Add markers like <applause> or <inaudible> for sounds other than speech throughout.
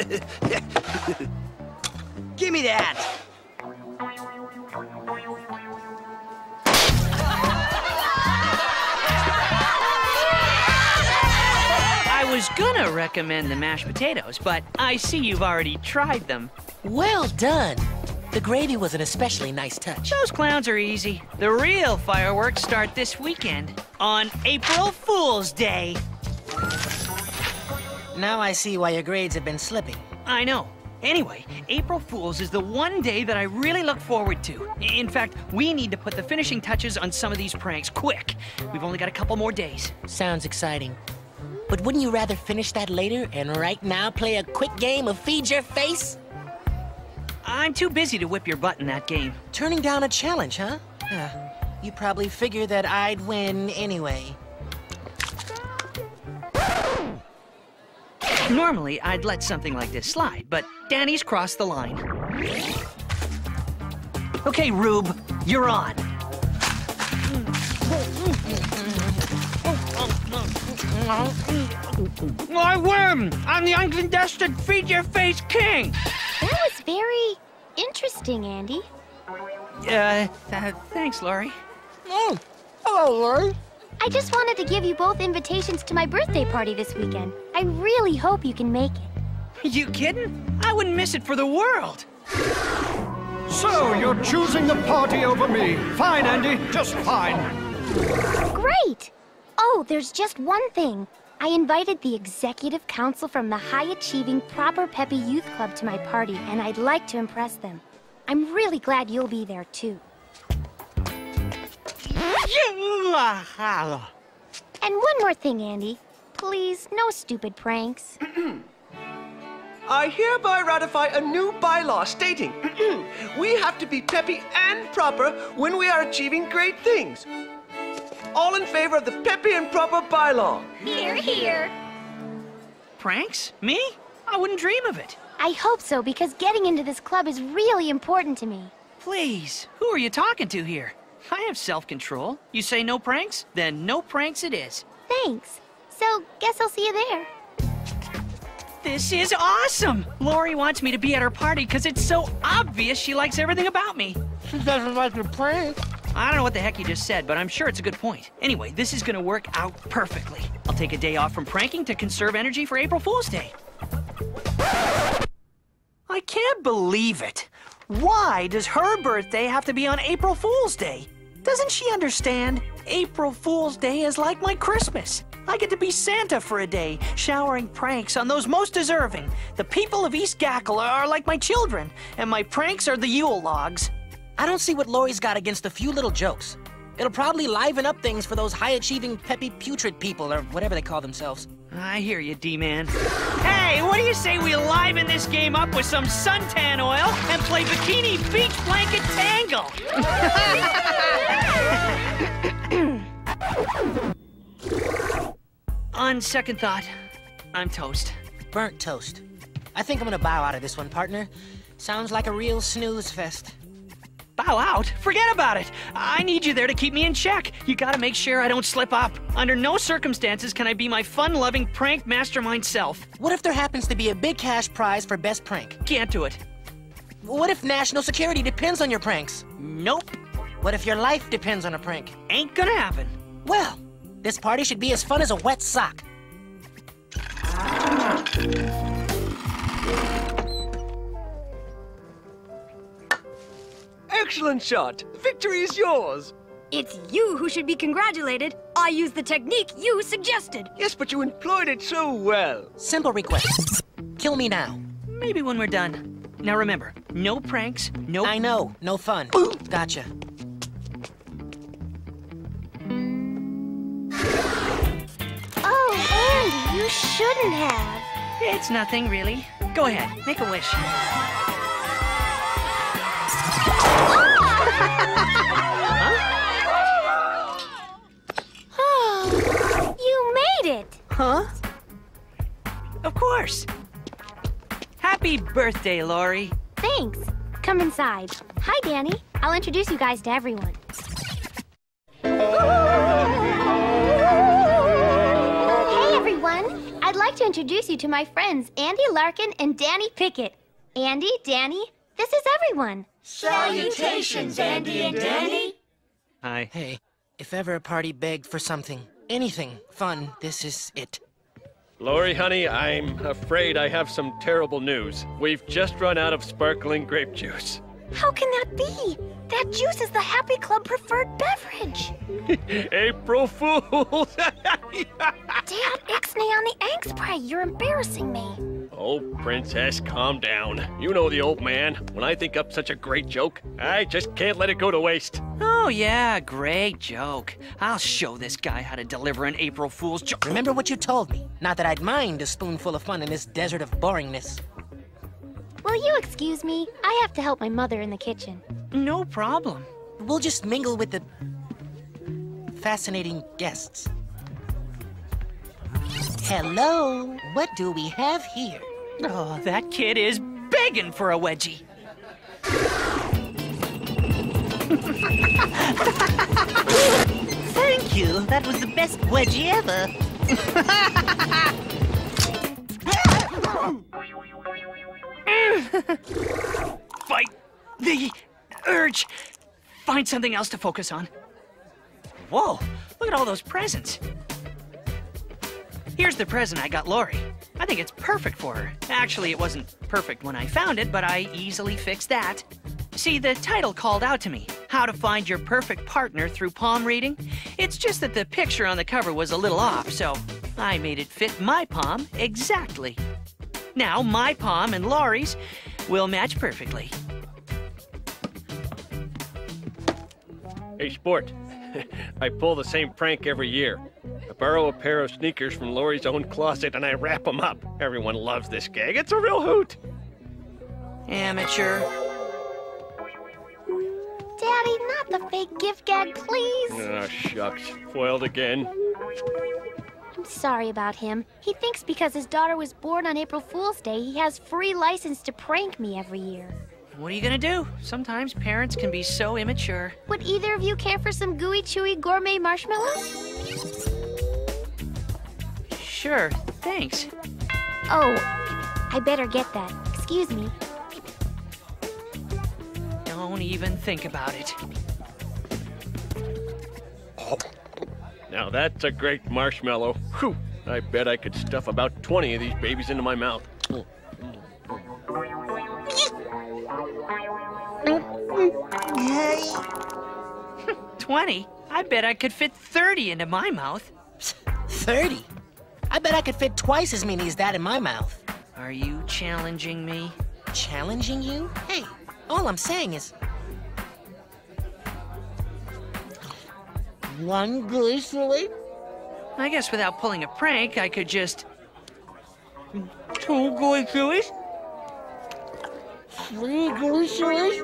<laughs> Give me that. I was gonna recommend the mashed potatoes, but I see you've already tried them. Well done. The gravy was an especially nice touch. Those clowns are easy. The real fireworks start this weekend on April Fool's Day. Now I see why your grades have been slipping. I know. Anyway, April Fool's is the one day that I really look forward to. In fact, we need to put the finishing touches on some of these pranks quick. We've only got a couple more days. Sounds exciting. But wouldn't you rather finish that later and right now play a quick game of Feed Your Face? I'm too busy to whip your butt in that game. Turning down a challenge, huh? Uh, you probably figured that I'd win anyway. Normally, I'd let something like this slide, but Danny's crossed the line. Okay, Rube, you're on. I win! I'm the uncontested Feed Your Face King! That was very interesting, Andy. Uh, uh thanks, Lori. Oh, hello, Lori. I just wanted to give you both invitations to my birthday party this weekend. I really hope you can make it. <laughs> You kidding? I wouldn't miss it for the world. So, you're choosing the party over me. Fine, Andy, just fine. Great! Oh, there's just one thing. I invited the executive council from the high-achieving Proper Peppy Youth Club to my party, and I'd like to impress them. I'm really glad you'll be there, too. And one more thing, Andy. Please, no stupid pranks. <clears throat> I hereby ratify a new bylaw stating <clears throat> we have to be peppy and proper when we are achieving great things. All in favor of the peppy and proper bylaw? Here, here. Pranks? Me? I wouldn't dream of it. I hope so, because getting into this club is really important to me. Please, who are you talking to here? I have self-control. You say no pranks? Then no pranks it is. Thanks. So, guess I'll see you there. This is awesome! Lori wants me to be at her party because it's so obvious she likes everything about me. She doesn't like your prank. I don't know what the heck you just said, but I'm sure it's a good point. Anyway, this is gonna work out perfectly. I'll take a day off from pranking to conserve energy for April Fool's Day. I can't believe it. Why does her birthday have to be on April Fool's Day? Doesn't she understand? April Fool's Day is like my Christmas. I get to be Santa for a day, showering pranks on those most deserving. The people of East Gackle are like my children, and my pranks are the Yule logs. I don't see what Lori's got against a few little jokes. It'll probably liven up things for those high-achieving, peppy, putrid people, or whatever they call themselves. I hear you, D-Man. Hey, what do you say we liven this game up with some suntan oil and play Bikini Beach Blanket Tangle? <coughs> On second thought, I'm toast. Burnt toast. I think I'm gonna bow out of this one, partner. Sounds like a real snooze fest. Bow out? Forget about it. I need you there to keep me in check. You gotta make sure I don't slip up. Under no circumstances can I be my fun-loving prank mastermind self. What if there happens to be a big cash prize for best prank? Can't do it. What if national security depends on your pranks? Nope. What if your life depends on a prank? Ain't gonna happen. Well, this party should be as fun as a wet sock. Excellent shot. Victory is yours. It's you who should be congratulated. I used the technique you suggested. Yes, but you employed it so well. Simple request. Kill me now. Maybe when we're done. Now remember, no pranks, no... I know, no fun. Gotcha. Oh, Andy, you shouldn't have. It's nothing, really. Go ahead, make a wish. You made it. Huh? Of course. Happy birthday, Lori. Thanks. Come inside. Hi, Danny. I'll introduce you guys to everyone. Hey, everyone. I'd like like to introduce you to my friends, Andy Larkin and Danny Pickett. Andy, Danny, this is everyone. Salutations, Andy and Danny. Hi. Hey, if ever a party begged for something, anything fun, this is it. Lori, honey, I'm afraid I have some terrible news. We've just run out of sparkling grape juice. How can that be? That juice is the Happy Club preferred beverage. <laughs> April Fools! <laughs> Dad, ixnay on the ang spray. You're embarrassing me. oh, Princess, calm down. You know the old man. When I think up such a great joke, I just can't let it go to waste. Oh, yeah, great joke. I'll show this guy how to deliver an April Fool's joke. Remember what you told me. Not that I'd mind a spoonful of fun in this desert of boringness. Will you excuse me? I have to help my mother in the kitchen. No problem. We'll just mingle with the fascinating guests. Hello, what do we have here? Oh, that kid is begging for a wedgie. Thank you. That was the best wedgie ever. <laughs> Fight the urge. Find something else to focus on. Whoa, look at all those presents. Here's the present I got Lori. I think it's perfect for her. Actually, it wasn't perfect when I found it, but I easily fixed that. See, the title called out to me How to Find Your Perfect Partner Through Palm Reading. It's just that the picture on the cover was a little off, so I made it fit my palm exactly. Now, my palm and Lori's will match perfectly. Hey, Sport. <laughs> I pull the same prank every year. I borrow a pair of sneakers from Lori's own closet and I wrap them up. Everyone loves this gag. It's a real hoot. Amateur. Daddy, not the fake gift gag, please. Oh, shucks. Foiled again. I'm sorry about him. He thinks because his daughter was born on April Fool's Day, he has free license to prank me every year. What are you gonna do? Sometimes parents can be so immature. Would either of you care for some gooey, chewy gourmet marshmallows? Sure, thanks. Oh, I better get that. Excuse me. Don't even think about it. Now that's a great marshmallow. Whew. I bet I could stuff about 20 of these babies into my mouth. 20? <laughs> I bet I could fit 30 into my mouth. 30? I bet I could fit twice as many as that in my mouth. Are you challenging me? Challenging you? Hey, all I'm saying is. One silly, I guess without pulling a prank, I could just. Two gooeys? Three gooey sillies,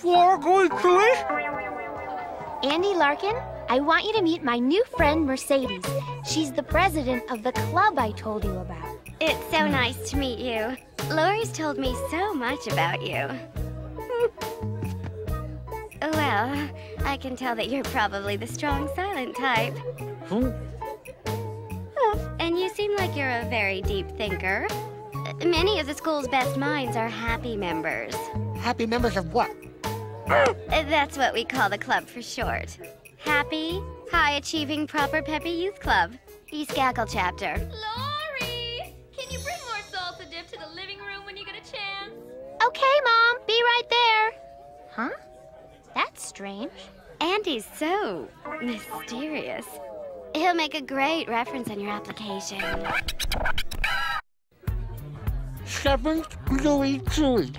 Four gooey gooeys? Andy Larkin, I want you to meet my new friend, Mercedes. She's the president of the club I told you about. It's so nice to meet you. Lori's told me so much about you. well, I can tell that you're probably the strong silent type. Oh, and you seem like you're a very deep thinker. Many of the school's best minds are happy members. Happy members of what? <laughs> That's what we call the club for short. Happy, high achieving, proper peppy youth club. East Gackle chapter. Lori! Can you bring more salsa dip to the living room when you get a chance? Okay, Mom, be right there. Huh? That's strange. Andy's so mysterious. He'll make a great reference on your application. Seven gooey chewy.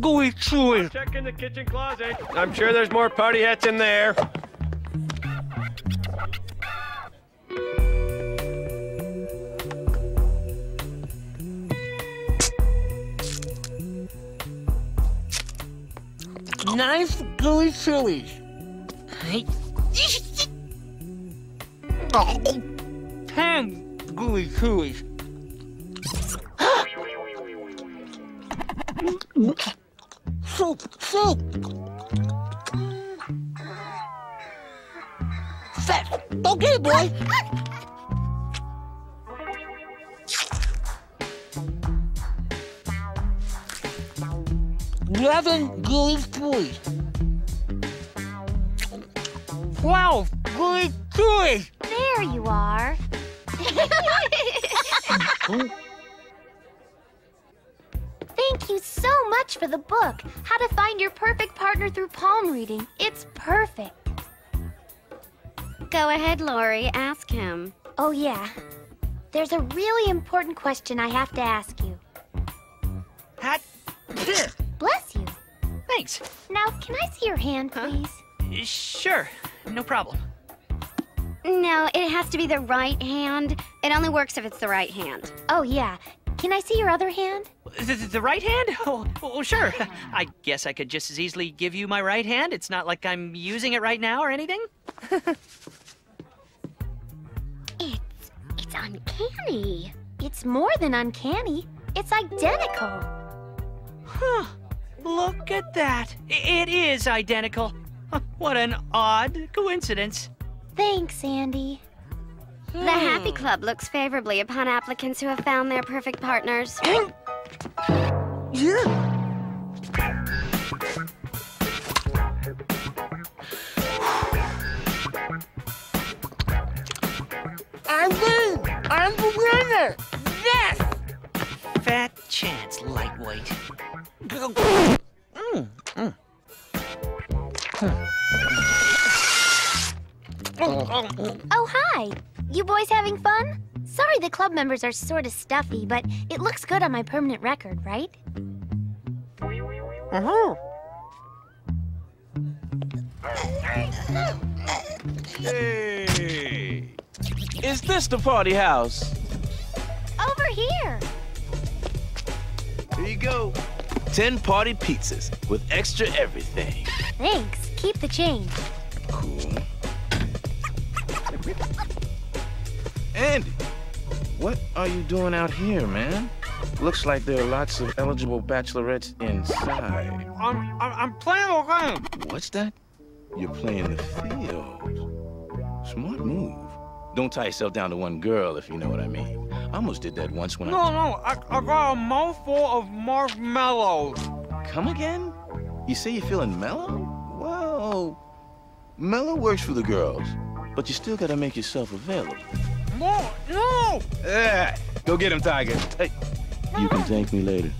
Gooey chewy. Check in the kitchen closet. I'm sure there's more party hats in there. Nice gooey Oh, pan gooey cooey. Soup, soup. Fetch. Okay, boy. Eleven gooey cooey. Twelve gooey cooey. There you are. Thank you so much for the book, How to Find Your Perfect Partner Through Palm Reading. It's perfect. Go ahead, Lori. Ask him. Oh, yeah. There's a really important question I have to ask you. Hat. Bless you. Thanks. Now, can I see your hand, please? Sure, no problem. No, it has to be the right hand. It only works if it's the right hand. Oh, yeah. Can I see your other hand? The, the- the right hand? <laughs> Oh, oh, sure. I guess I could just as easily give you my right hand. It's not like I'm using it right now or anything. It's it's uncanny. It's more than uncanny. It's identical. Huh. Look at that. It is identical. What an odd coincidence. Thanks, Andy. The Happy Club looks favorably upon applicants who have found their perfect partners. <gasps> Andy, I'm the winner. Yes. Fat chance, lightweight. <laughs> Mm, mm. Oh, hi. You boys having fun? Sorry the club members are sort of stuffy, but it looks good on my permanent record, right? Uh-huh. Hey! Is this the party house? Over here. Here you go. Ten party pizzas with extra everything. Thanks. Keep the change. Cool. Andy, what are you doing out here, man? Looks like there are lots of eligible bachelorettes inside. I'm, I'm, I'm playing a game. What's that? You're playing the field. Smart move. Don't tie yourself down to one girl, if you know what I mean. I almost did that once when No, I... no, I, I got a mouthful of marshmallows. Come again? You say you're feeling mellow? Well, mellow works for the girls, but you still gotta make yourself available. No, no. Yeah, go get him, Tiger. Hey, you can thank me later.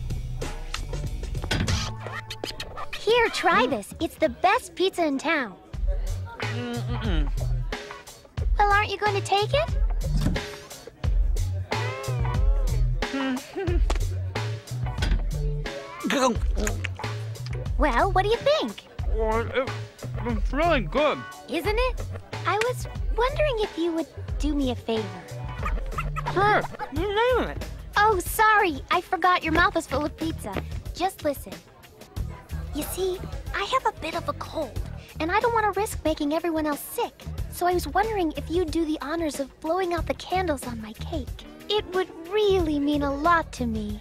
Here, try this. It's the best pizza in town. Mm-mm. Well, aren't you going to take it? <laughs> Well, what do you think? Well, it, it's really good. Isn't it? I was wondering if you would do me a favor. Sure, you name it. Oh, sorry. I forgot your mouth is full of pizza. Just listen. You see, I have a bit of a cold, and I don't want to risk making everyone else sick. So I was wondering if you'd do the honors of blowing out the candles on my cake. It would really mean a lot to me.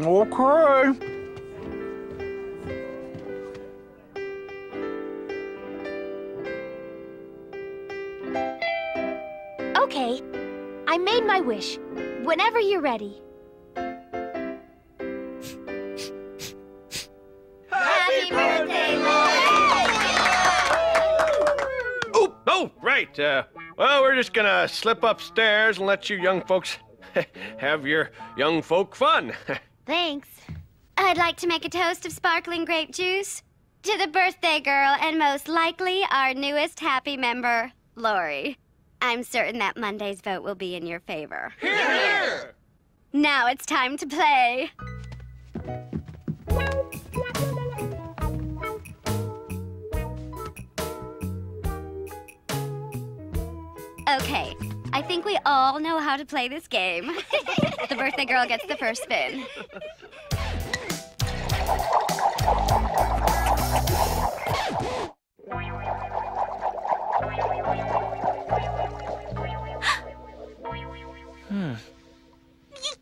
Okay. Okay, I made my wish. Whenever you're ready. Happy birthday, Oh, oh, right. Uh, well, we're just gonna slip upstairs and let you young folks <laughs> have your young folk fun. <laughs> Thanks. I'd like to make a toast of sparkling grape juice to the birthday girl and most likely our newest happy member, Lori. I'm certain that Monday's vote will be in your favor. Here! Now it's time to play. Okay, I think we all know how to play this game. <laughs> the birthday girl gets the first spin. Hmm. This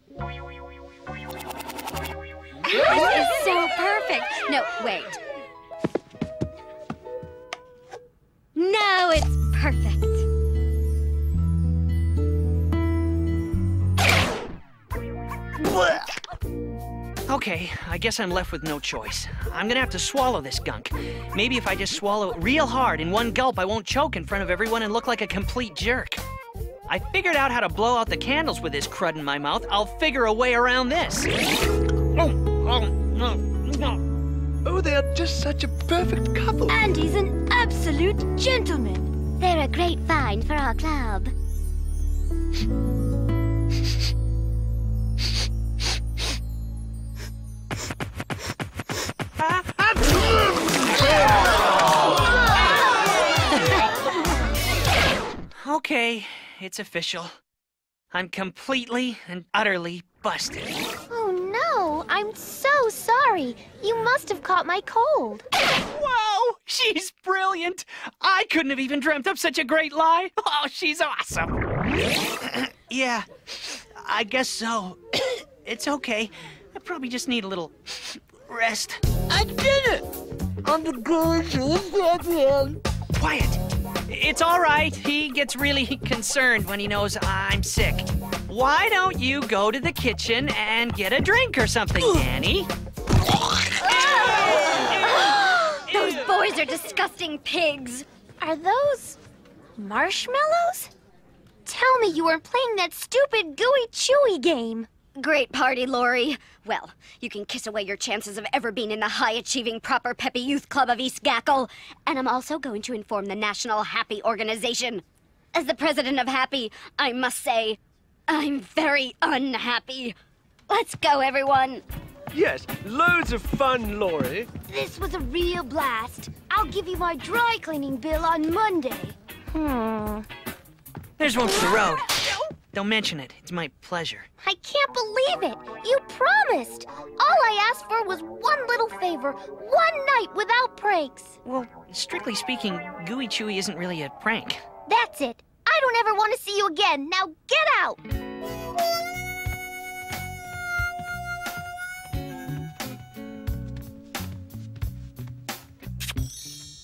is so perfect. No, wait. No, it's perfect. Okay, I guess I'm left with no choice. I'm gonna have to swallow this gunk. Maybe if I just swallow it real hard in one gulp, I won't choke in front of everyone and look like a complete jerk. I figured out how to blow out the candles with this crud in my mouth. I'll figure a way around this. Oh, oh, oh, oh. they are just such a perfect couple. Andy's an absolute gentleman. They're a great find for our club. Okay, it's official. I'm completely and utterly busted. Oh no, I'm so sorry. You must have caught my cold. Whoa, she's brilliant. I couldn't have even dreamt up such a great lie. Oh, she's awesome. <clears throat> yeah, I guess so. <clears throat> it's okay. I probably just need a little <clears throat> rest. I did it! I'm the good champion. Quiet. It's all right. He gets really concerned when he knows I'm sick. Why don't you go to the kitchen and get a drink or something, Danny? <gasps> Those boys are disgusting pigs. Are those marshmallows? Tell me you weren't playing that stupid gooey chewy game. Great party, Lori. Well, you can kiss away your chances of ever being in the high achieving Proper Peppy Youth Club of East Gackle. And I'm also going to inform the National Happy Organization. As the president of Happy, I must say, I'm very unhappy. Let's go, everyone. Yes, loads of fun, Lori. This was a real blast. I'll give you my dry cleaning bill on Monday. Hmm. There's one for the road. Don't mention it. It's my pleasure. I can't believe it. You promised. All I asked for was one little favor. One night without pranks. Well, strictly speaking, Gooey Chewy isn't really a prank. That's it. I don't ever want to see you again. Now get out.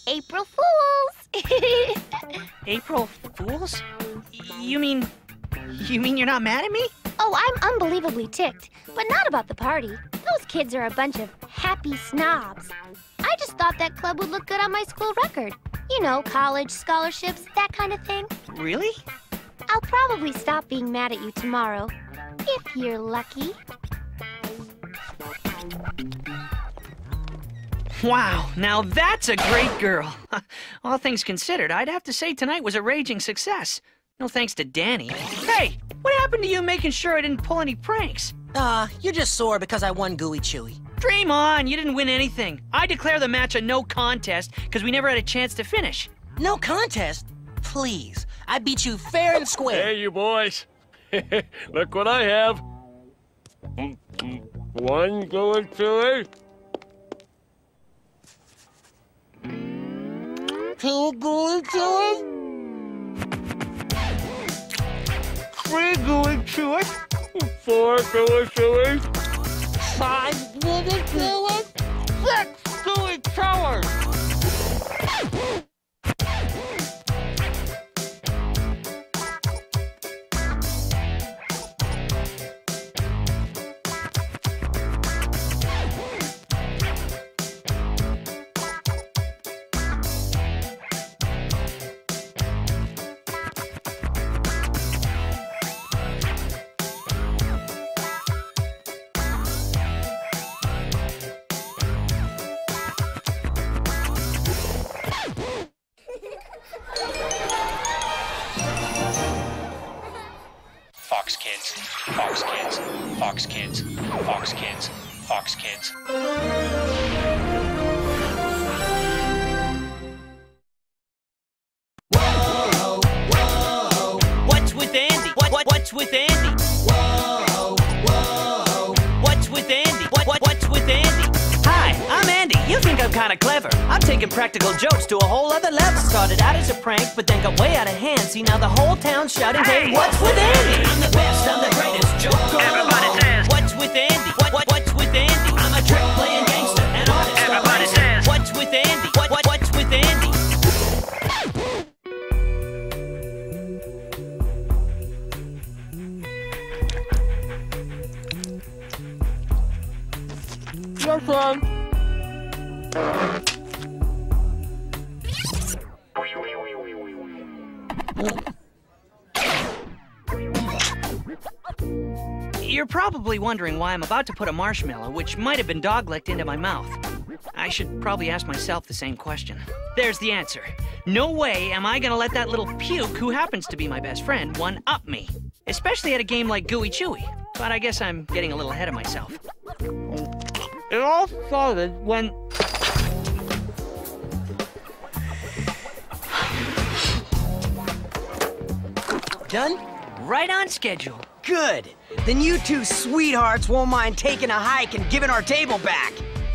April Fools! <laughs> April Fools? You mean. You mean you're not mad at me? oh, I'm unbelievably ticked, but not about the party. Those kids are a bunch of happy snobs. I just thought that club would look good on my school record. You know, college, scholarships, that kind of thing. Really? I'll probably stop being mad at you tomorrow, if you're lucky. Wow, now that's a great girl. <laughs> All things considered, I'd have to say tonight was a raging success. No thanks to Danny. Hey, what happened to you making sure I didn't pull any pranks? Uh, you're just sore because I won Gooey Chewy. Dream on, you didn't win anything. I declare the match a no contest because we never had a chance to finish. No contest? Please. I beat you fair and square. Hey, you boys. <laughs> Look what I have. One going to it. Two Gooey Chewy? Three Gooey Chewy? Four to it. Five Gooey Chewy? Six Gooey Chewers? shouting, hey, what's with Andy? I'm the best, I'm the greatest, joke Everybody says, what's with Andy? What, what, what's with Andy? I'm a trick playing gangster, and artist. Everybody says, what's with Andy? What, what, what's with Andy? Your phone. You're probably wondering why I'm about to put a marshmallow, which might have been dog-licked, into my mouth. I should probably ask myself the same question. There's the answer. No way am I gonna let that little puke, who happens to be my best friend, one-up me. Especially at a game like Gooey Chewy. But I guess I'm getting a little ahead of myself. It all started when... Done? Right on schedule. Good. Then you two sweethearts won't mind taking a hike and giving our table back.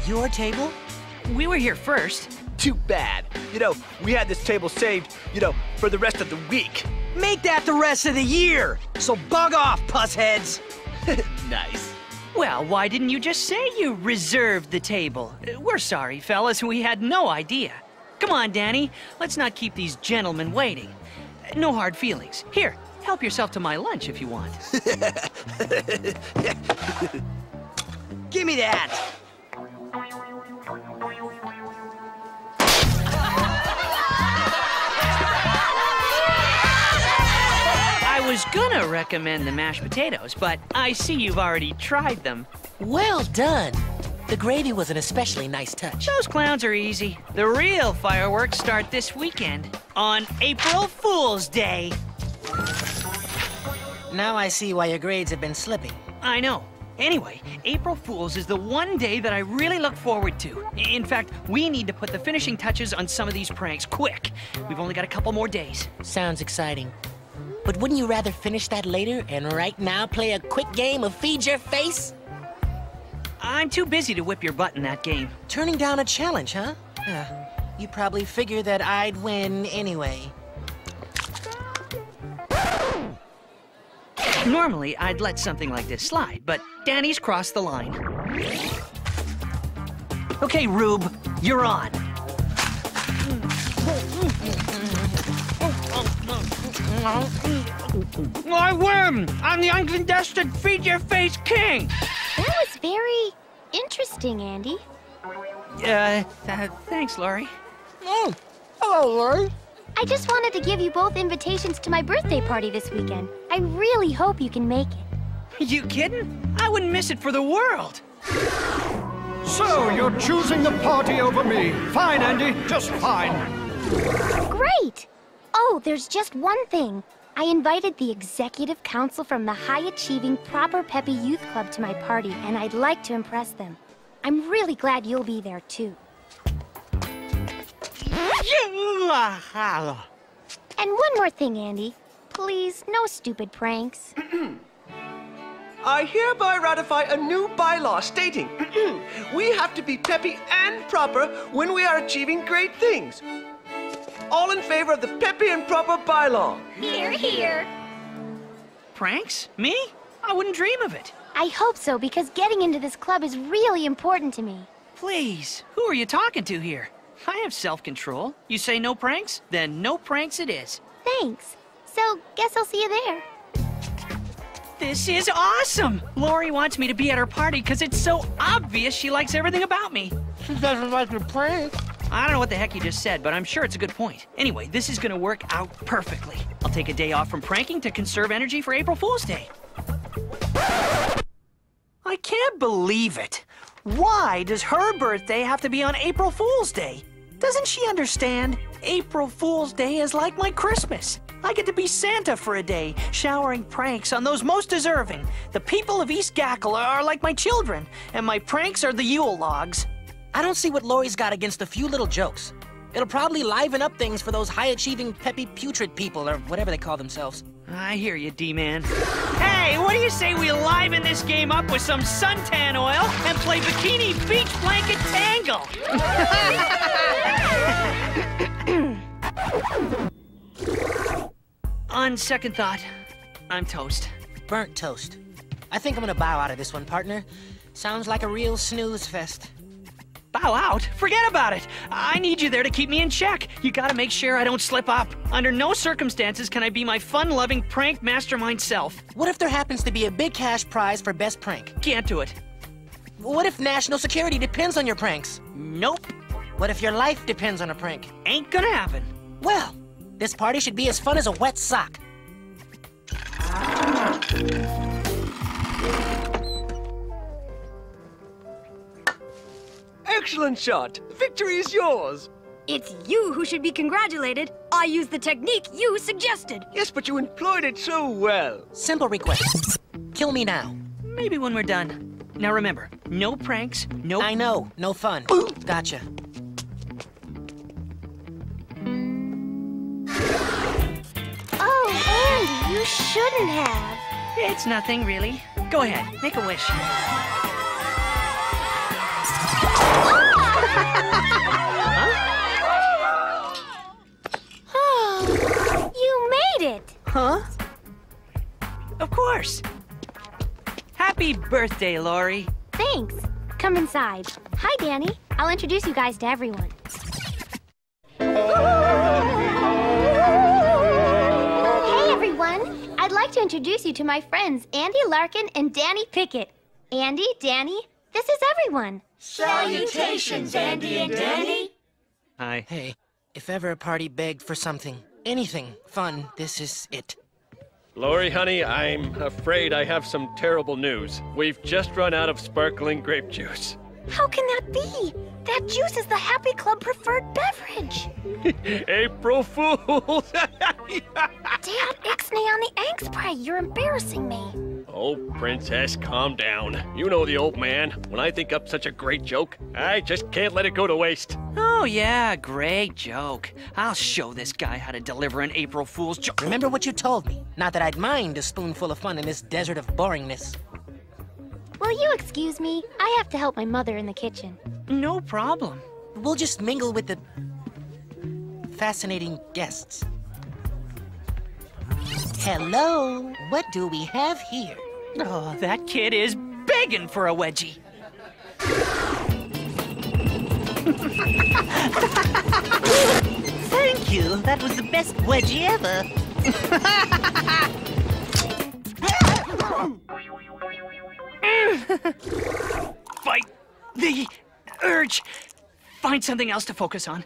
Your table? We were here first. Too bad. You know, we had this table saved, you know, for the rest of the week. Make that the rest of the year. So bug off, pussheads. <laughs> nice. Well, why didn't you just say you reserved the table? We're sorry, fellas, we had no idea. Come on, Danny, let's not keep these gentlemen waiting. No hard feelings. Here, help yourself to my lunch if you want. <laughs> Give me that. I was gonna recommend the mashed potatoes, but I see you've already tried them. Well done. The gravy was an especially nice touch. Those clowns are easy. The real fireworks start this weekend, on April Fool's Day. Now I see why your grades have been slipping. I know. Anyway, April Fool's is the one day that I really look forward to. In fact, we need to put the finishing touches on some of these pranks quick. We've only got a couple more days. Sounds exciting. But wouldn't you rather finish that later and right now play a quick game of Feed Your Face? I'm too busy to whip your butt in that game. Turning down a challenge, huh? Uh, you probably figured that I'd win anyway. Normally, I'd let something like this slide, but Danny's crossed the line. Okay, Rube, you're on. I win! I'm the uncontested Feed Your Face King! That was very interesting, Andy. Uh, uh thanks, Lori. Oh, hello, Lori. I just wanted to give you both invitations to my birthday party this weekend. I really hope you can make it. You kidding? I wouldn't miss it for the world. So, you're choosing the party over me. Fine, Andy, just fine. Great! Oh, there's just one thing. I invited the executive council from the high-achieving Proper Peppy Youth Club to my party, and I'd like to impress them. I'm really glad you'll be there, too. And one more thing, Andy. Please, no stupid pranks. <clears throat> I hereby ratify a new bylaw stating <clears throat> we have to be peppy and proper when we are achieving great things. All in favor of the peppy and proper bylaw? Here, here. Pranks? Me? I wouldn't dream of it. I hope so, because getting into this club is really important to me. Please, who are you talking to here? I have self-control. You say no pranks? Then no pranks it is. Thanks. So, guess I'll see you there. This is awesome! Lori wants me to be at her party because it's so obvious she likes everything about me. She doesn't like your prank. I don't know what the heck you just said, but I'm sure it's a good point. Anyway, this is gonna work out perfectly. I'll take a day off from pranking to conserve energy for April Fool's Day. I can't believe it. Why does her birthday have to be on April Fool's Day? Doesn't she understand? April Fool's Day is like my Christmas. I get to be Santa for a day, showering pranks on those most deserving. The people of East Gackle are like my children, and my pranks are the Yule logs. I don't see what Lori's got against a few little jokes. It'll probably liven up things for those high-achieving, peppy, putrid people, or whatever they call themselves. I hear you, D-Man. Hey, what do you say we liven this game up with some suntan oil and play Bikini Beach Blanket Tangle? <laughs> On second thought, I'm toast. Burnt toast. I think I'm gonna bow out of this one, partner. Sounds like a real snooze fest. Bow out? Forget about it. I need you there to keep me in check. You gotta make sure I don't slip up. Under no circumstances can I be my fun-loving prank mastermind self. What if there happens to be a big cash prize for best prank? Can't do it. What if national security depends on your pranks? Nope. What if your life depends on a prank? Ain't gonna happen. Well, this party should be as fun as a wet sock. Excellent shot. Victory is yours. It's you who should be congratulated. I used the technique you suggested. Yes, but you employed it so well. Simple request. Kill me now. Maybe when we're done. Now remember, no pranks, no. I know, no fun. Gotcha. Oh, Andy, you shouldn't have. It's nothing, really. Go ahead, make a wish. Huh? Of course. Happy birthday, Lori. Thanks. Come inside. Hi, Danny. I'll introduce you guys to everyone. Hey, everyone. I'd like to introduce you to my friends, Andy Larkin and Danny Pickett. Andy, Danny, this is everyone. Salutations, Andy and Danny. Hi. Hey, if ever a party begged for something, anything fun, this is it. Lori, honey, I'm afraid I have some terrible news. We've just run out of sparkling grape juice. How can that be? That juice is the Happy Club preferred beverage. <laughs> April Fools! <laughs> Dad, ixnay on the ang spray. You're embarrassing me. oh, Princess, calm down. You know the old man. When I think up such a great joke, I just can't let it go to waste. Oh, yeah, great joke. I'll show this guy how to deliver an April Fool's joke. Remember what you told me. Not that I'd mind a spoonful of fun in this desert of boringness. Will you excuse me? I have to help my mother in the kitchen. No problem. We'll just mingle with the fascinating guests. Hello, what do we have here? Oh, that kid is begging for a wedgie. Thank you. That was the best wedgie ever. <laughs> <laughs> Fight the urge. Find something else to focus on.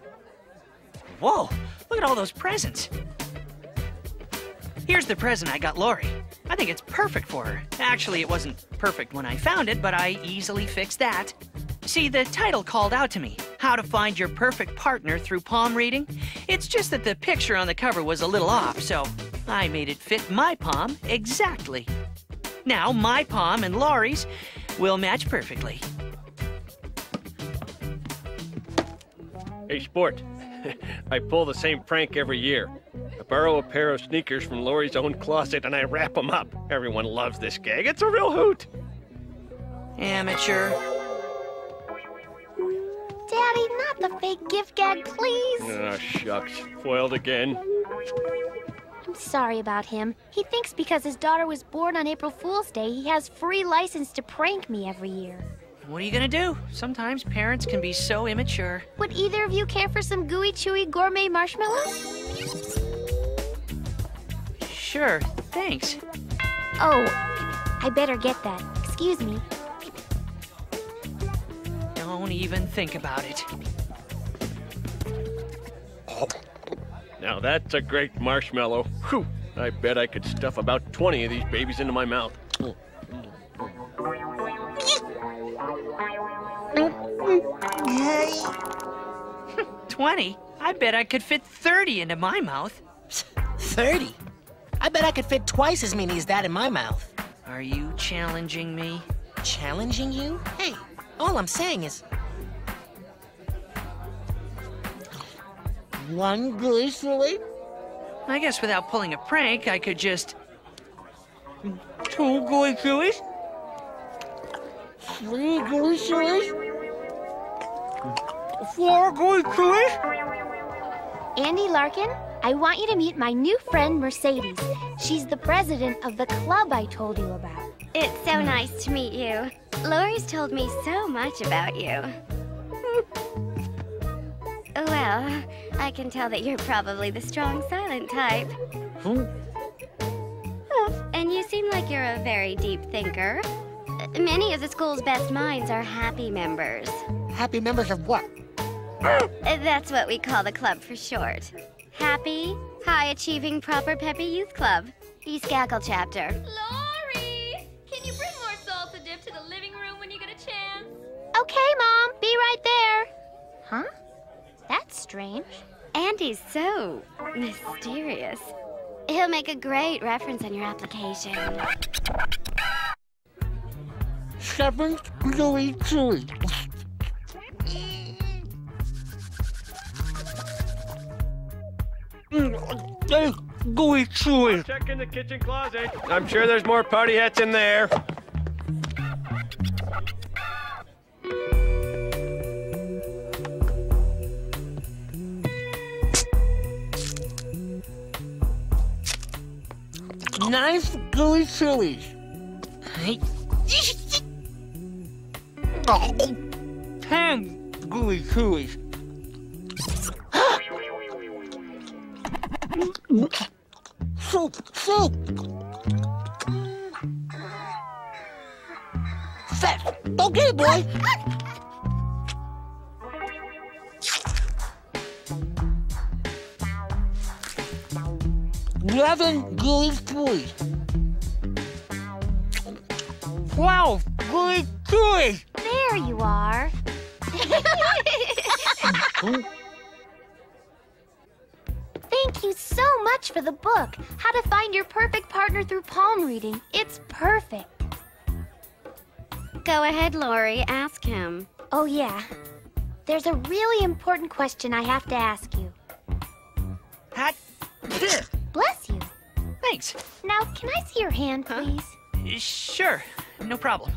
Whoa, look at all those presents. Here's the present I got Lori. I think it's perfect for her. Actually, it wasn't perfect when I found it, but I easily fixed that. See, the title called out to me How to Find Your Perfect Partner Through Palm Reading. It's just that the picture on the cover was a little off, so I made it fit my palm exactly. Now, my palm and Lori's will match perfectly. Hey, Sport. <laughs> I pull the same prank every year. I borrow a pair of sneakers from Lori's own closet and I wrap them up. Everyone loves this gag. It's a real hoot. Amateur. Daddy, not the fake gift gag, please. Oh, shucks. Foiled again. I'm sorry about him. He thinks because his daughter was born on April Fool's Day, he has free license to prank me every year. What are you gonna do? Sometimes parents can be so immature. Would either of you care for some gooey, chewy gourmet marshmallows? Sure, thanks. Oh, I better get that. Excuse me. Don't even think about it. Oh. Now that's a great marshmallow. Whew. I bet I could stuff about 20 of these babies into my mouth. 20? I bet I could fit 30 into my mouth. 30? I bet I could fit twice as many as that in my mouth. Are you challenging me? Challenging you? Hey, all I'm saying is. One gooey silly? I guess without pulling a prank, I could just. Two gooey chewies? Three gooey sillies? Four gooey chewies? Andy Larkin, I want you to meet my new friend, Mercedes. She's the president of the club I told you about. It's so nice to meet you. Lori's told me so much about you. <laughs> well, I can tell that you're probably the strong, silent type. Oh, and you seem like you're a very deep thinker. Many of the school's best minds are happy members. Happy members of what? <gasps> That's what we call the club for short. Happy, high achieving, proper peppy youth club. East Gackle chapter. Lori! Strange. Andy's so mysterious. He'll make a great reference on your application. Seven Bluey Chewy. Gooey chewy. Check in the kitchen closet. I'm sure there's more party hats in there. Nice gooey. Oh, ten gooey chewies. soup, soup. Fat. Boy. Eleven gooey chewies. Twelve gooey chewies. There you are. Thank you so much for the book, How to Find Your Perfect Partner Through Palm Reading. It's perfect. Go ahead, Lori. Ask him. Oh, yeah. There's a really important question I have to ask you. Hat. Bless you. Thanks. Now, can I see your hand, please? Sure. No problem.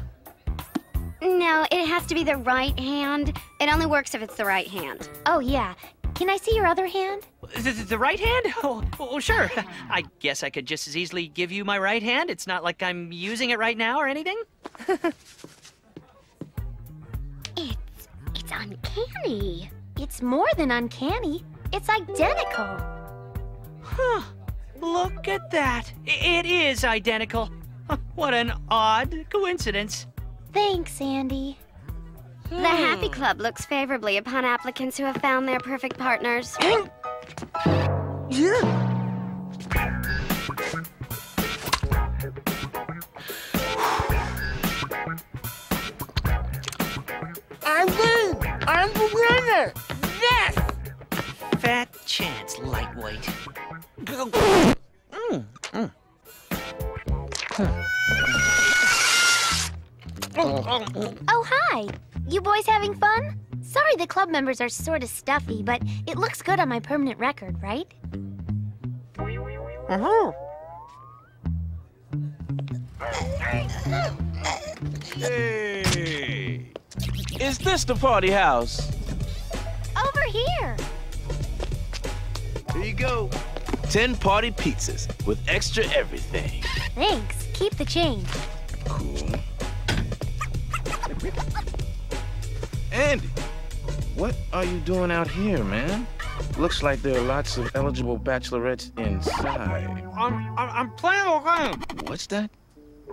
No, it has to be the right hand. It only works if it's the right hand. Oh, yeah. Can I see your other hand? The, the- the right hand? <laughs> Oh, oh, sure. I guess I could just as easily give you my right hand. It's not like I'm using it right now or anything. <laughs> it's... It's uncanny. It's more than uncanny. It's identical. Huh. Look at that. It is identical. What an odd coincidence. Thanks, Andy. The hmm. Happy Club looks favorably upon applicants who have found their perfect partners. <gasps> Andy, I'm the winner. Yes. Fat chance, lightweight. Mm, mm. Oh, hi. You boys having fun? Sorry the club members are sort of stuffy, but it looks good on my permanent record, right? Uh-huh. Hey! Is this the party house? Over here. Here you go. Ten party pizzas with extra everything. Thanks. Keep the change. Cool. Andy, what are you doing out here, man? Looks like there are lots of eligible bachelorettes inside. I'm, I'm, I'm playing a game. What's that?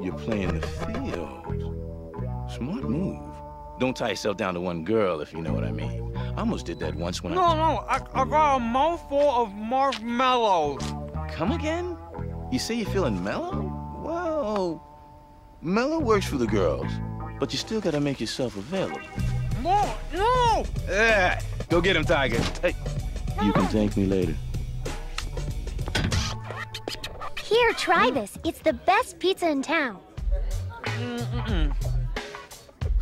You're playing the field. Smart move. Don't tie yourself down to one girl, if you know what I mean. I almost did that once when No, I... no, no, I, I got a mouthful of marshmallows. Come again? You say you're feeling mellow? Well, mellow works for the girls, but you still gotta make yourself available. No, no. Yeah, go get him, Tiger. Hey, you can thank me later. Here, try this. It's the best pizza in town. Mm-mm.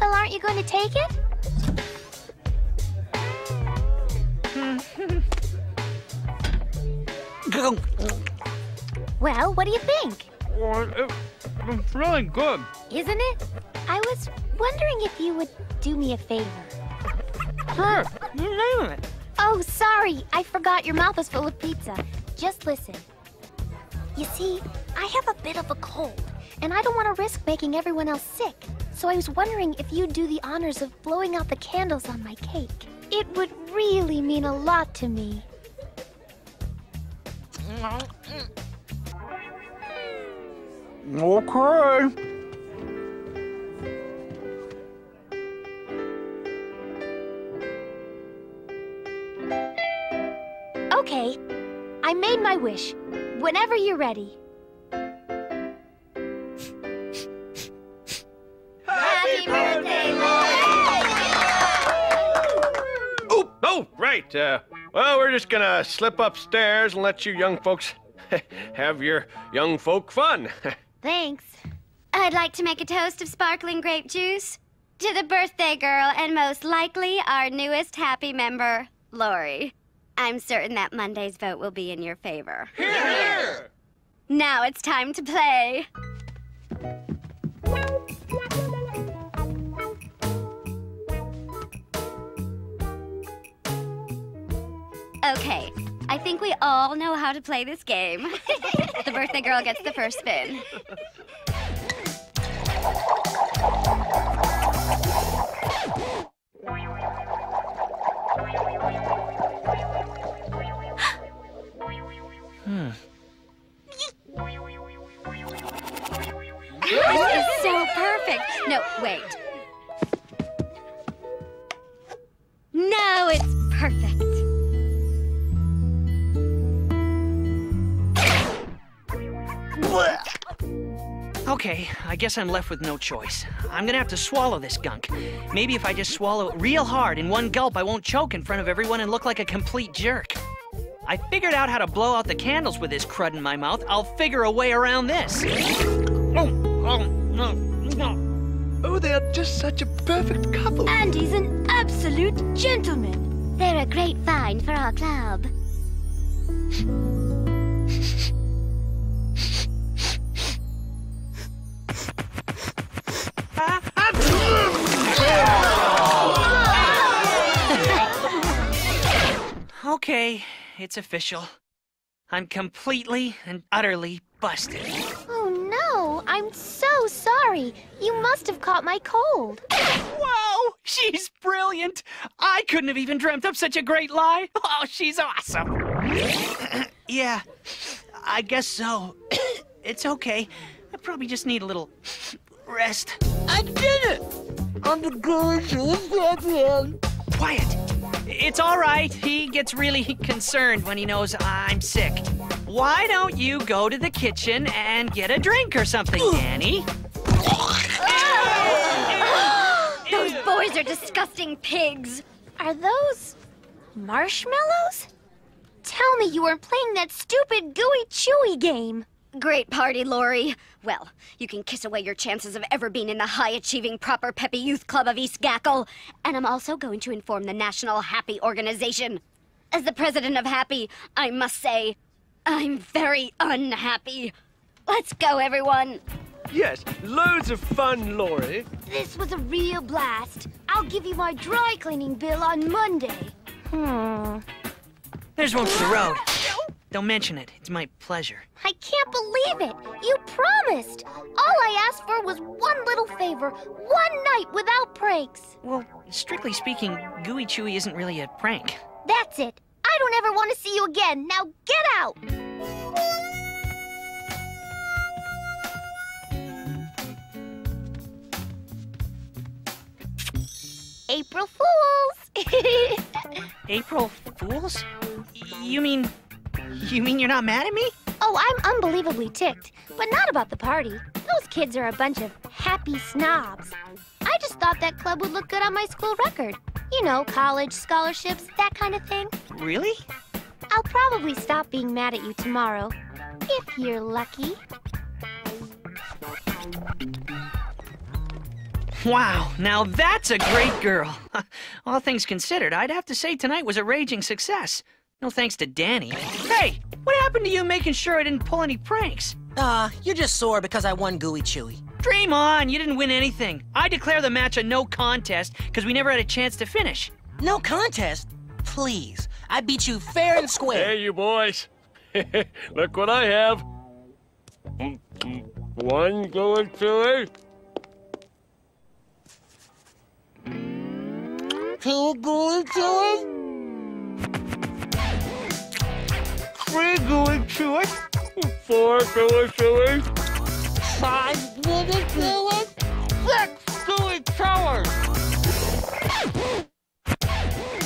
Well, aren't you going to take it? <laughs> Well, what do you think? Well, it, it's really good. Isn't it? I was wondering if you would do me a favor. Sure, you name it. Oh, sorry. I forgot your mouth is full of pizza. Just listen. You see, I have a bit of a cold, and I don't want to risk making everyone else sick. So I was wondering if you'd do the honors of blowing out the candles on my cake. It would really mean a lot to me. Okay. Okay. I made my wish. Whenever you're ready. Right. Uh, well, we're just gonna slip upstairs and let you young folks <laughs> have your young folk fun. <laughs> Thanks. I'd like to make a toast of sparkling grape juice to the birthday girl and most likely our newest happy member, Lori. I'm certain that Monday's vote will be in your favor. Here, here! Now it's time to play. I think we all know how to play this game. <laughs> the birthday girl gets the first spin. Hmm. This is so perfect. No, wait. No, it's perfect. Okay, I guess I'm left with no choice. I'm gonna have to swallow this gunk. Maybe if I just swallow it real hard in one gulp, I won't choke in front of everyone and look like a complete jerk. I figured out how to blow out the candles with this crud in my mouth. I'll figure a way around this. Oh, oh, no, no. Oh, they are just such a perfect couple. Andy's an absolute gentleman. They're a great find for our club. <laughs> Okay, it's official. I'm completely and utterly busted. Oh no, I'm so sorry. You must have caught my cold. Whoa, she's brilliant. I couldn't have even dreamt up such a great lie. <laughs> Oh, she's awesome. <clears throat> yeah, I guess so. <clears throat> it's okay. I probably just need a little <sniffs> rest. I did it! I'm the gorgeous champion. Quiet. It's all right. He gets really concerned when he knows I'm sick. Why don't you go to the kitchen and get a drink or something, Danny? <gasps> Those boys are disgusting pigs. Are those marshmallows? Tell me you weren't playing that stupid gooey chewy game. Great party, Lori. Well, you can kiss away your chances of ever being in the high achieving Proper Peppy Youth Club of East Gackle. And I'm also going to inform the National Happy Organization. As the president of Happy, I must say, I'm very unhappy. Let's go, everyone. Yes, loads of fun, Lori. This was a real blast. I'll give you my dry cleaning bill on Monday. Hmm. There's one for the road. Don't mention it. It's my pleasure. I can't believe it. You promised. All I asked for was one little favor. One night without pranks. Well, strictly speaking, Gooey Chewy isn't really a prank. That's it. I don't ever want to see you again. Now get out. April Fools! <laughs> April Fools? You mean. You mean you're not mad at me? oh, I'm unbelievably ticked, but not about the party. Those kids are a bunch of happy snobs. I just thought that club would look good on my school record. You know, college, scholarships, that kind of thing. Really? I'll probably stop being mad at you tomorrow, if you're lucky. Wow, now that's a great girl. <laughs> All things considered, I'd have to say tonight was a raging success. No thanks to Danny. Hey, what happened to you making sure I didn't pull any pranks? Ah, you're just sore because I won Gooey Chewy. Dream on, you didn't win anything. I declare the match a no contest because we never had a chance to finish. No contest? Please, I beat you fair and square. Hey, you boys. <laughs> Look what I have. One Gooey chili. Two gooey chewy. Three gooey chewy. Four gooey chili. Five gooey chewy. Six gooey chewy. Kids,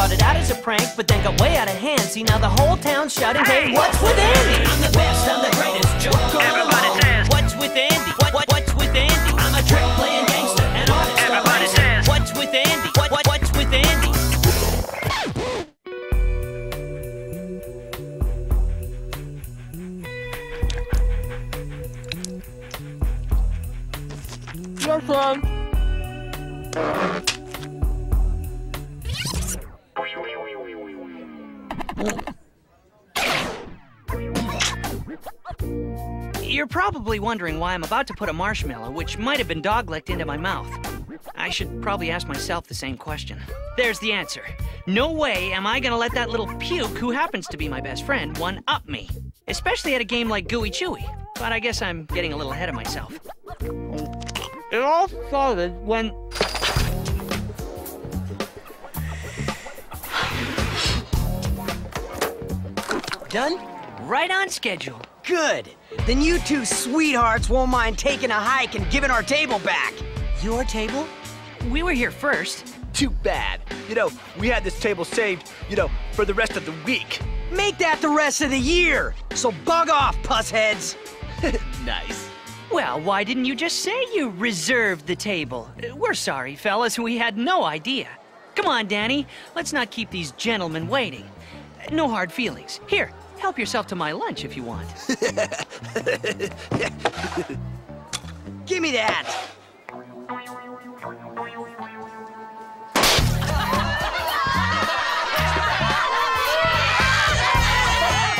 Started out as a prank, but then got way out of hand. See, now the whole town's shouting, hey, what's with Andy? I'm the best, I'm the greatest joker. Wondering why I'm about to put a marshmallow, which might have been dog-licked, into my mouth. I should probably ask myself the same question. There's the answer. No way am I gonna let that little puke, who happens to be my best friend, one-up me. Especially at a game like Gooey Chewy. But I guess I'm getting a little ahead of myself. It all started When... Done? Right on schedule. Good. Then you two sweethearts won't mind taking a hike and giving our table back. Your table? We were here first. Too bad. You know, we had this table saved, you know, for the rest of the week. Make that the rest of the year. So bug off, pussheads. <laughs> Nice. Well, why didn't you just say you reserved the table? We're sorry, fellas. We had no idea. Come on, Danny. Let's not keep these gentlemen waiting. No hard feelings. Here, help yourself to my lunch if you want. <laughs> Give me that.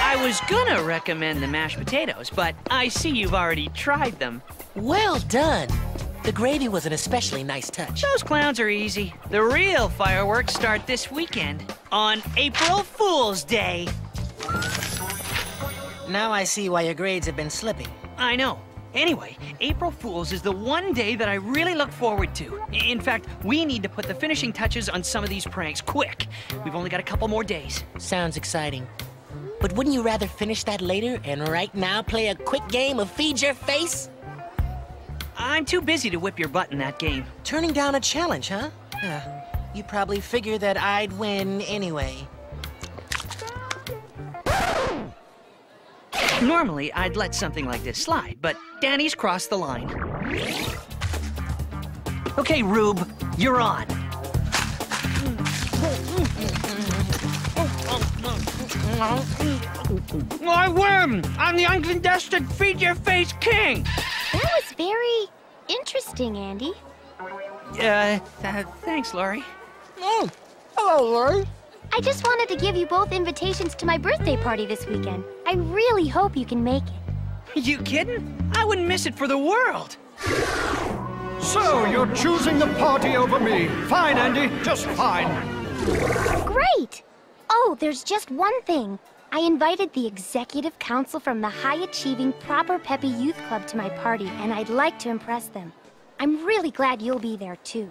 I was gonna recommend the mashed potatoes, but I see you've already tried them. Well done. The gravy was an especially nice touch. Those clowns are easy. The real fireworks start this weekend on April Fool's Day. Now I see why your grades have been slipping. I know. Anyway, April Fool's is the one day that I really look forward to. In fact, we need to put the finishing touches on some of these pranks quick. We've only got a couple more days. Sounds exciting. But wouldn't you rather finish that later and right now play a quick game of Feed Your Face? I'm too busy to whip your butt in that game. Turning down a challenge, huh? Uh, you probably figured that I'd win anyway. Normally, I'd let something like this slide, but Danny's crossed the line. Okay, Rube, you're on. I win! I'm the uncontested Feed Your Face King! That was very interesting, Andy. Uh, th- thanks, Lori. Oh, hello, Lori. I just wanted to give you both invitations to my birthday party this weekend. I really hope you can make it. You kidding? I wouldn't miss it for the world. So, you're choosing the party over me. Fine, Andy, just fine. Great! Oh, there's just one thing. I invited the executive council from the high achieving Proper Peppy Youth Club to my party, and I'd like to impress them. I'm really glad you'll be there too.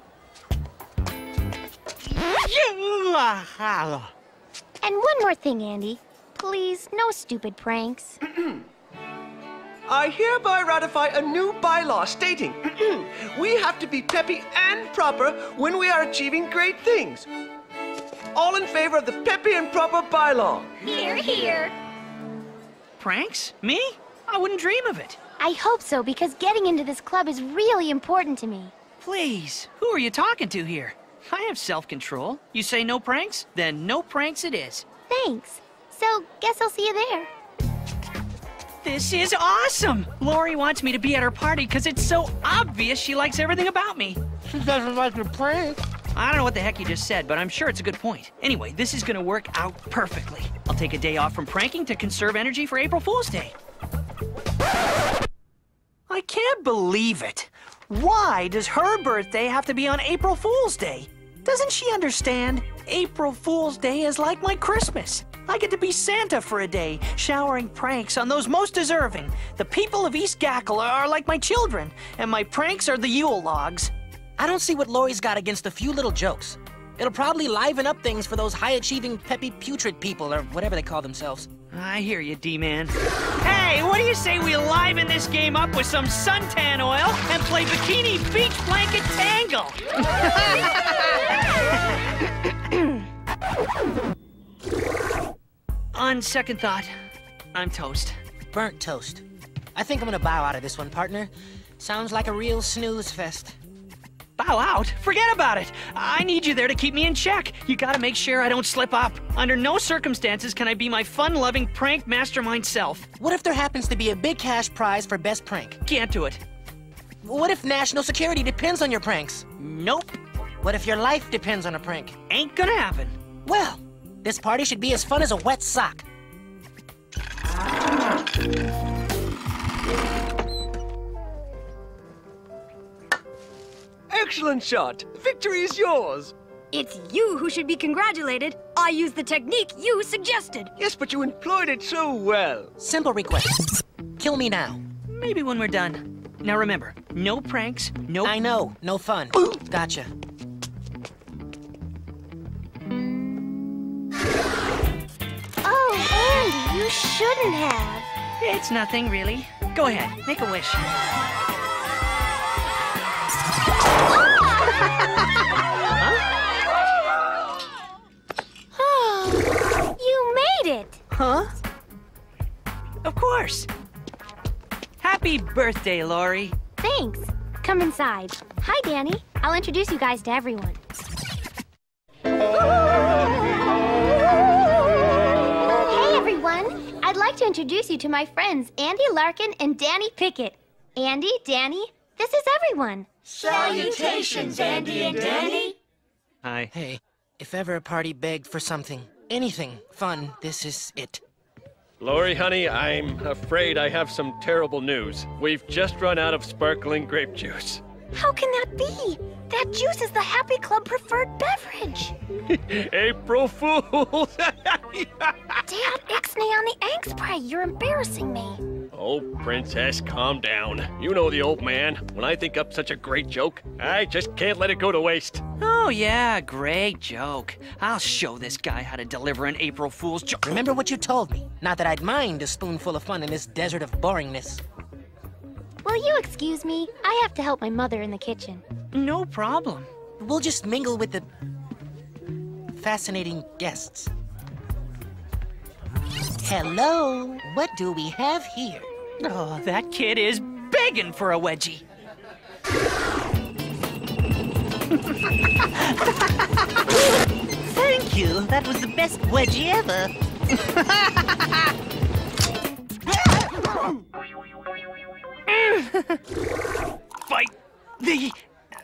And one more thing, Andy. Please, no stupid pranks. <clears throat> I hereby ratify a new bylaw stating <clears throat> we have to be peppy and proper when we are achieving great things. All in favor of the peppy and proper bylaw? Here, here. Pranks? Me? I wouldn't dream of it. I hope so, because getting into this club is really important to me. Please, who are you talking to here? I have self-control. You say no pranks? Then no pranks it is. Thanks. So, guess I'll see you there. This is awesome! Lori wants me to be at her party because it's so obvious she likes everything about me. She doesn't like the prank. I don't know what the heck you just said, but I'm sure it's a good point. Anyway, this is gonna work out perfectly. I'll take a day off from pranking to conserve energy for April Fool's Day. I can't believe it. Why does her birthday have to be on April Fool's Day? Doesn't she understand? April Fool's Day is like my Christmas. I get to be Santa for a day, showering pranks on those most deserving. The people of East Gackle are like my children, and my pranks are the Yule logs. I don't see what Lori's got against a few little jokes. It'll probably liven up things for those high-achieving, peppy, putrid people, or whatever they call themselves. I hear you, D-Man. Hey, what do you say we liven this game up with some suntan oil and play Bikini Beach Blanket Tangle? <laughs> On second thought, I'm toast. Burnt toast. I think I'm gonna bow out of this one, partner. Sounds like a real snooze fest. Bow out? Forget about it. I need you there to keep me in check. You gotta make sure I don't slip up. Under no circumstances can I be my fun-loving prank mastermind self. What if there happens to be a big cash prize for best prank? Can't do it. What if national security depends on your pranks? Nope. What if your life depends on a prank? Ain't gonna happen. Well, this party should be as fun as a wet sock. Excellent shot. Victory is yours. It's you who should be congratulated. I used the technique you suggested. Yes, but you employed it so well. Simple request. Kill me now. Maybe when we're done. Now remember, no pranks, no... I know, no fun. Gotcha. Oh, Andy, you shouldn't have. It's nothing, really. Go ahead, make a wish. It. Huh? Of course. Happy birthday, Lori. Thanks. Come inside. Hi, Danny. I'll introduce you guys to everyone. Hey, everyone. I'd like to introduce you to my friends, Andy Larkin and Danny Pickett. Andy, Danny, this is everyone. Salutations, Andy and Danny. Hi. Hey, if ever a party begged for something, anything fun, this is it. Lori, honey, I'm afraid I have some terrible news. We've just run out of sparkling grape juice. How can that be? That juice is the Happy Club preferred beverage. <laughs> April Fools! <laughs> Dad, ixnay on the ang spray. You're embarrassing me. oh, Princess, calm down. You know the old man. When I think up such a great joke, I just can't let it go to waste. Oh, yeah, great joke. I'll show this guy how to deliver an April Fool's joke. Remember what you told me. Not that I'd mind a spoonful of fun in this desert of boringness. Will you excuse me? I have to help my mother in the kitchen. No problem. We'll just mingle with the fascinating guests. Hello, what do we have here? Oh, that kid is begging for a wedgie. Thank you. That was the best wedgie ever. <laughs> Fight the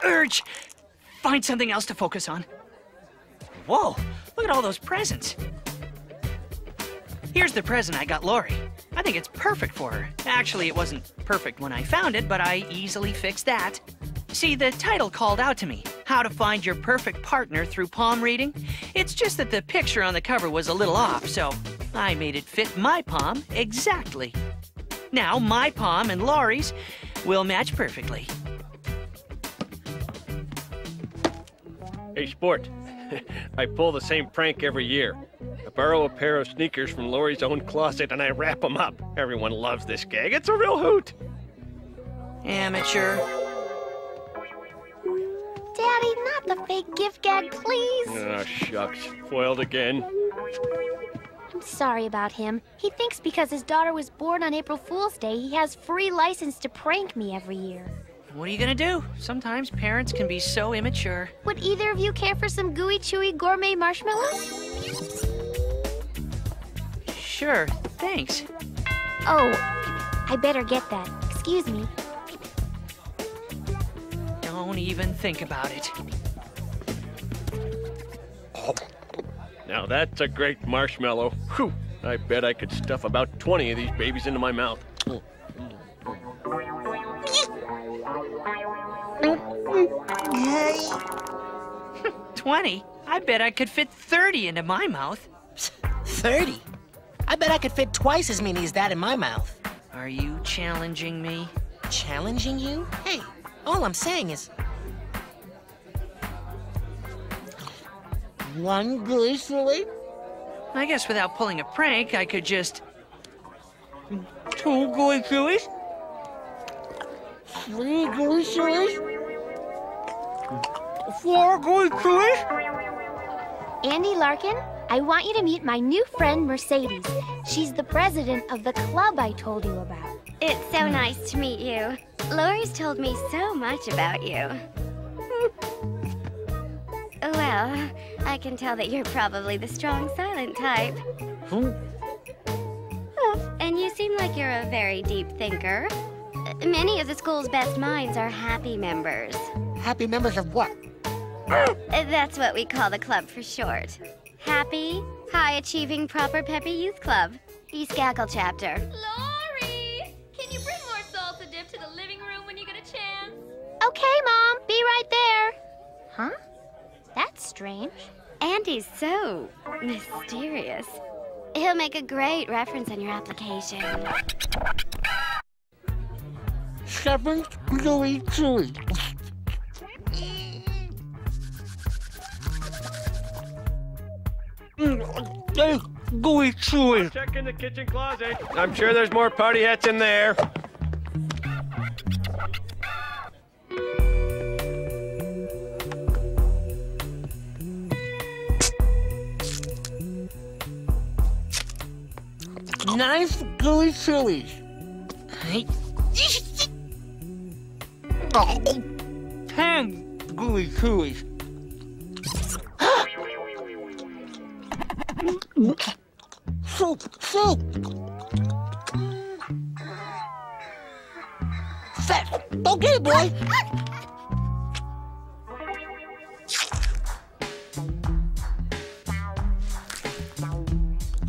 urge. Find something else to focus on. Whoa, look at all those presents. Here's the present I got Lori. I think it's perfect for her. Actually, it wasn't perfect when I found it, but I easily fixed that. See, the title called out to me How to Find Your Perfect Partner Through Palm Reading. It's just that the picture on the cover was a little off, so I made it fit my palm exactly. Now, my palm and Lori's will match perfectly. Hey, Sport. <laughs> I pull the same prank every year. I borrow a pair of sneakers from Lori's own closet and I wrap them up. Everyone loves this gag. It's a real hoot. Amateur. Daddy, not the fake gift gag, please. Oh, shucks. Foiled again. I'm sorry about him. He thinks because his daughter was born on April Fool's Day, he has free license to prank me every year. What are you gonna do? Sometimes parents can be so immature. Would either of you care for some gooey, chewy gourmet marshmallows? Sure, thanks. Oh, I better get that. Excuse me. Don't even think about it. Now that's a great marshmallow. Whew. I bet I could stuff about 20 of these babies into my mouth. 20. I bet I could fit 30 into my mouth. <laughs> 30? I bet I could fit twice as many as that in my mouth. Are you challenging me? Challenging you? Hey, all I'm saying is. One silly? I guess without pulling a prank, I could just. Two gooey gooeys? Three gooey sillies? Four gooey gooeys? Andy Larkin, I want you to meet my new friend Mercedes. She's the president of the club I told you about. It's so nice to meet you. Lori's told me so much about you. well, I can tell that you're probably the strong silent type. And you seem like you're a very deep thinker. Many of the school's best minds are happy members. Happy members of what? <laughs> That's what we call the club for short. Happy, high-achieving, proper peppy youth club. East Gackle chapter. Lori! Can you bring more salsa dip to the living room when you get a chance? Okay, Mom. Be right there. Huh? That's strange. Andy's so mysterious. He'll make a great reference on your application. Seven gooey chewy. Gooey chewy. Check in the kitchen closet. I'm sure there's more party hats in there. Nice gooey chilies. <laughs> Ten gooey chewies. Soup, soup. Fat. Okay, boy.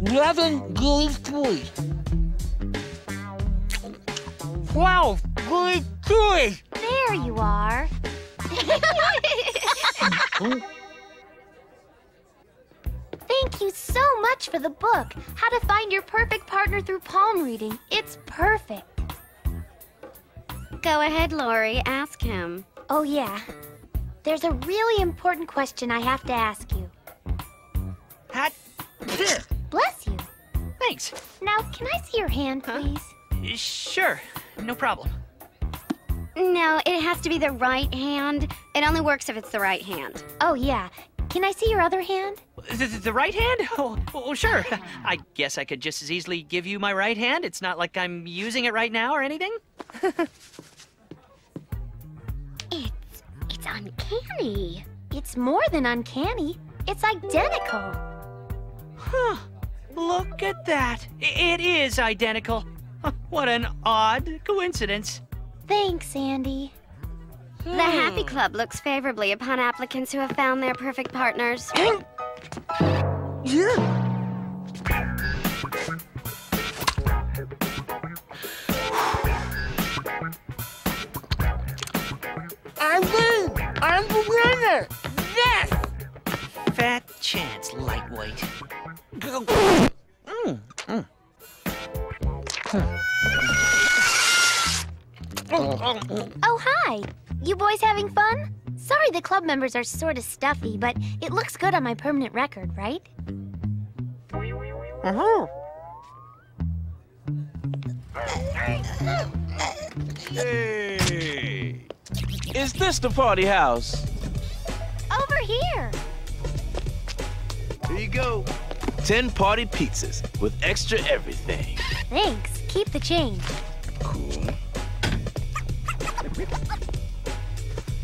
Eleven gooey chewies. Twelve gooey chewies. There you are. <laughs> <laughs> Thank you so much for the book, How to Find Your Perfect Partner Through Palm Reading. It's perfect. Go ahead, Lori. Ask him. Oh, yeah. There's a really important question I have to ask you. Hat. Here. Bless you. Thanks. Now, can I see your hand, please? Sure. No problem. No, it has to be the right hand. It only works if it's the right hand. Oh, yeah. Can I see your other hand? The, the- the right hand? <laughs> Oh, oh, sure. <laughs> I guess I could just as easily give you my right hand. It's not like I'm using it right now or anything. It's it's uncanny. It's more than uncanny. It's identical. Huh. Look at that. It is identical. <laughs> What an odd coincidence. Thanks, Andy. The Happy Club looks favorably upon applicants who have found their perfect partners. <gasps> I'm in. I'm the winner. Yes. Fat chance, lightweight. Mm, mm. Oh, hi. You boys having fun? Sorry the club members are sort of stuffy, but it looks good on my permanent record, right? Uh-huh. Hey! Is this the party house? Over here. Here you go. Ten party pizzas with extra everything. Thanks. Keep the change. Cool.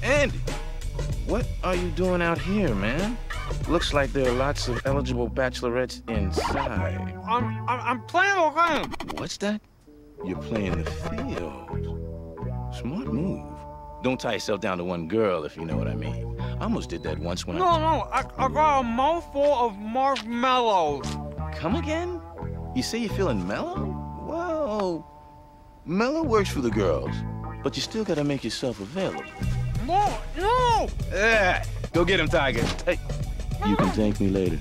Andy, what are you doing out here, man? Looks like there are lots of eligible bachelorettes inside. I'm, I'm, I'm playing a game. What's that? You're playing the field. Smart move. Don't tie yourself down to one girl, if you know what I mean. I almost did that once when No, I... no, I, I got a mouthful of marshmallows. Come again? You say you're feeling mellow? Well, mellow works for the girls, but you still gotta make yourself available. No, no! Go get him, Tiger. Hey, you can thank me later.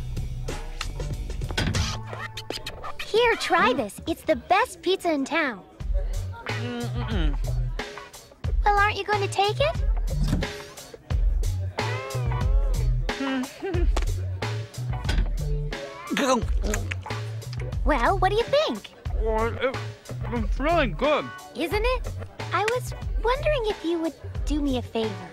Here, try this. It's the best pizza in town. Mm-mm. Well, aren't you going to take it? <laughs> Well, what do you think? It's really good. Isn't it? I was wondering if you would do me a favor.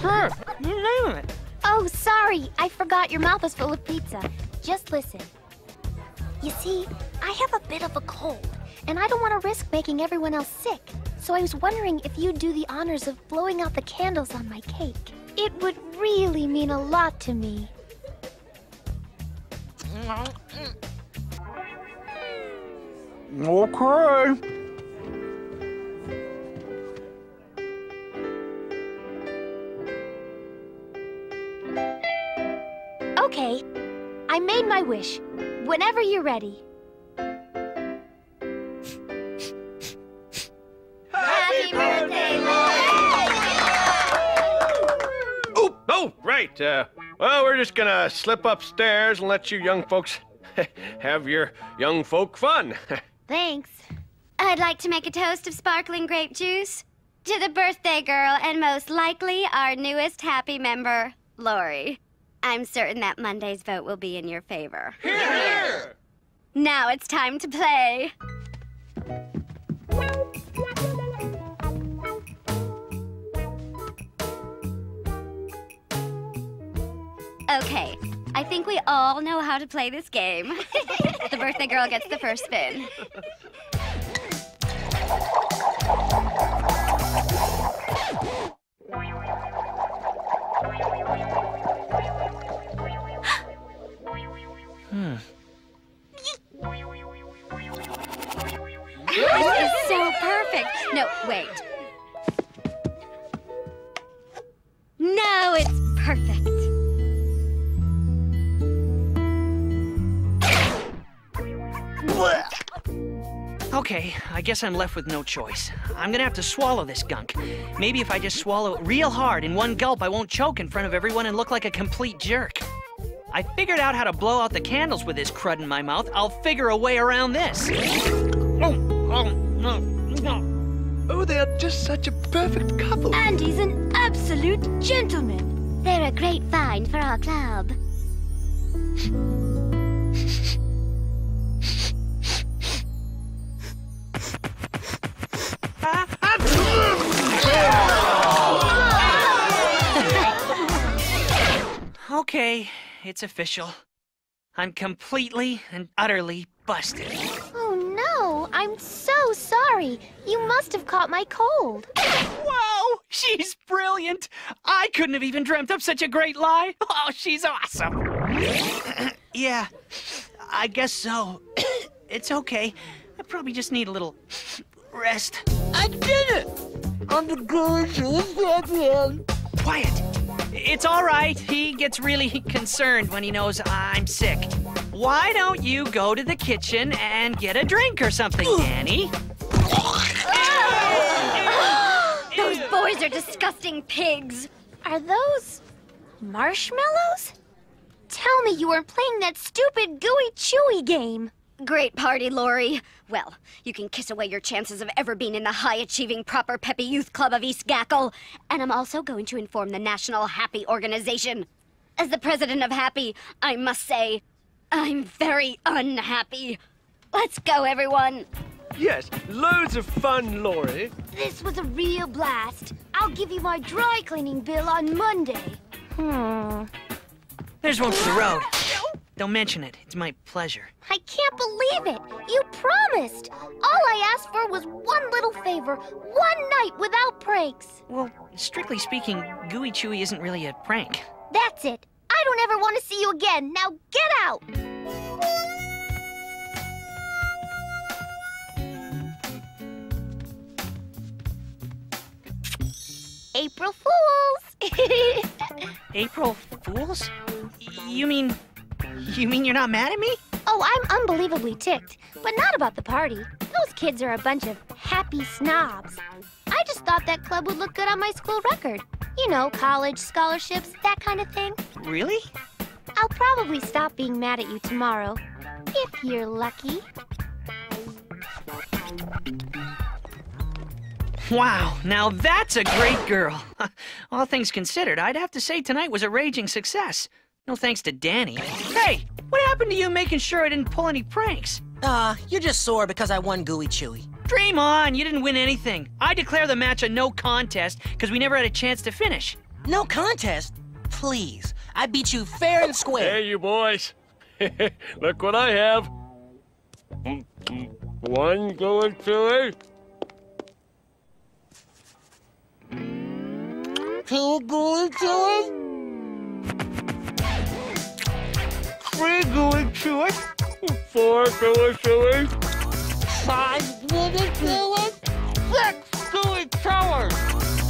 Sure. You name it. Oh, sorry. I forgot your mouth is full of pizza. Just listen. You see, I have a bit of a cold, and I don't want to risk making everyone else sick. So I was wondering if you'd do the honors of blowing out the candles on my cake. It would really mean a lot to me. Okay. Okay, I made my wish. Whenever you're ready. Happy birthday, Oh, oh, right. Uh, well, we're just gonna slip upstairs and let you young folks <laughs> have your young folk fun. <laughs> Thanks. I'd like to make a toast of sparkling grape juice to the birthday girl and most likely our newest happy member, Lori. I'm certain that Monday's vote will be in your favor. Here! Now it's time to play. Okay, I think we all know how to play this game. <laughs> the birthday girl gets the first spin. Hmm. This is so perfect. No, wait. No, it's perfect. Okay, I guess I'm left with no choice. I'm gonna have to swallow this gunk. Maybe if I just swallow it real hard in one gulp, I won't choke in front of everyone and look like a complete jerk. I figured out how to blow out the candles with this crud in my mouth. I'll figure a way around this. Oh, oh, no, no. Oh, they are just such a perfect couple. And he's an absolute gentleman. They're a great find for our club. Okay, it's official. I'm completely and utterly busted. Oh no, I'm so sorry. You must have caught my cold. Whoa, she's brilliant. I couldn't have even dreamt up such a great lie. Oh, she's awesome. <clears throat> yeah, I guess so. <clears throat> it's okay. I probably just need a little <clears throat> rest. I did it! I'm the good champion. Quiet. It's all right. He gets really concerned when he knows I'm sick. Why don't you go to the kitchen and get a drink or something, Danny? <gasps> Those boys are disgusting pigs. Are those marshmallows? Tell me you weren't playing that stupid gooey chewy game. Great party, Lori. Well, you can kiss away your chances of ever being in the high-achieving Proper Peppy Youth Club of East Gackle. And I'm also going to inform the National Happy Organization. As the president of Happy, I must say, I'm very unhappy. Let's go, everyone. Yes, loads of fun, Lori. This was a real blast. I'll give you my dry cleaning bill on Monday. Hmm. There's one for the road. Don't mention it. It's my pleasure. I can't believe it. You promised. All I asked for was one little favor. One night without pranks. Well, strictly speaking, Gooey Chewy isn't really a prank. That's it. I don't ever want to see you again. Now get out. April Fools! <laughs> April Fools? You mean. You mean you're not mad at me? oh, I'm unbelievably ticked, but not about the party. Those kids are a bunch of happy snobs. I just thought that club would look good on my school record. You know, college, scholarships, that kind of thing. Really? I'll probably stop being mad at you tomorrow, if you're lucky. Wow, now that's a great girl. <laughs> All things considered, I'd have to say tonight was a raging success. No thanks to Danny. Hey, what happened to you making sure I didn't pull any pranks? Ah, uh, you're just sore because I won Gooey Chewy. Dream on, you didn't win anything. I declare the match a no contest because we never had a chance to finish. No contest? Please, I beat you fair and square. Hey, you boys. <laughs> Look what I have. One Gooey Chewy. Two Gooey Chewy. Three Gooey Chewy. Four Gooey Chewy. Five Gooey Chewy. Six Gooey Chewy.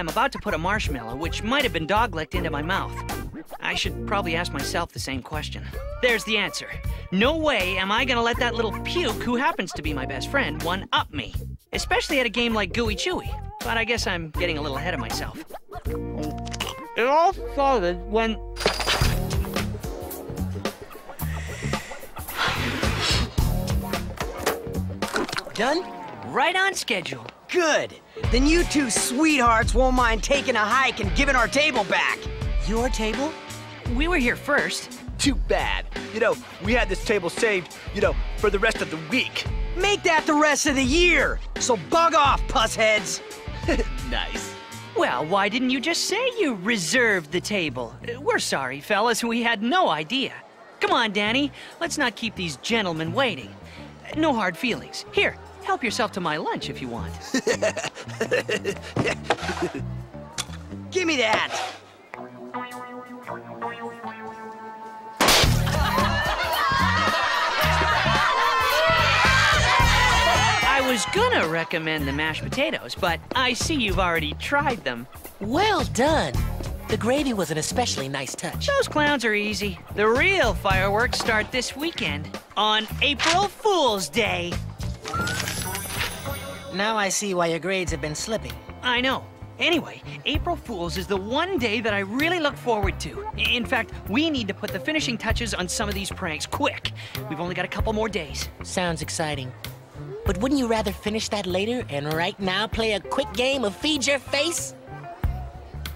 I'm about to put a marshmallow, which might have been dog-licked, into my mouth. I should probably ask myself the same question. There's the answer. No way am I gonna let that little puke, who happens to be my best friend, one-up me. Especially at a game like Gooey Chewy. But I guess I'm getting a little ahead of myself. It all started when Done? Right on schedule. Good. Then you two sweethearts won't mind taking a hike and giving our table back. Your table? We were here first. Too bad. You know, we had this table saved, you know, for the rest of the week. Make that the rest of the year. So bug off, pussheads. <laughs> nice. Well, why didn't you just say you reserved the table? We're sorry, fellas, we had no idea. Come on, Danny, let's not keep these gentlemen waiting. No hard feelings. Here, help yourself to my lunch if you want. <laughs> Give me that. I was gonna recommend the mashed potatoes, but I see you've already tried them. Well done. The gravy was an especially nice touch. Those clowns are easy. The real fireworks start this weekend on April Fool's Day. Now I see why your grades have been slipping. I know. Anyway, April Fool's is the one day that I really look forward to. In fact, we need to put the finishing touches on some of these pranks quick. We've only got a couple more days. Sounds exciting. But wouldn't you rather finish that later and right now play a quick game of Feed Your Face?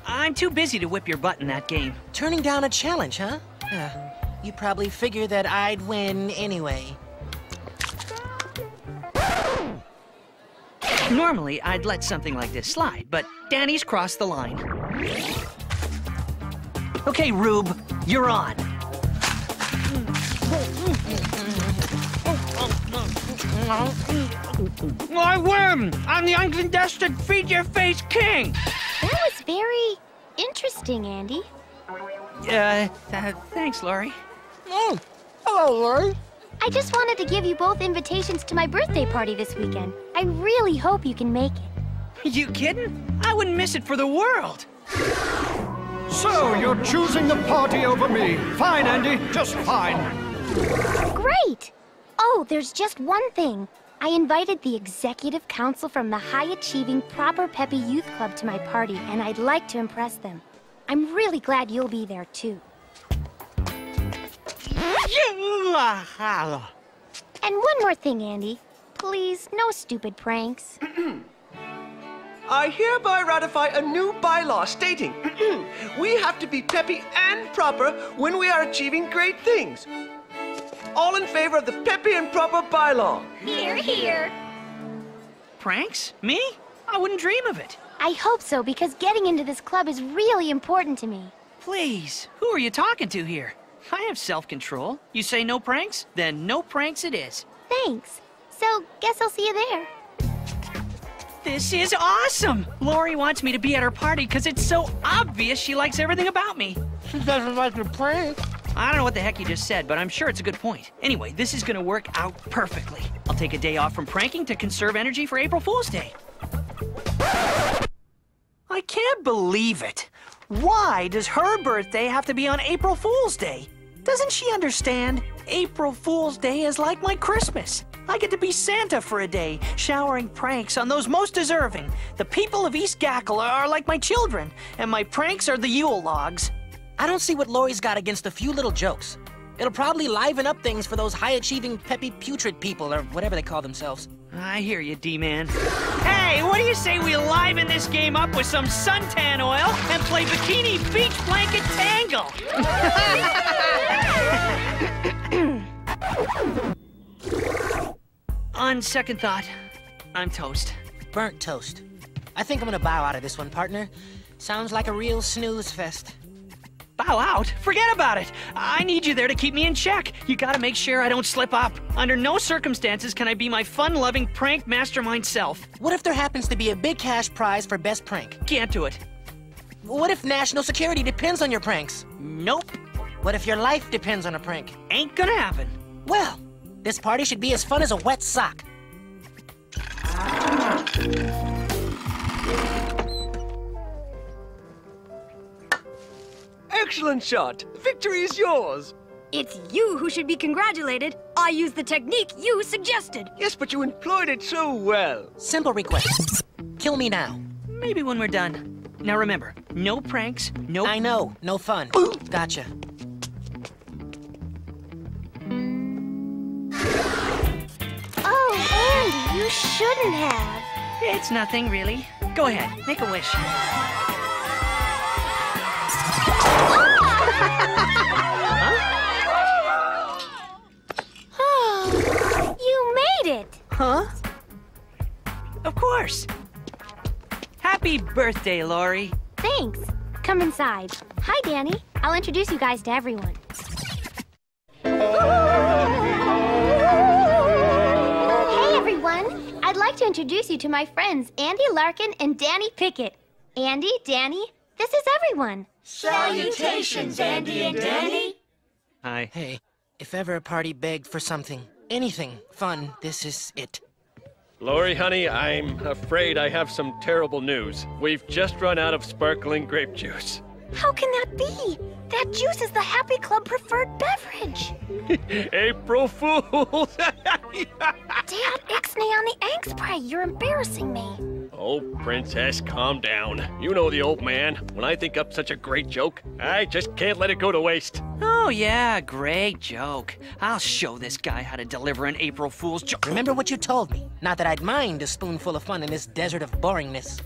I'm too busy to whip your butt in that game. Turning down a challenge, huh? Uh, you probably figure that I'd win anyway. Normally, I'd let something like this slide, but Danny's crossed the line. Okay, Rube, you're on. I win! I'm the uncontested Feed Your Face King! That was very interesting, Andy. Uh, th- thanks, Lori. Oh, Hello, Lori. I just wanted to give you both invitations to my birthday party this weekend. I really hope you can make it. You kidding? I wouldn't miss it for the world. So, you're choosing the party over me. Fine, Andy, just fine. Great! Oh, there's just one thing. I invited the executive council from the high achieving Proper Peppy Youth Club to my party, and I'd like to impress them. I'm really glad you'll be there too. And one more thing, Andy. Please, no stupid pranks. <clears throat> I hereby ratify a new bylaw stating <clears throat> we have to be peppy and proper when we are achieving great things. All in favor of the peppy and proper bylaw? Here, here. Pranks? Me? I wouldn't dream of it. I hope so, because getting into this club is really important to me. Please, who are you talking to here? I have self-control. You say no pranks? Then no pranks it is. Thanks. So, guess I'll see you there. This is awesome! Lori wants me to be at her party because it's so obvious she likes everything about me. She doesn't like your prank. I don't know what the heck you just said, but I'm sure it's a good point. Anyway, this is gonna work out perfectly. I'll take a day off from pranking to conserve energy for April Fool's Day. I can't believe it. Why does her birthday have to be on April Fool's Day? Doesn't she understand? April Fool's Day is like my Christmas. I get to be Santa for a day, showering pranks on those most deserving. The people of East Gackle are like my children, and my pranks are the Yule logs. I don't see what Lori's got against a few little jokes. It'll probably liven up things for those high-achieving, peppy, putrid people, or whatever they call themselves. I hear you, D-Man. Hey, what do you say we liven this game up with some suntan oil and play Bikini Beach Blanket Tangle? On second thought, I'm toast. Burnt toast. I think I'm gonna bow out of this one, partner. Sounds like a real snooze fest. Bow out? Forget about it. I need you there to keep me in check. You gotta make sure I don't slip up. Under no circumstances can I be my fun-loving prank mastermind self. What if there happens to be a big cash prize for best prank? Can't do it. What if national security depends on your pranks? Nope. What if your life depends on a prank? Ain't gonna happen. Well, this party should be as fun as a wet sock. Excellent shot. Victory is yours. It's you who should be congratulated. I used the technique you suggested. Yes, but you employed it so well. Simple request. Kill me now. Maybe when we're done. Now remember, no pranks, no... I know, no fun. Gotcha. Oh, Andy, you shouldn't have. It's nothing, really. Go ahead, make a wish. You made it. Huh? Of course. Happy birthday, Lori. Thanks. Come inside. Hi, Danny. I'll introduce you guys to everyone. Hey, everyone. I'd like to introduce you to my friends, Andy Larkin and Danny Pickett. Andy, Danny, this is everyone. Salutations, Andy and Danny. Hi. Hey, if ever a party begged for something, anything fun, this is it. Lori, honey, I'm afraid I have some terrible news. We've just run out of sparkling grape juice. How can that be? That juice is the Happy Club preferred beverage. <laughs> April Fools! Dad, ixnay on the ink spray. You're embarrassing me. oh, Princess, calm down. You know the old man. When I think up such a great joke, I just can't let it go to waste. Oh, yeah, great joke. I'll show this guy how to deliver an April Fool's joke. Remember what you told me. Not that I'd mind a spoonful of fun in this desert of boringness.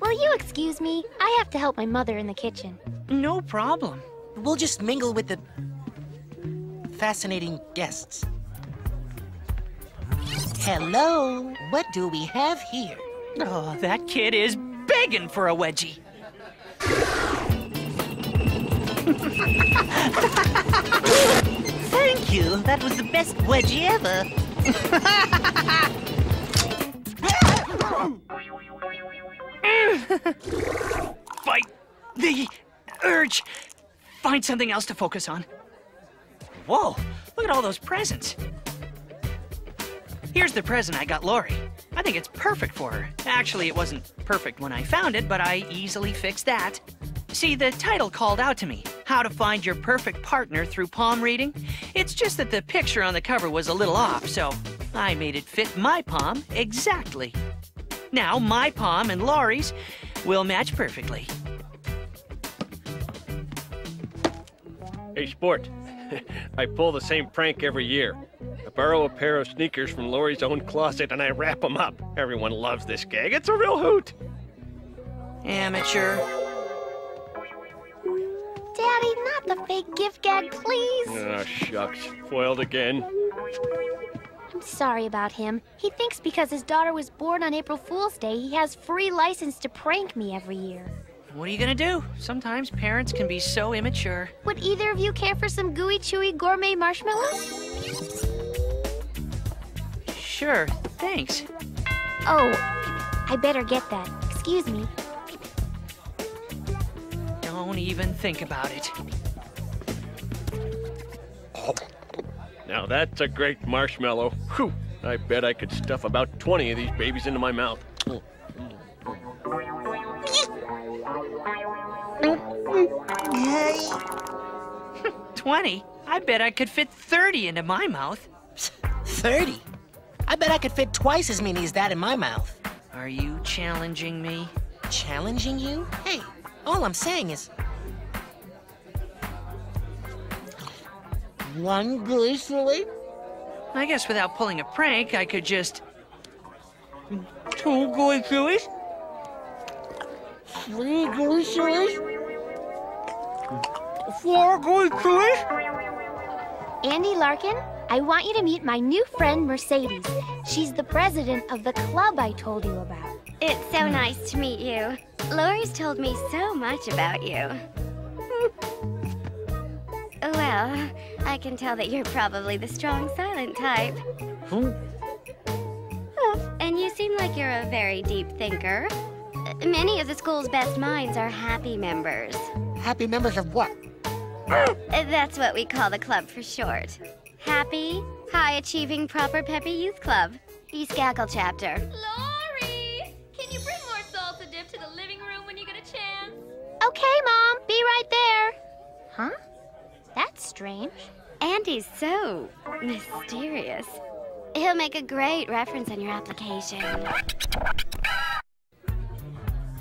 Will you excuse me? I have to help my mother in the kitchen. No problem. We'll just mingle with the fascinating guests. Hello, what do we have here? Oh, that kid is begging for a wedgie. Thank you. That was the best wedgie ever. <laughs> Fight the urge. Find something else to focus on. Whoa, look at all those presents. Here's the present I got Lori. I think it's perfect for her. Actually, it wasn't perfect when I found it, but I easily fixed that. See, the title called out to me How to Find Your Perfect Partner Through Palm Reading. It's just that the picture on the cover was a little off, so I made it fit my palm exactly. Now, my palm and Lori's will match perfectly. Hey, Sport. <laughs> I pull the same prank every year. I borrow a pair of sneakers from Lori's own closet and I wrap them up. Everyone loves this gag. It's a real hoot. Amateur. Daddy, not the fake gift gag, please. Oh, shucks. Foiled again. I'm sorry about him. He thinks because his daughter was born on April Fool's Day, he has free license to prank me every year. What are you gonna do? Sometimes parents can be so immature. Would either of you care for some gooey, chewy gourmet marshmallows? Sure, thanks. Oh, I better get that. Excuse me. Don't even think about it. Oh. Now that's a great marshmallow. Whew. I bet I could stuff about 20 of these babies into my mouth. <laughs> Hey. 20? I bet I could fit 30 into my mouth. 30? I bet I could fit twice as many as that in my mouth. Are you challenging me? Challenging you? Hey, all I'm saying is. One gooey silly, I guess without pulling a prank, I could just. Two gooey gooeys? three gooey sillies, Four gooey gooeys? Andy Larkin, I want you to meet my new friend, Mercedes. She's the president of the club I told you about. It's so nice to meet you. Lori's told me so much about you. <laughs> well, I can tell that you're probably the strong, silent type. Oh, and you seem like you're a very deep thinker. Many of the school's best minds are happy members. Happy members of what? <gasps> That's what we call the club for short. Happy, high achieving, proper peppy youth club. East Gackle chapter. Lori! Can you bring more salsa dip to the living room when you get a chance? Okay, Mom, be right there. Huh? That's strange. Andy's so mysterious. He'll make a great reference on your application.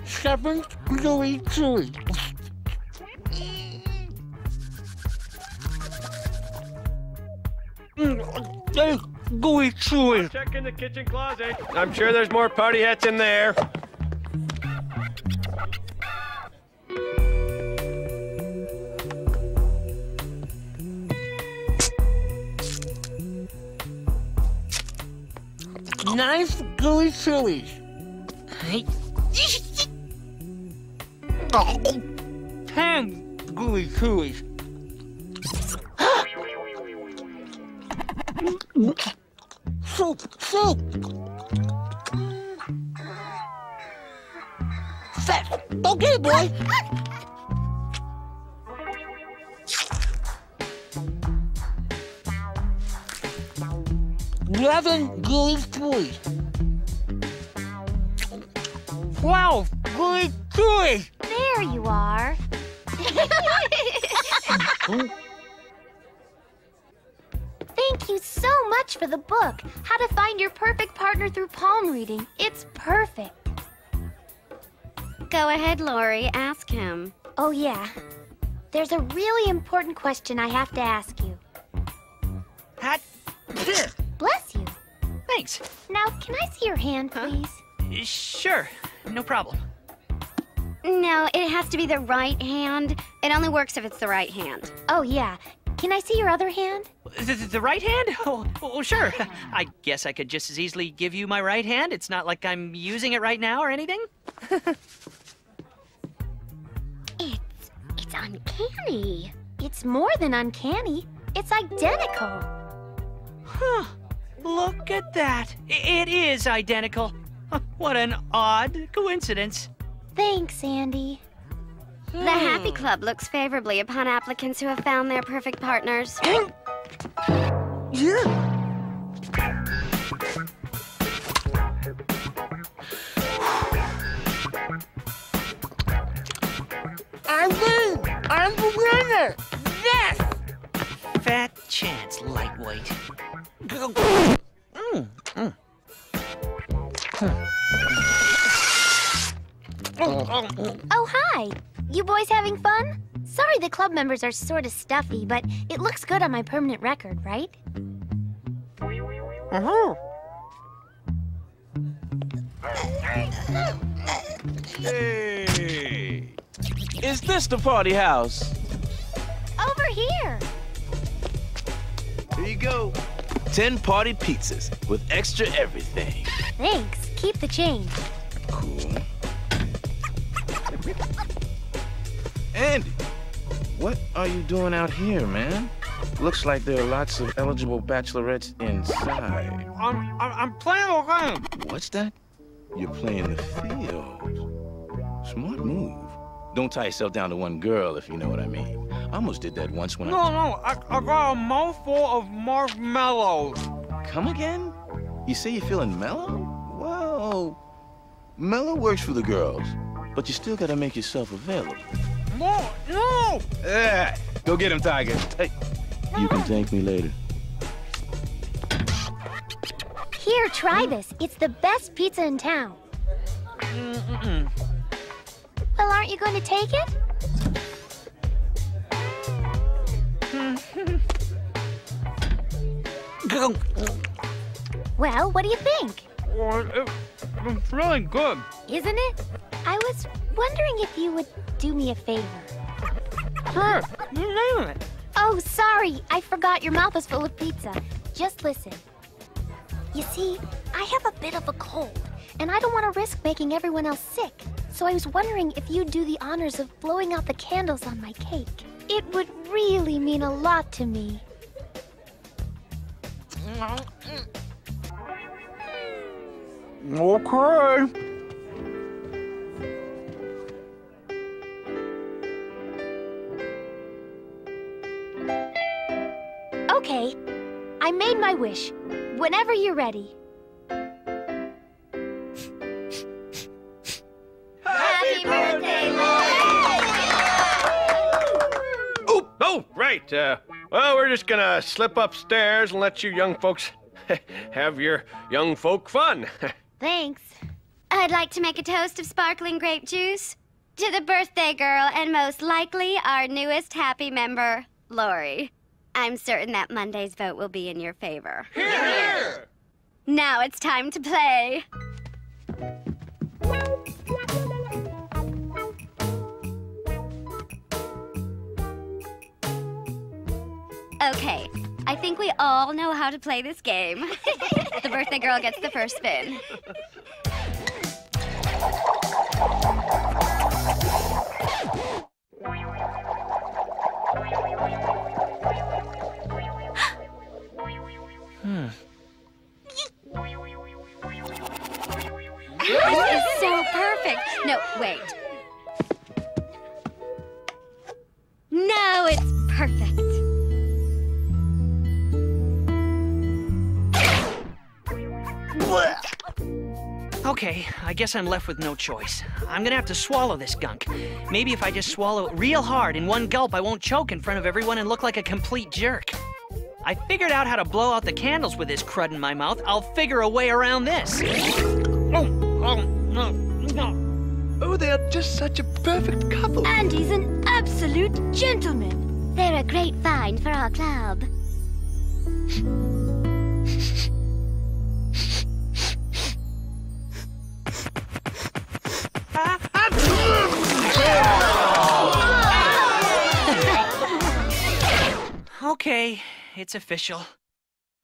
Seven gooey silly. Gooey chewy. Check in the kitchen closet. I'm sure there's more party hats in there. Nice gooey. Oh, ten gooey chewies. Soup, soup. Fat. Okay, boy. Eleven gooey chewies. Twelve gooey chewies. There you are. Thank you so much for the book, How to Find Your Perfect Partner Through Palm Reading. It's perfect. Go ahead, Lori, ask him. Oh, yeah. There's a really important question I have to ask you. Hat. Bless you. Thanks. Now, can I see your hand, please? Sure, no problem. No, it has to be the right hand. It only works if it's the right hand. Oh, yeah. Can I see your other hand? The, the- the right hand? Oh, oh, sure. I guess I could just as easily give you my right hand. It's not like I'm using it right now or anything. It's it's uncanny. It's more than uncanny. It's identical. Huh. Look at that. It is identical. What an odd coincidence. Thanks, Andy. The hmm. Happy Club looks favorably upon applicants who have found their perfect partners. <clears throat> Yeah. I win! I'm the winner! Yes! Fat chance, lightweight. Mm, mm. Oh, hi! You boys having fun? Sorry the club members are sort of stuffy, but it looks good on my permanent record, right? Uh-huh. Hey! Is this the party house? Over here! Here you go. Ten party pizzas with extra everything. Thanks. Keep the change. Cool. Andy, what are you doing out here, man? Looks like there are lots of eligible bachelorettes inside. I'm, I'm, I'm playing a game. What's that? You're playing the field. Smart move. Don't tie yourself down to one girl, if you know what I mean. I almost did that once when No, I... no, I, I got a mouthful of marshmallows. Come again? You say you're feeling mellow? Well, mellow works for the girls, but you still gotta make yourself available. No, no! Yeah, go get him, Tiger. Hey, you can thank me later. Here, try this. It's the best pizza in town. Mm-mm. Well, aren't you going to take it? <laughs> Well, what do you think? Well, it, it's really good. Isn't it? I was wondering if you would do me a favor. Sure, you name it. Oh, sorry. I forgot your mouth is full of pizza. Just listen. You see, I have a bit of a cold, and I don't want to risk making everyone else sick. So I was wondering if you'd do the honors of blowing out the candles on my cake. It would really mean a lot to me. Okay. Okay. I made my wish. Whenever you're ready. Happy birthday, Oh, oh, right. Uh, well, we're just gonna slip upstairs and let you young folks <laughs> have your young folk fun. <laughs> Thanks. I'd like to make a toast of sparkling grape juice to the birthday girl and most likely our newest happy member, Lori. I'm certain that Monday's vote will be in your favor. Here, here! Now it's time to play. Okay, I think we all know how to play this game. <laughs> the birthday girl gets the first spin. Hmm. This is so perfect. No, wait. No, it's perfect. Okay, I guess I'm left with no choice. I'm gonna have to swallow this gunk. Maybe if I just swallow it real hard in one gulp, I won't choke in front of everyone and look like a complete jerk. I figured out how to blow out the candles with this crud in my mouth. I'll figure a way around this. Oh, oh, no, no. Oh, they are just such a perfect couple. Andy's an absolute gentleman. They're a great find for our club. <laughs> Okay, it's official.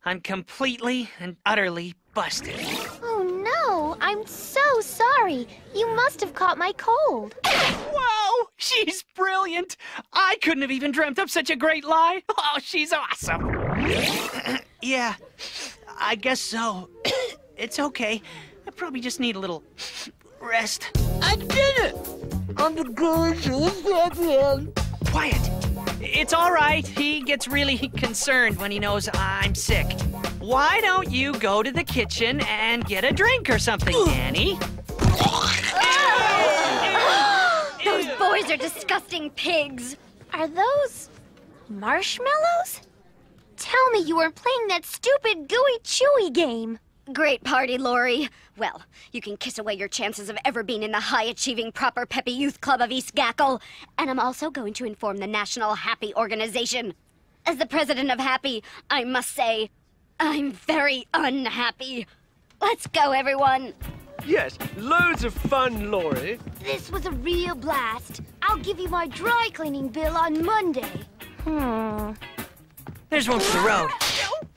I'm completely and utterly busted. Oh no, I'm so sorry. You must have caught my cold. Whoa, she's brilliant. I couldn't have even dreamt up such a great lie. Oh, she's awesome. <clears throat> yeah, I guess so. <clears throat> it's okay. I probably just need a little rest. I did it! I'm the girl who's champion. Quiet. it's all right. He gets really concerned when he knows I'm sick. Why don't you go to the kitchen and get a drink or something, Annie? <gasps> Those boys are disgusting pigs. Are those marshmallows? Tell me you weren't playing that stupid gooey chewy game. Great party, Lori. Well, you can kiss away your chances of ever being in the high-achieving Proper Peppy Youth Club of East Gackle. And I'm also going to inform the National Happy Organization. As the president of Happy, I must say, I'm very unhappy. Let's go, everyone. Yes, loads of fun, Lori. This was a real blast. I'll give you my dry cleaning bill on Monday. Hmm. There's one for the road.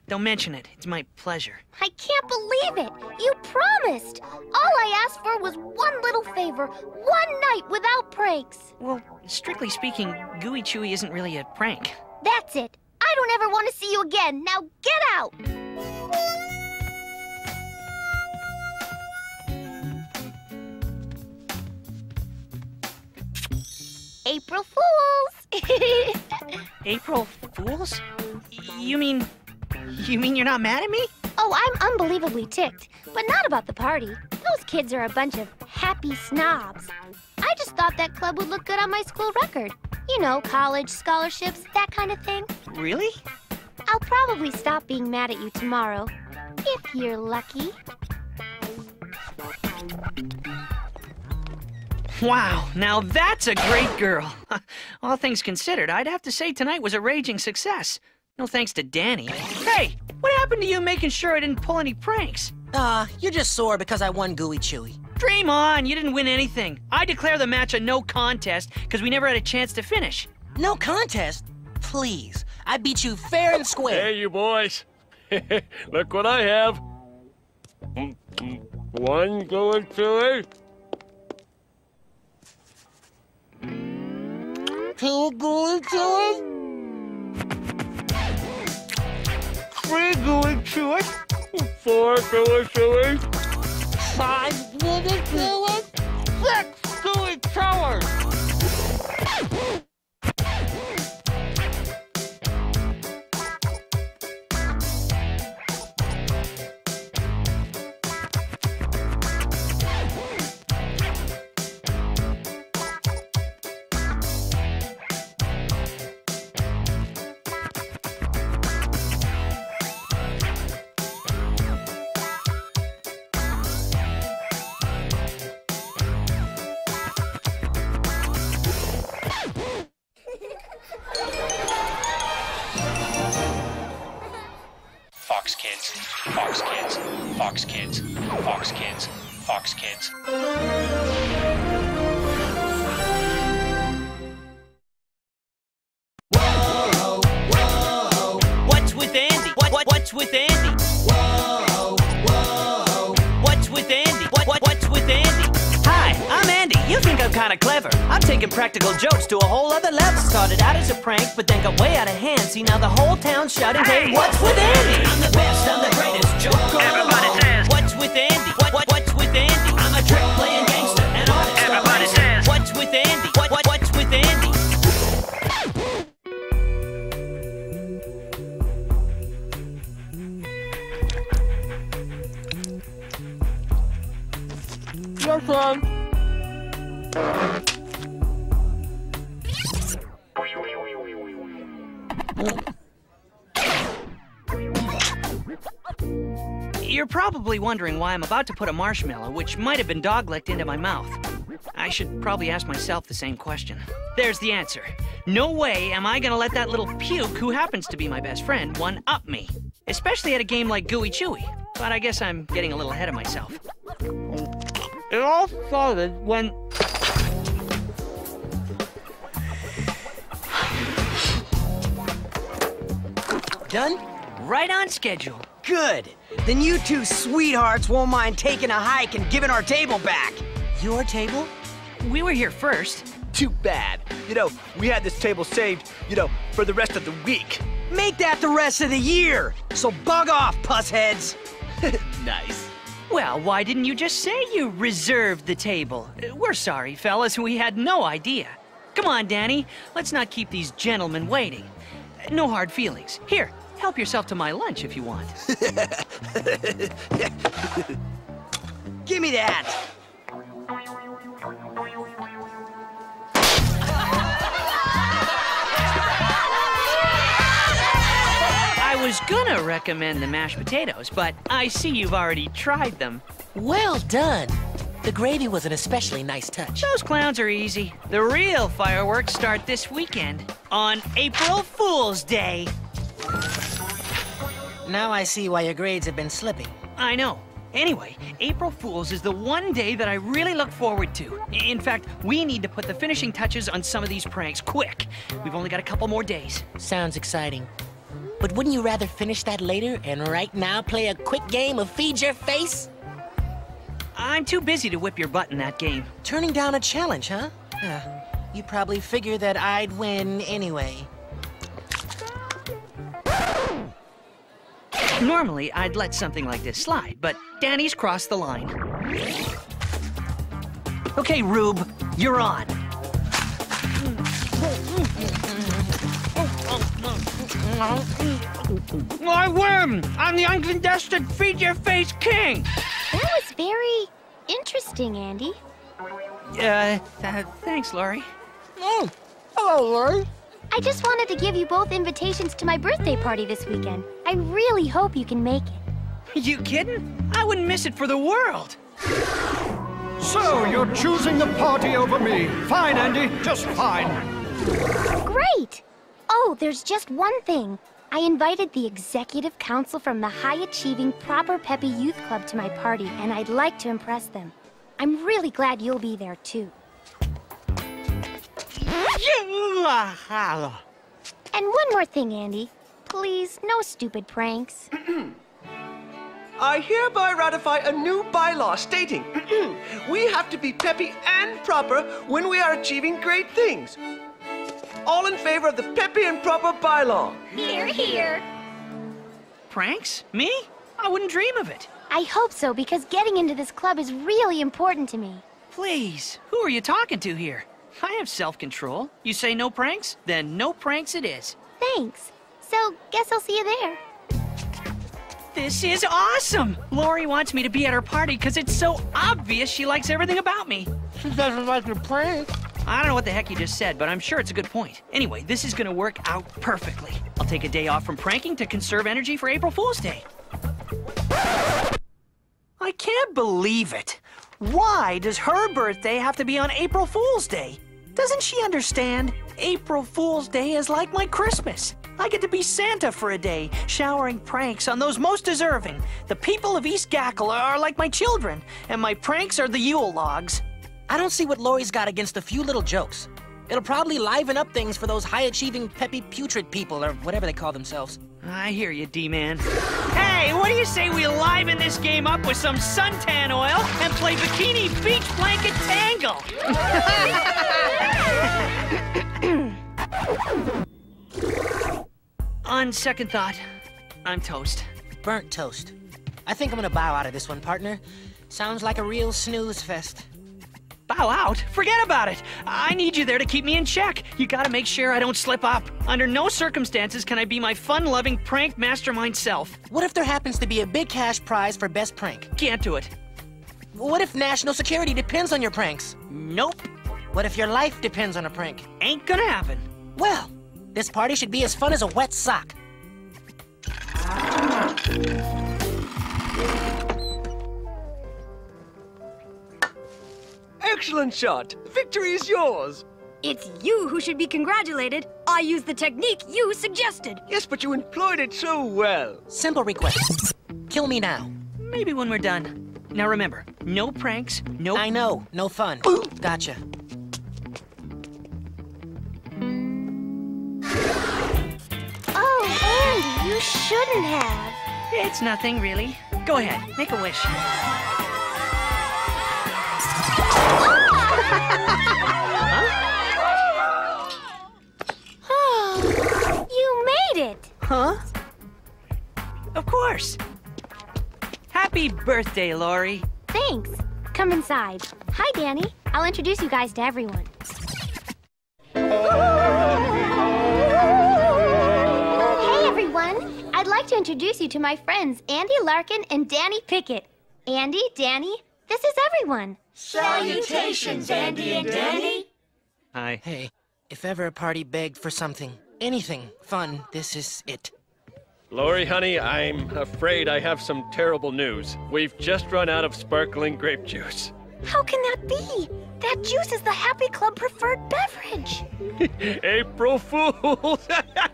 Don't mention it. It's my pleasure. I can't believe it. You promised. All I asked for was one little favor. One night without pranks. Well, strictly speaking, Gooey Chewy isn't really a prank. That's it. I don't ever want to see you again. Now get out. April Fools! <laughs> April Fools? You mean. You mean you're not mad at me? Oh, I'm unbelievably ticked, but not about the party. Those kids are a bunch of happy snobs. I just thought that club would look good on my school record. You know, college, scholarships, that kind of thing. Really? I'll probably stop being mad at you tomorrow, if you're lucky. Wow, now that's a great girl. <laughs> All things considered, I'd have to say tonight was a raging success. No thanks to Danny. Hey, what happened to you making sure I didn't pull any pranks? Uh, you're just sore because I won Gooey Chewy. Dream on, you didn't win anything. I declare the match a no contest because we never had a chance to finish. No contest? Please, I beat you fair and square. Hey, you boys. <laughs> Look what I have. One going chili. Two gooey chewy. Three gooey chewy. Four gooey chewy. Five gooey chewy. Six gooey chewy. Put a marshmallow, which might have been dog-licked, into my mouth. I should probably ask myself the same question. There's the answer. No way am I gonna let that little puke, who happens to be my best friend, one-up me. Especially at a game like Gooey Chewy. But I guess I'm getting a little ahead of myself. It all started when... Done? Right on schedule. Good. Then you two sweethearts won't mind taking a hike and giving our table back. Your table? We were here first. Too bad. You know, we had this table saved, you know, for the rest of the week. Make that the rest of the year. So bug off, pussheads. <laughs> nice. Well, why didn't you just say you reserved the table? We're sorry, fellas, we had no idea. Come on, Danny. Let's not keep these gentlemen waiting. No hard feelings. Here, help yourself to my lunch if you want. <laughs> Give me that! I was gonna recommend the mashed potatoes, but I see you've already tried them. Well done. The gravy was an especially nice touch. Those clowns are easy. The real fireworks start this weekend on April Fool's Day. Now I see why your grades have been slipping. I know. Anyway, April Fool's is the one day that I really look forward to. In fact, we need to put the finishing touches on some of these pranks quick. We've only got a couple more days. Sounds exciting. But wouldn't you rather finish that later and right now play a quick game of Feed Your Face? I'm too busy to whip your butt in that game. Turning down a challenge, huh? Uh, you probably figure that I'd win anyway. Normally, I'd let something like this slide, but Danny's crossed the line. Okay, Rube, you're on. I win! I'm the uncontested Feed Your Face King! That was very interesting, Andy. Uh, th thanks, Lori. Oh, hello, Lori. I just wanted to give you both invitations to my birthday party this weekend. I really hope you can make it. You kidding? I wouldn't miss it for the world. So, you're choosing the party over me. Fine, Andy, just fine. Great! Oh, there's just one thing. I invited the executive council from the high-achieving Proper Peppy Youth Club to my party, and I'd like to impress them. I'm really glad you'll be there, too. And one more thing, Andy. Please, no stupid pranks. <clears throat> I hereby ratify a new bylaw stating <clears throat> we have to be peppy and proper when we are achieving great things. All in favor of the peppy and proper bylaw? Here, here. Pranks? Me? I wouldn't dream of it. I hope so, because getting into this club is really important to me. Please, who are you talking to here? I have self-control. You say no pranks? Then no pranks it is. Thanks. So, guess I'll see you there. This is awesome! Lori wants me to be at her party because it's so obvious she likes everything about me. She doesn't like your prank. I don't know what the heck you just said, but I'm sure it's a good point. Anyway, this is gonna work out perfectly. I'll take a day off from pranking to conserve energy for April Fool's Day. I can't believe it. Why does her birthday have to be on April Fool's Day? Doesn't she understand? April Fool's Day is like my Christmas. I get to be Santa for a day, showering pranks on those most deserving. The people of East Gackle are like my children, and my pranks are the Yule logs. I don't see what Lori's got against a few little jokes. It'll probably liven up things for those high-achieving, peppy, putrid people, or whatever they call themselves. I hear you, D-Man. Hey, what do you say we liven this game up with some suntan oil and play Bikini Beach Blanket Tangle? <laughs> On second thought, I'm toast. Burnt toast. I think I'm gonna bow out of this one, partner. Sounds like a real snooze fest. Bow out? Forget about it. I need you there to keep me in check. You gotta make sure I don't slip up. Under no circumstances can I be my fun-loving prank mastermind self. What if there happens to be a big cash prize for best prank? Can't do it. What if national security depends on your pranks? Nope. What if your life depends on a prank? Ain't gonna happen. Well, this party should be as fun as a wet sock. Excellent shot. Victory is yours. It's you who should be congratulated. I used the technique you suggested. Yes, but you employed it so well. Simple request. Kill me now. Maybe when we're done. Now remember, no pranks, no... I know, no fun. gotcha. Oh, Andy, you shouldn't have. It's nothing, really. Go ahead, make a wish. it! Huh? Of course! Happy birthday, Lori. Thanks. Come inside. Hi, Danny. I'll introduce you guys to everyone. Hey, everyone. I'd like to introduce you to my friends, Andy Larkin and Danny Pickett. Andy, Danny, this is everyone. Salutations, Andy and Danny. Hi. Hey, if ever a party begged for something, anything fun, this is it. Lori, honey, I'm afraid I have some terrible news. We've just run out of sparkling grape juice. How can that be? That juice is the Happy Club preferred beverage. <laughs> April Fools! <laughs> Dad,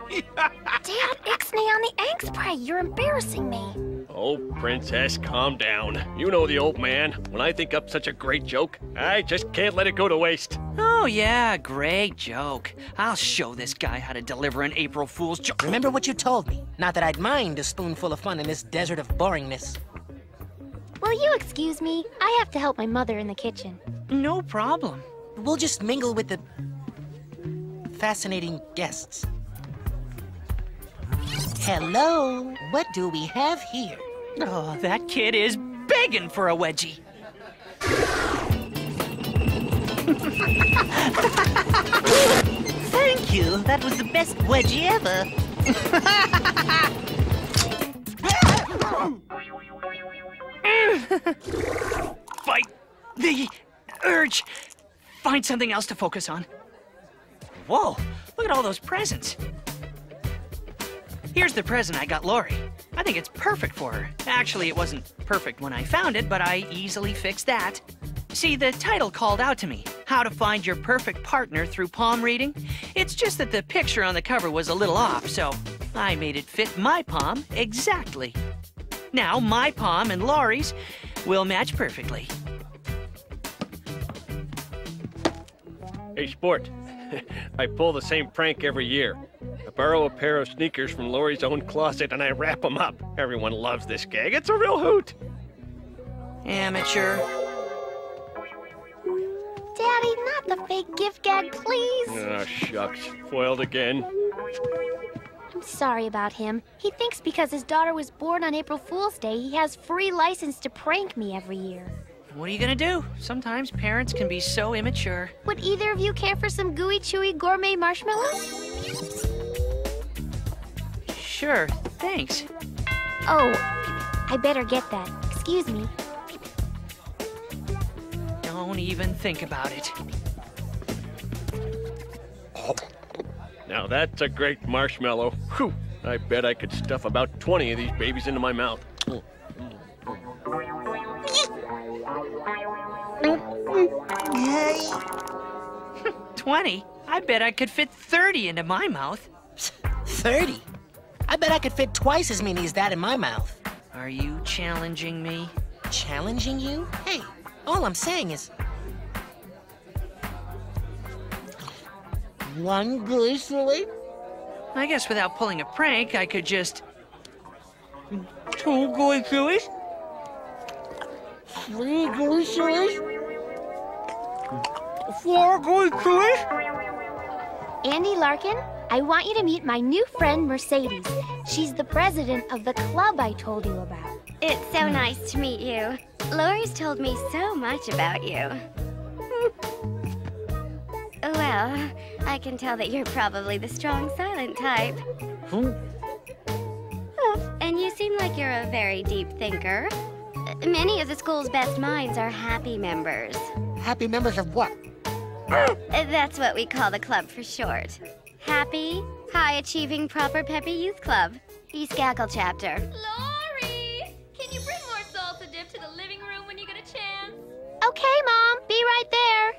ixnay on the angst spray. You're embarrassing me. Oh, Princess, calm down. You know the old man. When I think up such a great joke, I just can't let it go to waste. Oh, yeah, great joke. I'll show this guy how to deliver an April Fool's joke. Remember what you told me. Not that I'd mind a spoonful of fun in this desert of boringness. Will you excuse me? I have to help my mother in the kitchen. No problem. We'll just mingle with the fascinating guests. Hello, what do we have here? Oh, that kid is begging for a wedgie. Thank you. That was the best wedgie ever. Fight the urge. Find something else to focus on. Whoa, look at all those presents. Here's the present I got Lori. I think it's perfect for her. Actually, it wasn't perfect when I found it, but I easily fixed that. See, the title called out to me How to Find Your Perfect Partner Through Palm Reading. It's just that the picture on the cover was a little off, so I made it fit my palm exactly. Now, my palm and Lori's will match perfectly. Hey, Sport. <laughs> I pull the same prank every year. I borrow a pair of sneakers from Lori's own closet and I wrap them up. Everyone loves this gag. It's a real hoot. Amateur. Daddy, not the fake gift gag, please. Oh, shucks. Foiled again. I'm sorry about him. He thinks because his daughter was born on April Fool's Day, he has free license to prank me every year. What are you gonna do? Sometimes parents can be so immature. Would either of you care for some gooey, chewy gourmet marshmallows? Sure, thanks. Oh, I better get that. Excuse me. Don't even think about it. Now that's a great marshmallow. Whew. I bet I could stuff about 20 of these babies into my mouth. 20? <laughs> I bet I could fit 30 into my mouth. <laughs> 30? I bet I could fit twice as many as that in my mouth. Are you challenging me? Challenging you? Hey, all I'm saying is... One silly? I guess without pulling a prank, I could just... Two chewies? Three gooey sillies? Four gooey chewies? Andy Larkin, I want you to meet my new friend, Mercedes. She's the president of the club I told you about. It's so nice to meet you. Lori's told me so much about you. well, I can tell that you're probably the strong, silent type. Oh, and you seem like you're a very deep thinker. Many of the school's best minds are happy members. Happy members of what? <gasps> That's what we call the club for short. Happy, high-achieving, proper peppy youth club. East Gackle chapter. Lori! Can you bring more salsa dip to the living room when you get a chance? Okay, Mom. Be right there.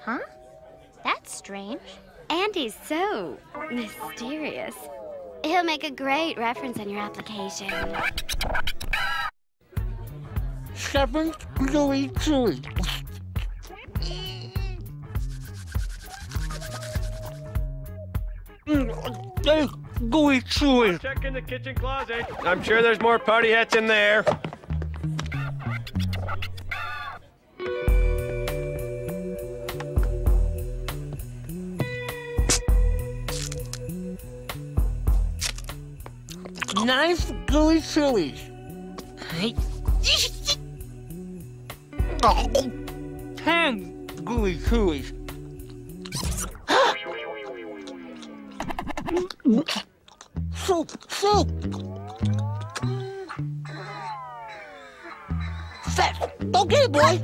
Huh? That's strange. Andy's so mysterious. He'll make a great reference on your application. Seven gooey chewy. Gooey chewy. Check in the kitchen closet. I'm sure there's more party hats in there. Nice gooey chewies. Hey. Ten gooey chewies. Soup, soup. Get it, boy.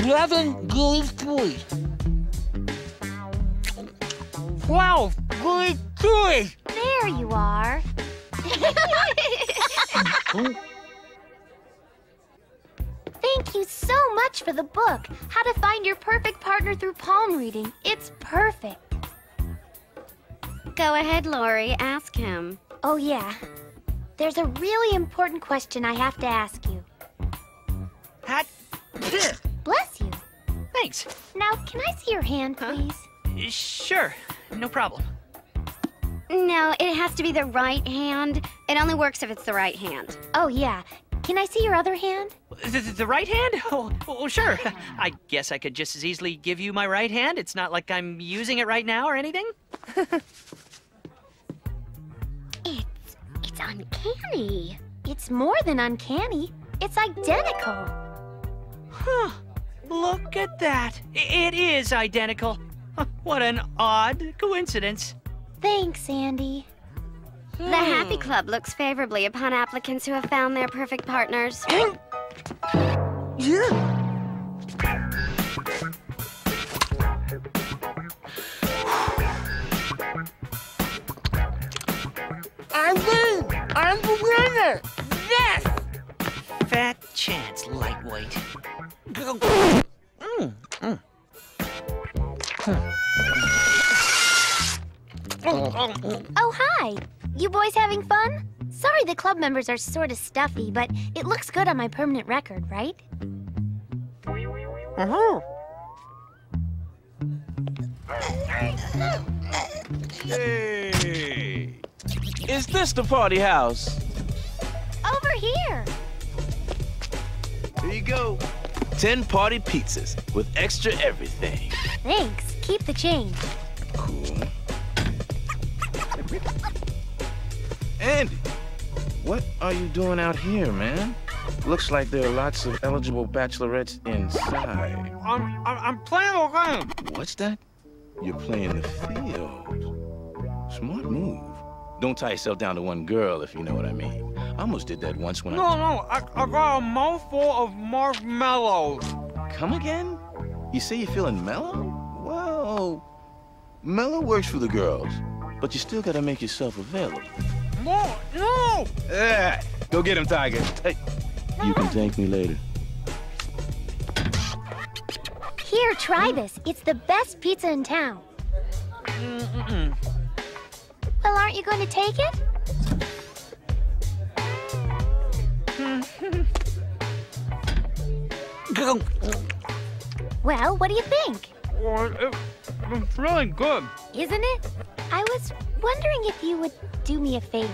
Eleven good boy. Wow, good boy. There you are. Thank you so much for the book, How to Find Your Perfect Partner Through Palm Reading. It's perfect. Go ahead, Lori. Ask him. Oh, yeah. There's a really important question I have to ask you. Hat. Bless you. Thanks. Now, can I see your hand, please? Sure, no problem. No, it has to be the right hand. It only works if it's the right hand. Oh, yeah. Can I see your other hand? The, the- the right hand? <laughs> Oh, oh, sure. <laughs> I guess I could just as easily give you my right hand. It's not like I'm using it right now or anything. <laughs> It's it's uncanny. It's more than uncanny. It's identical. Huh. Look at that. It is identical. What an odd coincidence. Thanks, Andy. The Happy Club looks favorably upon applicants who have found their perfect partners. <gasps> Yeah. I'm in. I'm the winner. Yes. Fat chance, lightweight. Mm, mm. Oh, hi. You boys having fun? Sorry the club members are sort of stuffy, but it looks good on my permanent record, right? Uh-huh. Hey! Is this the party house? Over here. Here you go. Ten party pizzas with extra everything. Thanks. Keep the change. Cool. Andy, what are you doing out here, man? Looks like there are lots of eligible bachelorettes inside. I'm, I'm, I'm playing around. What's that? You're playing the field. Smart move. Don't tie yourself down to one girl, if you know what I mean. I almost did that once when No, I... no, I, I got a mouthful of marshmallows. Come again? You say you're feeling mellow? Well, mellow works for the girls, but you still gotta make yourself available. No, no! Yeah, go get him, Tiger. Hey, you can thank me later. Here, try this. It's the best pizza in town. Mm-mm. Well, aren't you going to take it? <laughs> Well, what do you think? Well, it, it's really good. Isn't it? I was wondering if you would do me a favor.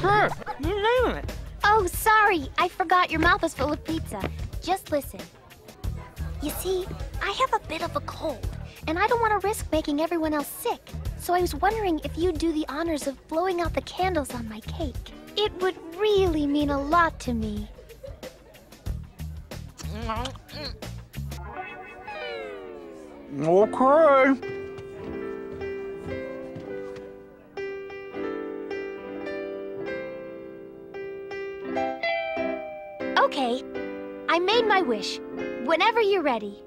Sure, you name it. Oh, sorry. I forgot your mouth is full of pizza. Just listen. You see, I have a bit of a cold, and I don't want to risk making everyone else sick. So I was wondering if you'd do the honors of blowing out the candles on my cake. It would really mean a lot to me. Mm-hmm. Okay. Okay, I made my wish. Whenever you're ready.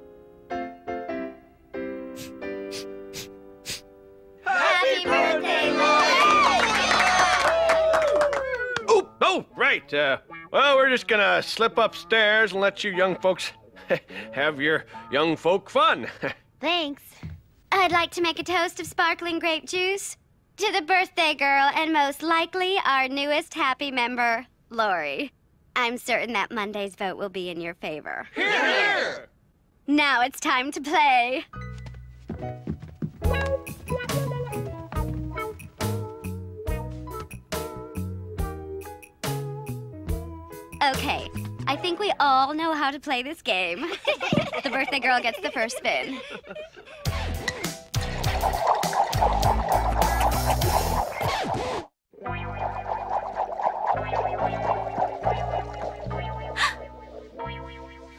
Happy birthday, Oh, oh, right. Uh, well, we're just gonna slip upstairs and let you young folks <laughs> have your young folk fun. <laughs> Thanks. I'd like to make a toast of sparkling grape juice to the birthday girl and most likely our newest happy member, Lori. I'm certain that Monday's vote will be in your favor. Here! Now it's time to play. Okay, I think we all know how to play this game. <laughs> the birthday girl gets the first spin.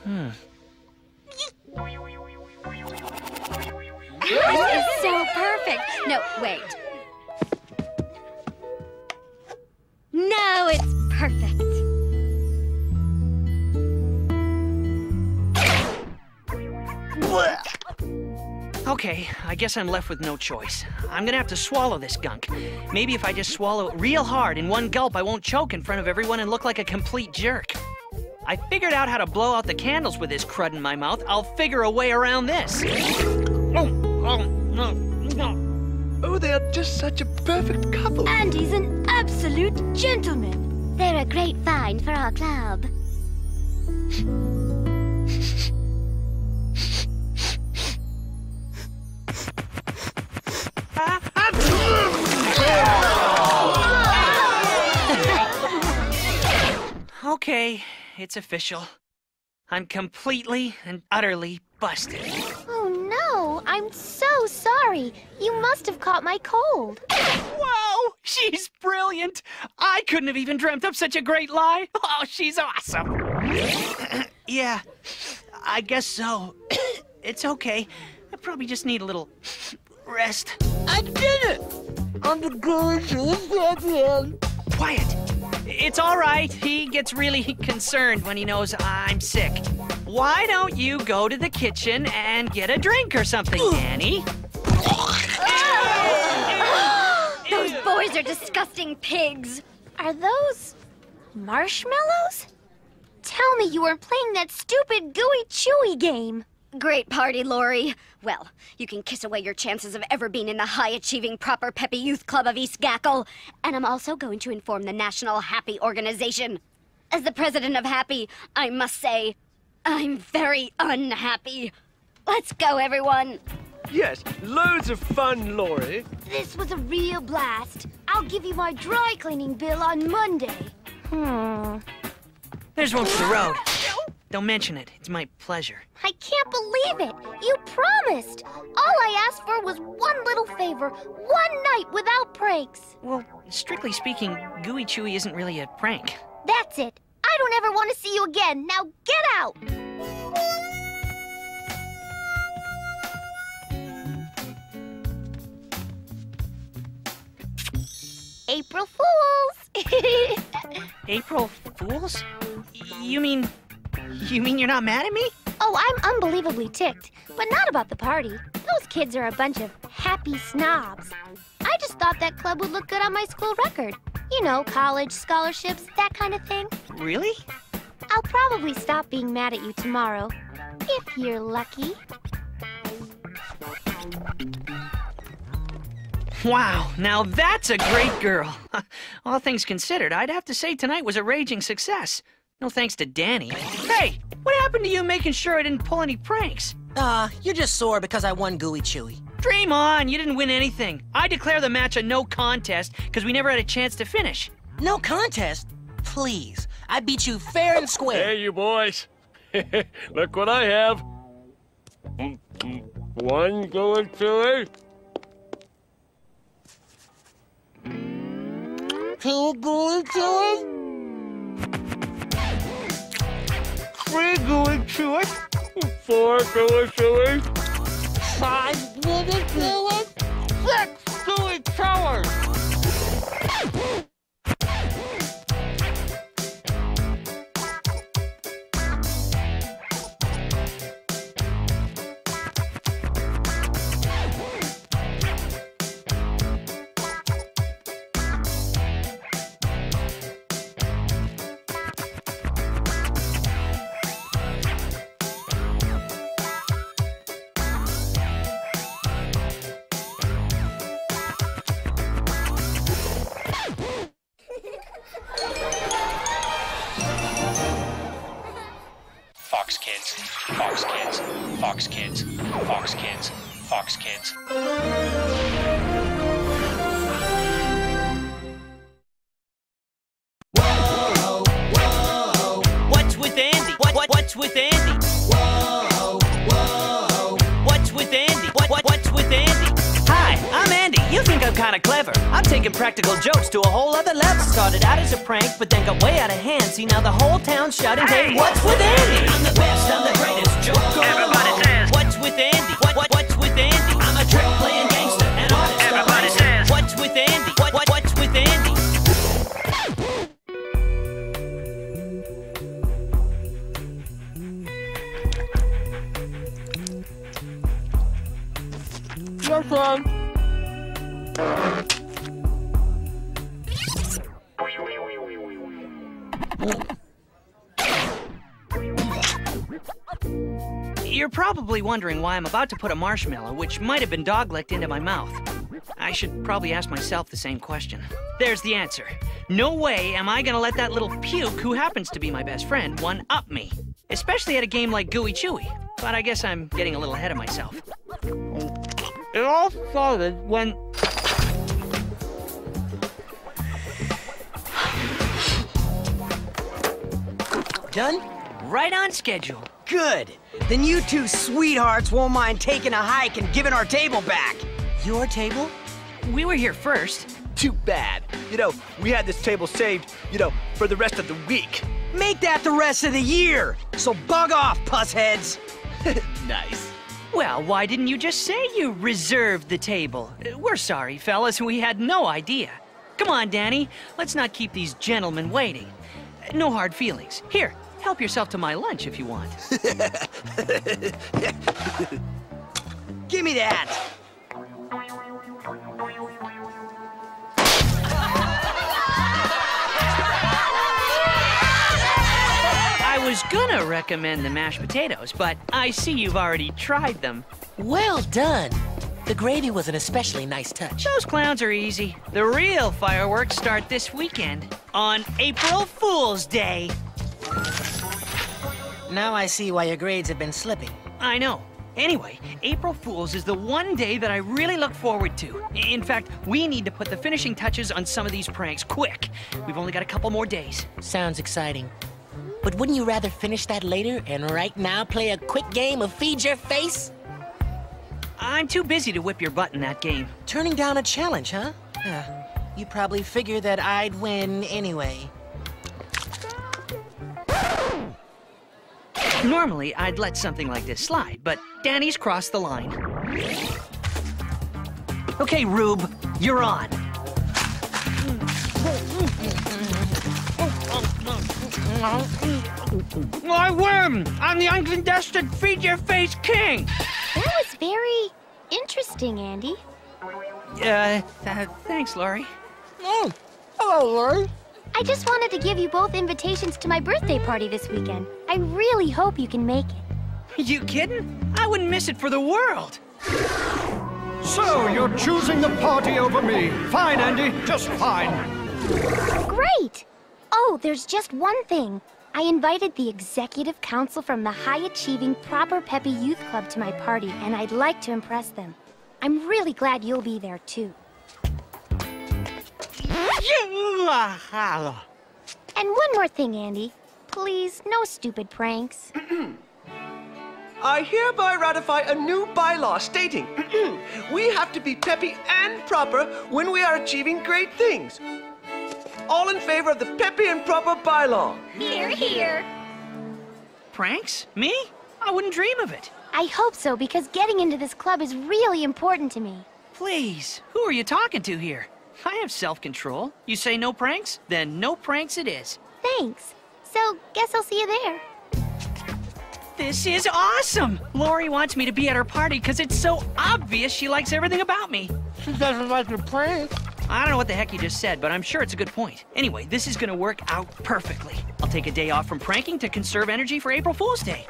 Hmm. This is so perfect. No, wait. No, it's perfect. Okay, I guess I'm left with no choice. I'm gonna have to swallow this gunk. Maybe if I just swallow it real hard in one gulp, I won't choke in front of everyone and look like a complete jerk. I figured out how to blow out the candles with this crud in my mouth. I'll figure a way around this. Oh, oh, no, no. Oh, they are just such a perfect couple. Andy's an absolute gentleman. They're a great find for our club. Okay, it's official. I'm completely and utterly busted. Oh no, I'm so sorry. You must have caught my cold. Whoa, she's brilliant. I couldn't have even dreamt up such a great lie. Oh, she's awesome. <clears throat> yeah, I guess so. <clears throat> it's okay. I probably just need a little <sniffs> rest. I did it! I'm the good champion. Quiet. It's all right. He gets really concerned when he knows I'm sick. Why don't you go to the kitchen and get a drink or something, <gasps> Danny? <gasps> Those boys are disgusting pigs. Are those marshmallows? Tell me you weren't playing that stupid gooey chewy game. Great party, Lori. Well, you can kiss away your chances of ever being in the high-achieving Proper Peppy Youth Club of East Gackle. And I'm also going to inform the National Happy Organization. As the president of Happy, I must say, I'm very unhappy. Let's go, everyone. Yes, loads of fun, Lori. This was a real blast. I'll give you my dry cleaning bill on Monday. Hmm. There's one for the road. Don't mention it. It's my pleasure. I can't believe it. You promised. All I asked for was one little favor. One night without pranks. Well, strictly speaking, Gooey Chewy isn't really a prank. That's it. I don't ever want to see you again. Now get out. April Fools! <laughs> April Fools? You mean. You mean you're not mad at me? oh, I'm unbelievably ticked, but not about the party. Those kids are a bunch of happy snobs. I just thought that club would look good on my school record. You know, college, scholarships, that kind of thing. Really? I'll probably stop being mad at you tomorrow, if you're lucky. Wow, now that's a great girl. <laughs> All things considered, I'd have to say tonight was a raging success. No thanks to Danny. Hey, what happened to you making sure I didn't pull any pranks? Uh, you're just sore because I won Gooey Chewy. Dream on, you didn't win anything. I declare the match a no contest because we never had a chance to finish. No contest? Please. I beat you fair and square. Hey, you boys. <laughs> Look what I have. One Two gooey chewy. Three gooey chewy. Four going chili. Five gooey chewy. Six gooey. Fox around shouting, hey, hey what's with Andy? I'm the best, I'm the greatest joker. Everybody says, what's with Andy? What, what, what's with Andy? I'm a trick playing gangster and all this Everybody stuff. says, what's with Andy? What, what, what's with Andy? Yes, sir. You're probably wondering why I'm about to put a marshmallow, which might have been dog-licked, into my mouth. I should probably ask myself the same question. There's the answer. No way am I gonna let that little puke, who happens to be my best friend, one-up me. Especially at a game like Gooey Chewy. But I guess I'm getting a little ahead of myself. It all started when Done? Right on schedule. Good. Then you two sweethearts won't mind taking a hike and giving our table back. Your table? We were here first. Too bad. You know, we had this table saved, you know, for the rest of the week. Make that the rest of the year. So bug off, pussheads. <laughs> nice. Well, why didn't you just say you reserved the table? We're sorry, fellas, we had no idea. Come on, Danny, let's not keep these gentlemen waiting. No hard feelings. Here, help yourself to my lunch if you want. <laughs> Give me that. I was gonna recommend the mashed potatoes, but I see you've already tried them. Well done. The gravy was an especially nice touch. Those clowns are easy. The real fireworks start this weekend, on April Fool's Day. Now I see why your grades have been slipping. I know. Anyway, April Fool's is the one day that I really look forward to. In fact, we need to put the finishing touches on some of these pranks quick. We've only got a couple more days. Sounds exciting. But wouldn't you rather finish that later and right now play a quick game of Feed Your Face? I'm too busy to whip your butt in that game. Turning down a challenge, huh? Uh, you probably figure that I'd win anyway. Normally, I'd let something like this slide, but Danny's crossed the line. Okay, Rube, you're on. I win! I'm the uncontested Feed Your Face King! That was very interesting, Andy. Uh, uh thanks, Lori. Oh, hello, Lori. I just wanted to give you both invitations to my birthday party this weekend. I really hope you can make it. <laughs> You kidding? I wouldn't miss it for the world. So, you're choosing the party over me. Fine, Andy, just fine. Great! Oh, there's just one thing. I invited the executive council from the high-achieving Proper Peppy Youth Club to my party, and I'd like to impress them. I'm really glad you'll be there, too. And one more thing, Andy. Please, no stupid pranks. <clears throat> I hereby ratify a new bylaw stating <clears throat> we have to be peppy and proper when we are achieving great things. All in favor of the peppy and proper bylaw? Here, here. Pranks? Me? I wouldn't dream of it. I hope so, because getting into this club is really important to me. Please, who are you talking to here? I have self-control. You say no pranks? Then no pranks it is. Thanks. So, guess I'll see you there. This is awesome! Lori wants me to be at her party because it's so obvious she likes everything about me. She doesn't like your prank. I don't know what the heck you just said, but I'm sure it's a good point. Anyway, this is gonna work out perfectly. I'll take a day off from pranking to conserve energy for April Fool's Day.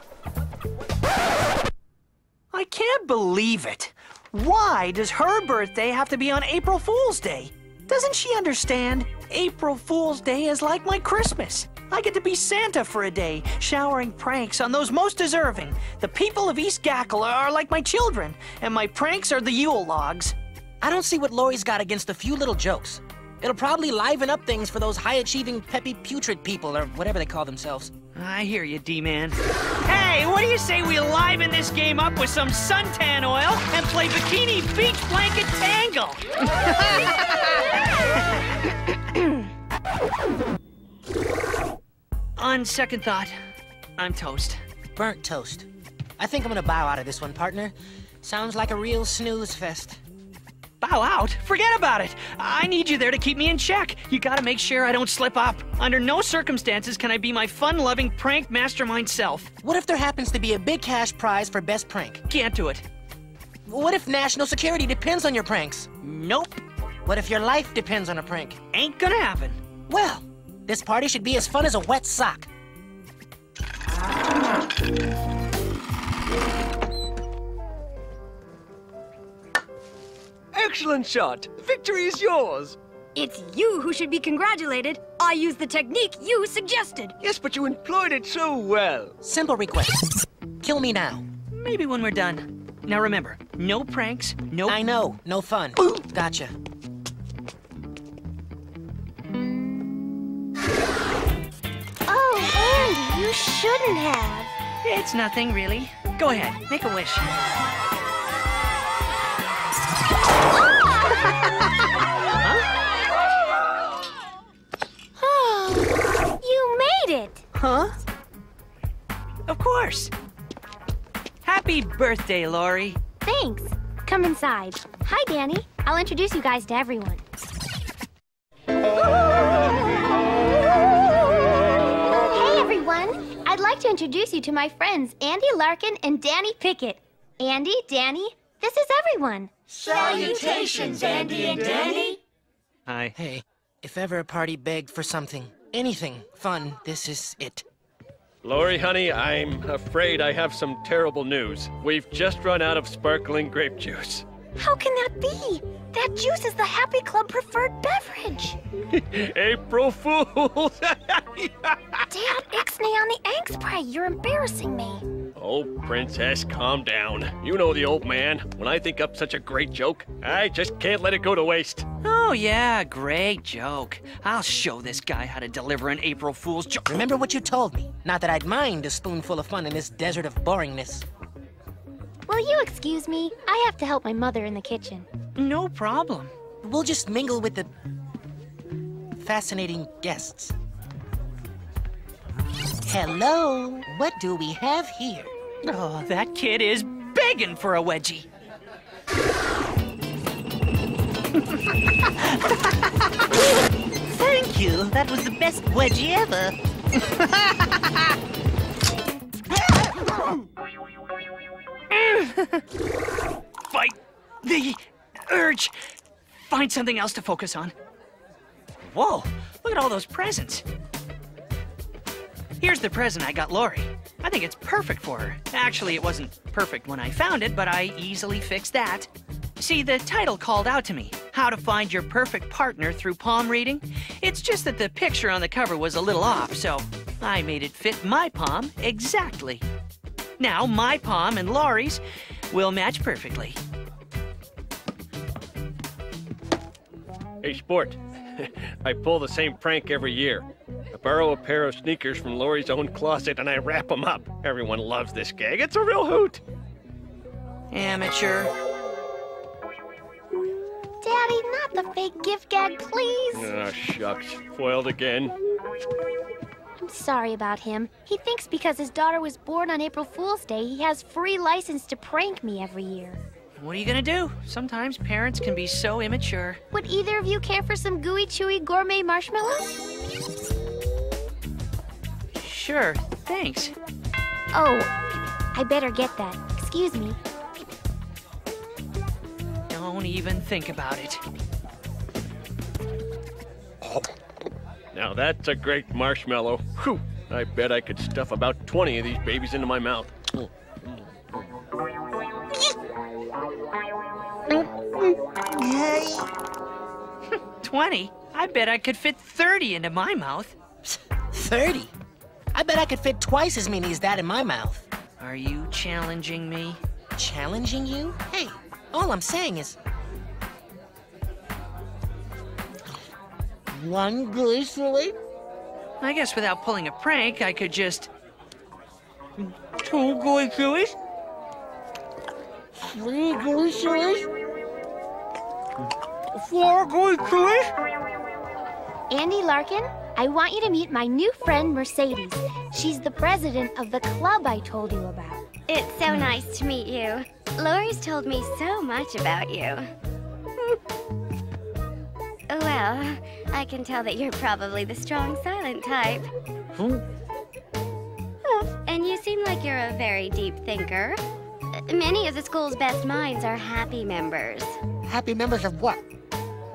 I can't believe it. Why does her birthday have to be on April Fool's Day? Doesn't she understand? April Fool's Day is like my Christmas. I get to be Santa for a day, showering pranks on those most deserving. The people of East Gackle are like my children, and my pranks are the Yule logs. I don't see what Lori's got against a few little jokes. It'll probably liven up things for those high-achieving, peppy, putrid people, or whatever they call themselves. I hear you, D-Man. Hey, what do you say we liven this game up with some suntan oil and play Bikini Beach Blanket Tangle? <coughs> On second thought, I'm toast. Burnt toast. I think I'm gonna bow out of this one, partner. Sounds like a real snooze fest. Bow out? Forget about it. I need you there to keep me in check. You gotta make sure I don't slip up. Under no circumstances can I be my fun-loving prank mastermind self. What if there happens to be a big cash prize for best prank? Can't do it. what if national security depends on your pranks? Nope. What if your life depends on a prank? Ain't gonna happen. Well, this party should be as fun as a wet sock. Excellent shot. Victory is yours. It's you who should be congratulated. I used the technique you suggested. Yes, but you employed it so well. Simple request. Kill me now. Maybe when we're done. Now remember, no pranks, no. I know, no fun. Gotcha. Oh, Andy, you shouldn't have. It's nothing, really. Go ahead, make a wish. You made it. Huh? Of course. Happy birthday, Lori. Thanks. Come inside. Hi, Danny. I'll introduce you guys to everyone. Hey, everyone. I'd like to introduce you to my friends, Andy Larkin and Danny Pickett. Andy, Danny, this is everyone. Salutations, Andy and Danny. Hi. Hey, if ever a party begged for something, anything fun, this is it. Lori, honey, I'm afraid I have some terrible news. We've just run out of sparkling grape juice. How can that be? That juice is the Happy Club preferred beverage. <laughs> April Fools! <laughs> Dad, ixnay on the ink spray. You're embarrassing me. oh, Princess, calm down. You know the old man. When I think up such a great joke, I just can't let it go to waste. Oh, yeah, great joke. I'll show this guy how to deliver an April Fool's joke. Remember what you told me. Not that I'd mind a spoonful of fun in this desert of boringness. Will you excuse me? I have to help my mother in the kitchen. No problem. We'll just mingle with the fascinating guests. Hello, what do we have here? Oh, that kid is begging for a wedgie. Thank you. That was the best wedgie ever. <laughs> Fight the urge. Find something else to focus on. Whoa, look at all those presents. Here's the present I got Lori. I think it's perfect for her. Actually, it wasn't perfect when I found it, but I easily fixed that. See, the title called out to me How to Find Your Perfect Partner Through Palm Reading. It's just that the picture on the cover was a little off, so I made it fit my palm exactly. Now, my palm and Lori's will match perfectly. Hey, Sport. <laughs> I pull the same prank every year. I borrow a pair of sneakers from Lori's own closet and I wrap them up. Everyone loves this gag. It's a real hoot. Amateur. Daddy, not the fake gift gag, please. Oh, shucks. Foiled again. I'm sorry about him. He thinks because his daughter was born on April Fool's Day, he has free license to prank me every year. What are you gonna do? Sometimes parents can be so immature. Would either of you care for some gooey, chewy gourmet marshmallows? Sure, thanks. Oh, I better get that. Excuse me. Don't even think about it. Now that's a great marshmallow. Whew. I bet I could stuff about 20 of these babies into my mouth. <laughs> 20? I bet I could fit 30 into my mouth. <laughs> 30? I bet I could fit twice as many as that in my mouth. Are you challenging me? Challenging you? Hey, all I'm saying is. One gracefully? I guess without pulling a prank, I could just. Two gooey chewies? Three gooey Four gooey Andy Larkin, I want you to meet my new friend, Mercedes. She's the president of the club I told you about. It's so nice to meet you. Lori's told me so much about you. <laughs> well, I can tell that you're probably the strong, silent type. And you seem like you're a very deep thinker. Many of the school's best minds are happy members. Happy members of what?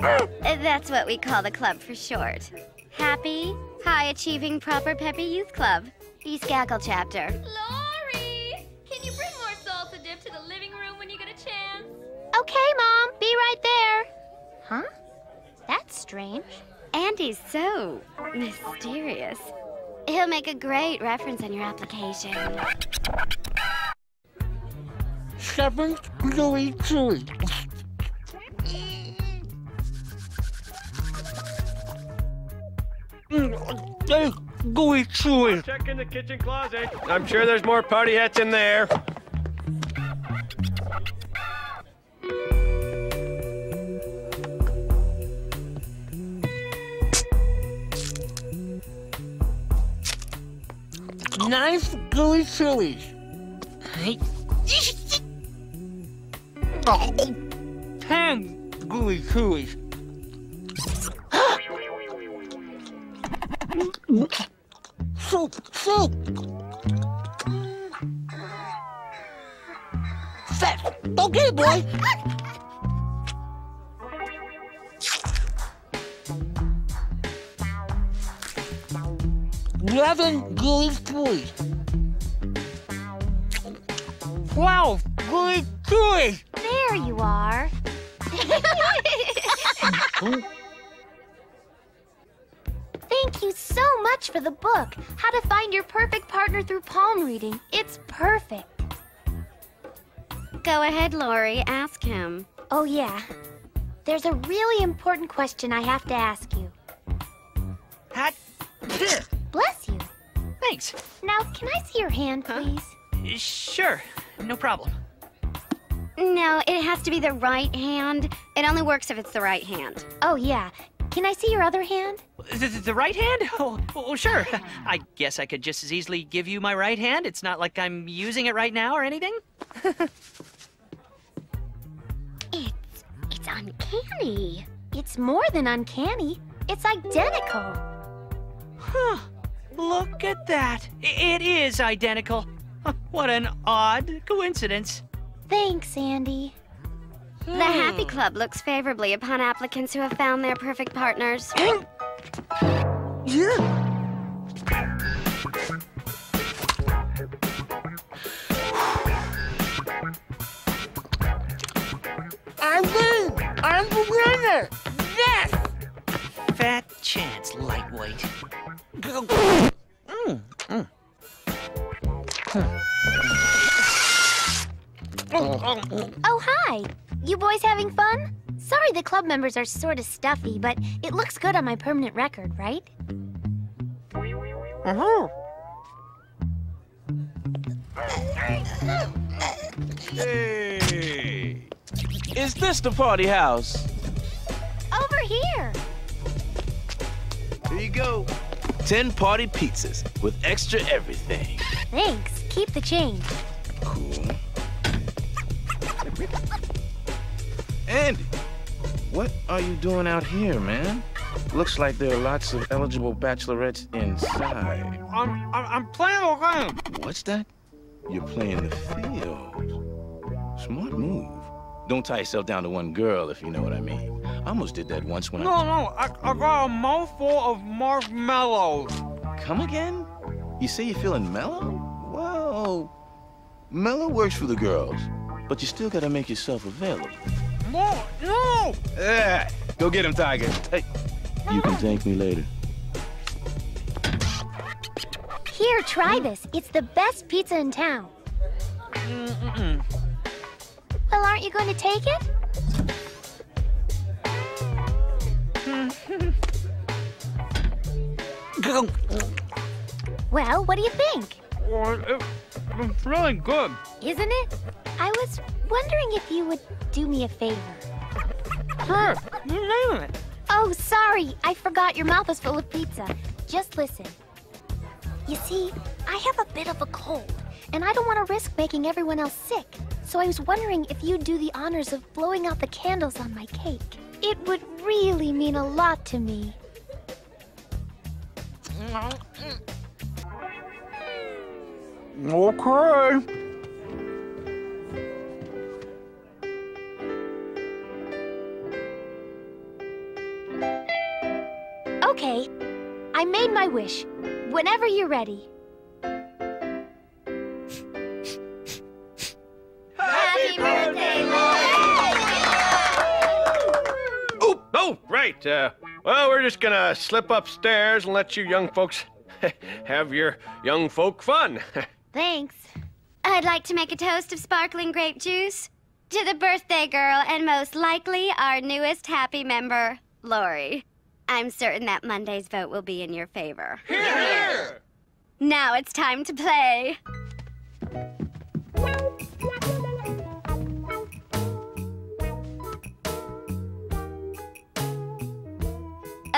Uh, That's what we call the club for short. Happy, high achieving, proper peppy youth club. East Gackle chapter. Lori! Can you bring more salsa dip to the living room when you get a chance? Okay, Mom. Be right there. Huh? That's strange. Andy's so mysterious. He'll make a great reference on your application. Seventh Louis Chewy. Hey, gooey chewy. Check in the kitchen closet. I'm sure there's more party hats in there. Nice gooey chewies. Ten gooey chewies. Soup, soup. Fat. Okay, boy. Eleven gooey chewies. Twelve gooey chewies. There you are. Thank you so much for the book, How to Find Your Perfect Partner Through Palm Reading. It's perfect. Go ahead, Lori. Ask him. Oh, yeah. There's a really important question I have to ask you. Hat. Bless you. Thanks. Now, can I see your hand, please? Uh, sure, no problem. No, it has to be the right hand. It only works if it's the right hand. Oh, yeah. Can I see your other hand? The, the- the right hand? <laughs> Oh, oh, sure. I guess I could just as easily give you my right hand. It's not like I'm using it right now or anything. It's it's uncanny. It's more than uncanny. It's identical. Huh. Look at that. It is identical. What an odd coincidence. Thanks, Andy. The hmm. Happy Club looks favorably upon applicants who have found their perfect partners. <gasps> Andy, I'm the winner. Yes. Fat chance, lightweight. Oh, hi. You boys having fun? Sorry the club members are sort of stuffy, but it looks good on my permanent record, right? Uh-huh. Hey! Is this the party house? Over here. Here you go. Ten party pizzas with extra everything. Thanks. Keep the change. Cool. Andy, what are you doing out here, man? Looks like there are lots of eligible bachelorettes inside. I'm, I'm, I'm playing a game. What's that? You're playing the field. Smart move. Don't tie yourself down to one girl, if you know what I mean. I almost did that once when No, I... no, I, I got a mouthful of marshmallows. Come again? You say you're feeling mellow? Well, mellow works for the girls, but you still gotta make yourself available. No, no! Yeah, go get him, Tiger. Hey, you can thank me later. Here, try this. It's the best pizza in town. Mm-mm. Well, aren't you going to take it? <laughs> Well, what do you think? Well, it, it's really good. Isn't it? I was wondering if you would do me a favor. Sure, you name it. Oh, sorry. I forgot your mouth is full of pizza. Just listen. You see, I have a bit of a cold, and I don't want to risk making everyone else sick. So I was wondering if you'd do the honors of blowing out the candles on my cake. It would really mean a lot to me. Okay. Okay. I made my wish. Whenever you're ready. Right. Uh, well, we're just gonna slip upstairs and let you young folks <laughs> have your young folk fun. <laughs> Thanks. I'd like to make a toast of sparkling grape juice to the birthday girl and most likely our newest happy member, Lori. I'm certain that Monday's vote will be in your favor. Here! Now it's time to play.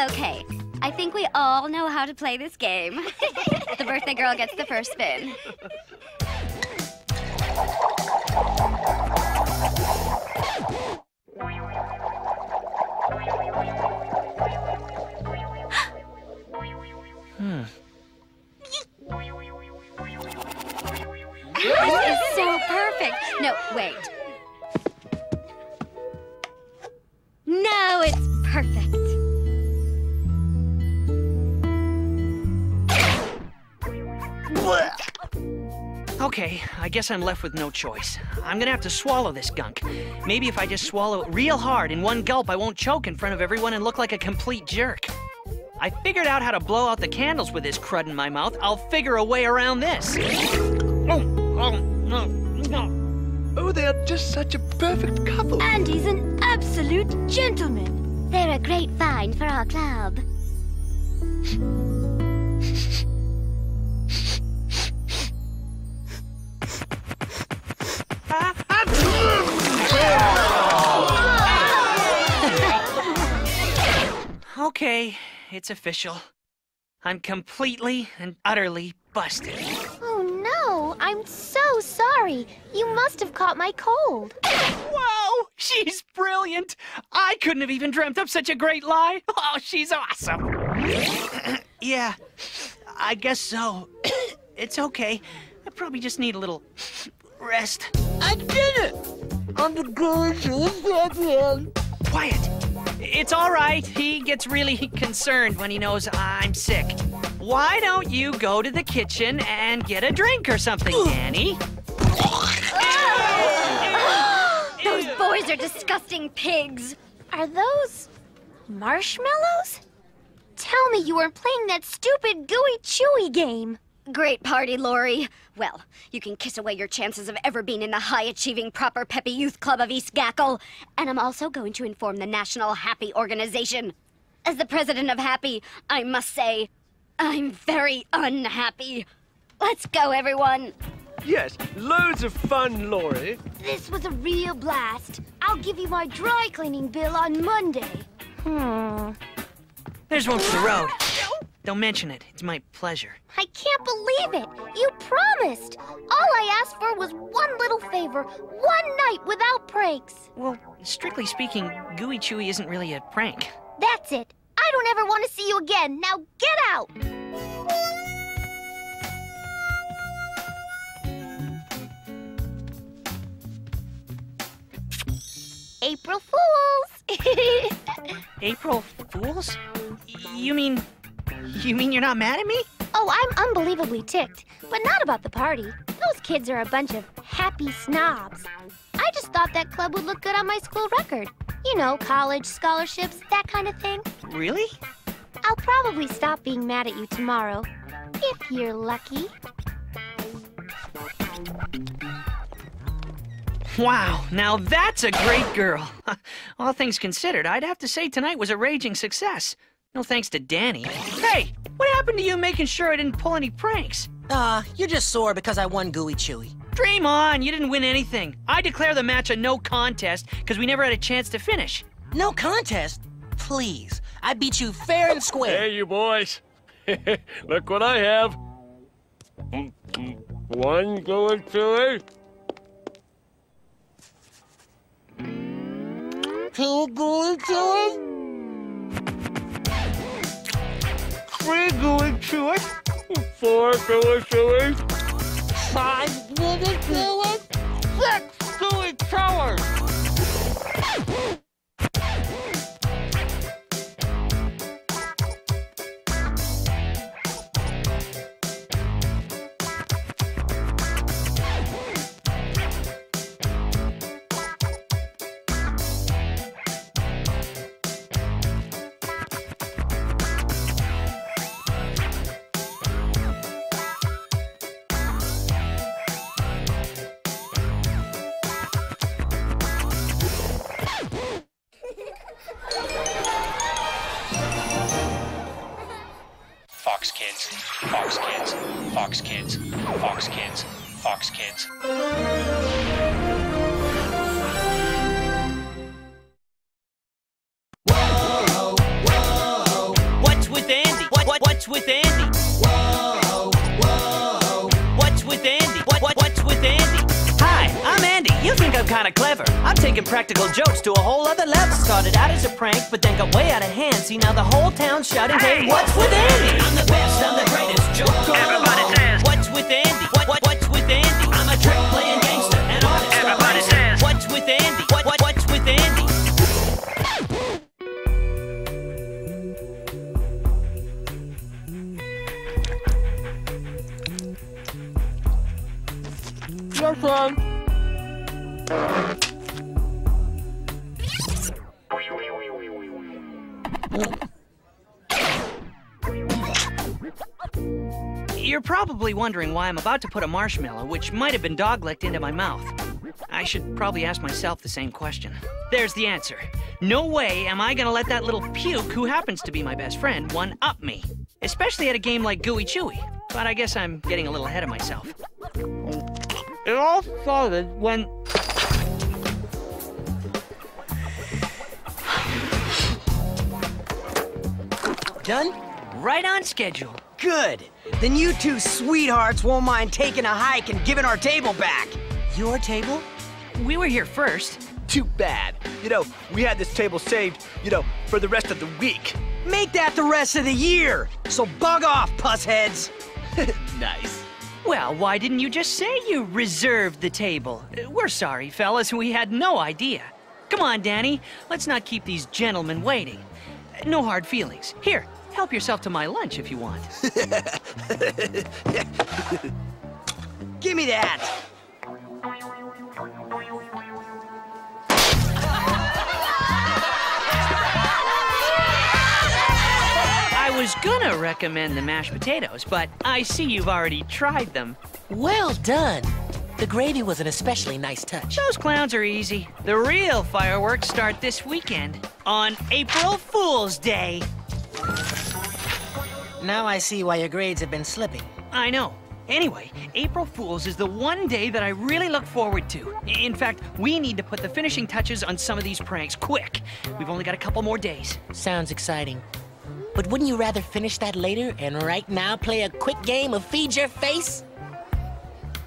Okay, I think we all know how to play this game. <laughs> the birthday girl gets the first spin. Hmm. This is so perfect. No, wait. No, it's Okay, I guess I'm left with no choice. I'm gonna have to swallow this gunk. Maybe if I just swallow it real hard in one gulp, I won't choke in front of everyone and look like a complete jerk. I figured out how to blow out the candles with this crud in my mouth. I'll figure a way around this. Oh, oh, oh! Oh, they are just such a perfect couple. Andy's an absolute gentleman. They're a great find for our club. Okay, it's official. I'm completely and utterly busted. Oh no, I'm so sorry. You must have caught my cold. <coughs> Whoa, she's brilliant. I couldn't have even dreamt up such a great lie. Oh, she's awesome. <coughs> yeah, I guess so. <coughs> it's okay. I probably just need a little rest. I did it! I'm the gorgeous champion. Quiet. It's all right. He gets really concerned when he knows I'm sick. Why don't you go to the kitchen and get a drink or something, Danny? <gasps> Those boys are disgusting pigs. Are those marshmallows? Tell me you weren't playing that stupid gooey chewy game. Great party, Lori. Well, you can kiss away your chances of ever being in the high achieving Proper Peppy Youth Club of East Gackle. And I'm also going to inform the National Happy Organization. As the president of Happy, I must say, I'm very unhappy. Let's go, everyone. Yes, loads of fun, Lori. This was a real blast. I'll give you my dry cleaning bill on Monday. Hmm. There's one for the road. Don't mention it. It's my pleasure. I can't believe it. You promised. All I asked for was one little favor. One night without pranks. Well, strictly speaking, Gooey Chewy isn't really a prank. That's it. I don't ever want to see you again. Now get out. April Fools! <laughs> April Fools? You mean. You mean you're not mad at me? oh, I'm unbelievably ticked, but not about the party. Those kids are a bunch of happy snobs. I just thought that club would look good on my school record. You know, college, scholarships, that kind of thing. Really? I'll probably stop being mad at you tomorrow, if you're lucky. Wow, now that's a great girl. <laughs> All things considered, I'd have to say tonight was a raging success. No thanks to Danny. Hey, what happened to you making sure I didn't pull any pranks? Uh, you're just sore because I won Gooey Chewy. Dream on, you didn't win anything. I declare the match a no contest because we never had a chance to finish. No contest? Please, I beat you fair and square. Hey, you boys. <laughs> Look what I have. One going to it. Two gooey chewy. Three gooey chewy. Four going to it. Five gooey chewy. Six gooey chewers. A level. Started out as a prank, but then got way out of hand. See, now the whole town's shouting, hey, what's with Andy? I'm the best, I'm the greatest joke Everybody wondering why I'm about to put a marshmallow, which might have been dog-licked, into my mouth. I should probably ask myself the same question. There's the answer. No way am I gonna let that little puke, who happens to be my best friend, one-up me. Especially at a game like Gooey Chewy. But I guess I'm getting a little ahead of myself. It all started when Done? Right on schedule. Good. Then you two sweethearts won't mind taking a hike and giving our table back. Your table? We were here first. Too bad. You know, we had this table saved, you know, for the rest of the week. Make that the rest of the year. So bug off, pussheads. <laughs> nice. Well, why didn't you just say you reserved the table? We're sorry, fellas, we had no idea. Come on, Danny, let's not keep these gentlemen waiting. No hard feelings. Here, help yourself to my lunch if you want. <laughs> Give me that. I was gonna recommend the mashed potatoes, but I see you've already tried them. Well done. The gravy was an especially nice touch. Those clowns are easy. The real fireworks start this weekend, on April Fool's Day. Now I see why your grades have been slipping. I know. Anyway, April Fool's is the one day that I really look forward to. In fact, we need to put the finishing touches on some of these pranks quick. We've only got a couple more days. Sounds exciting. But wouldn't you rather finish that later and right now play a quick game of Feed Your Face?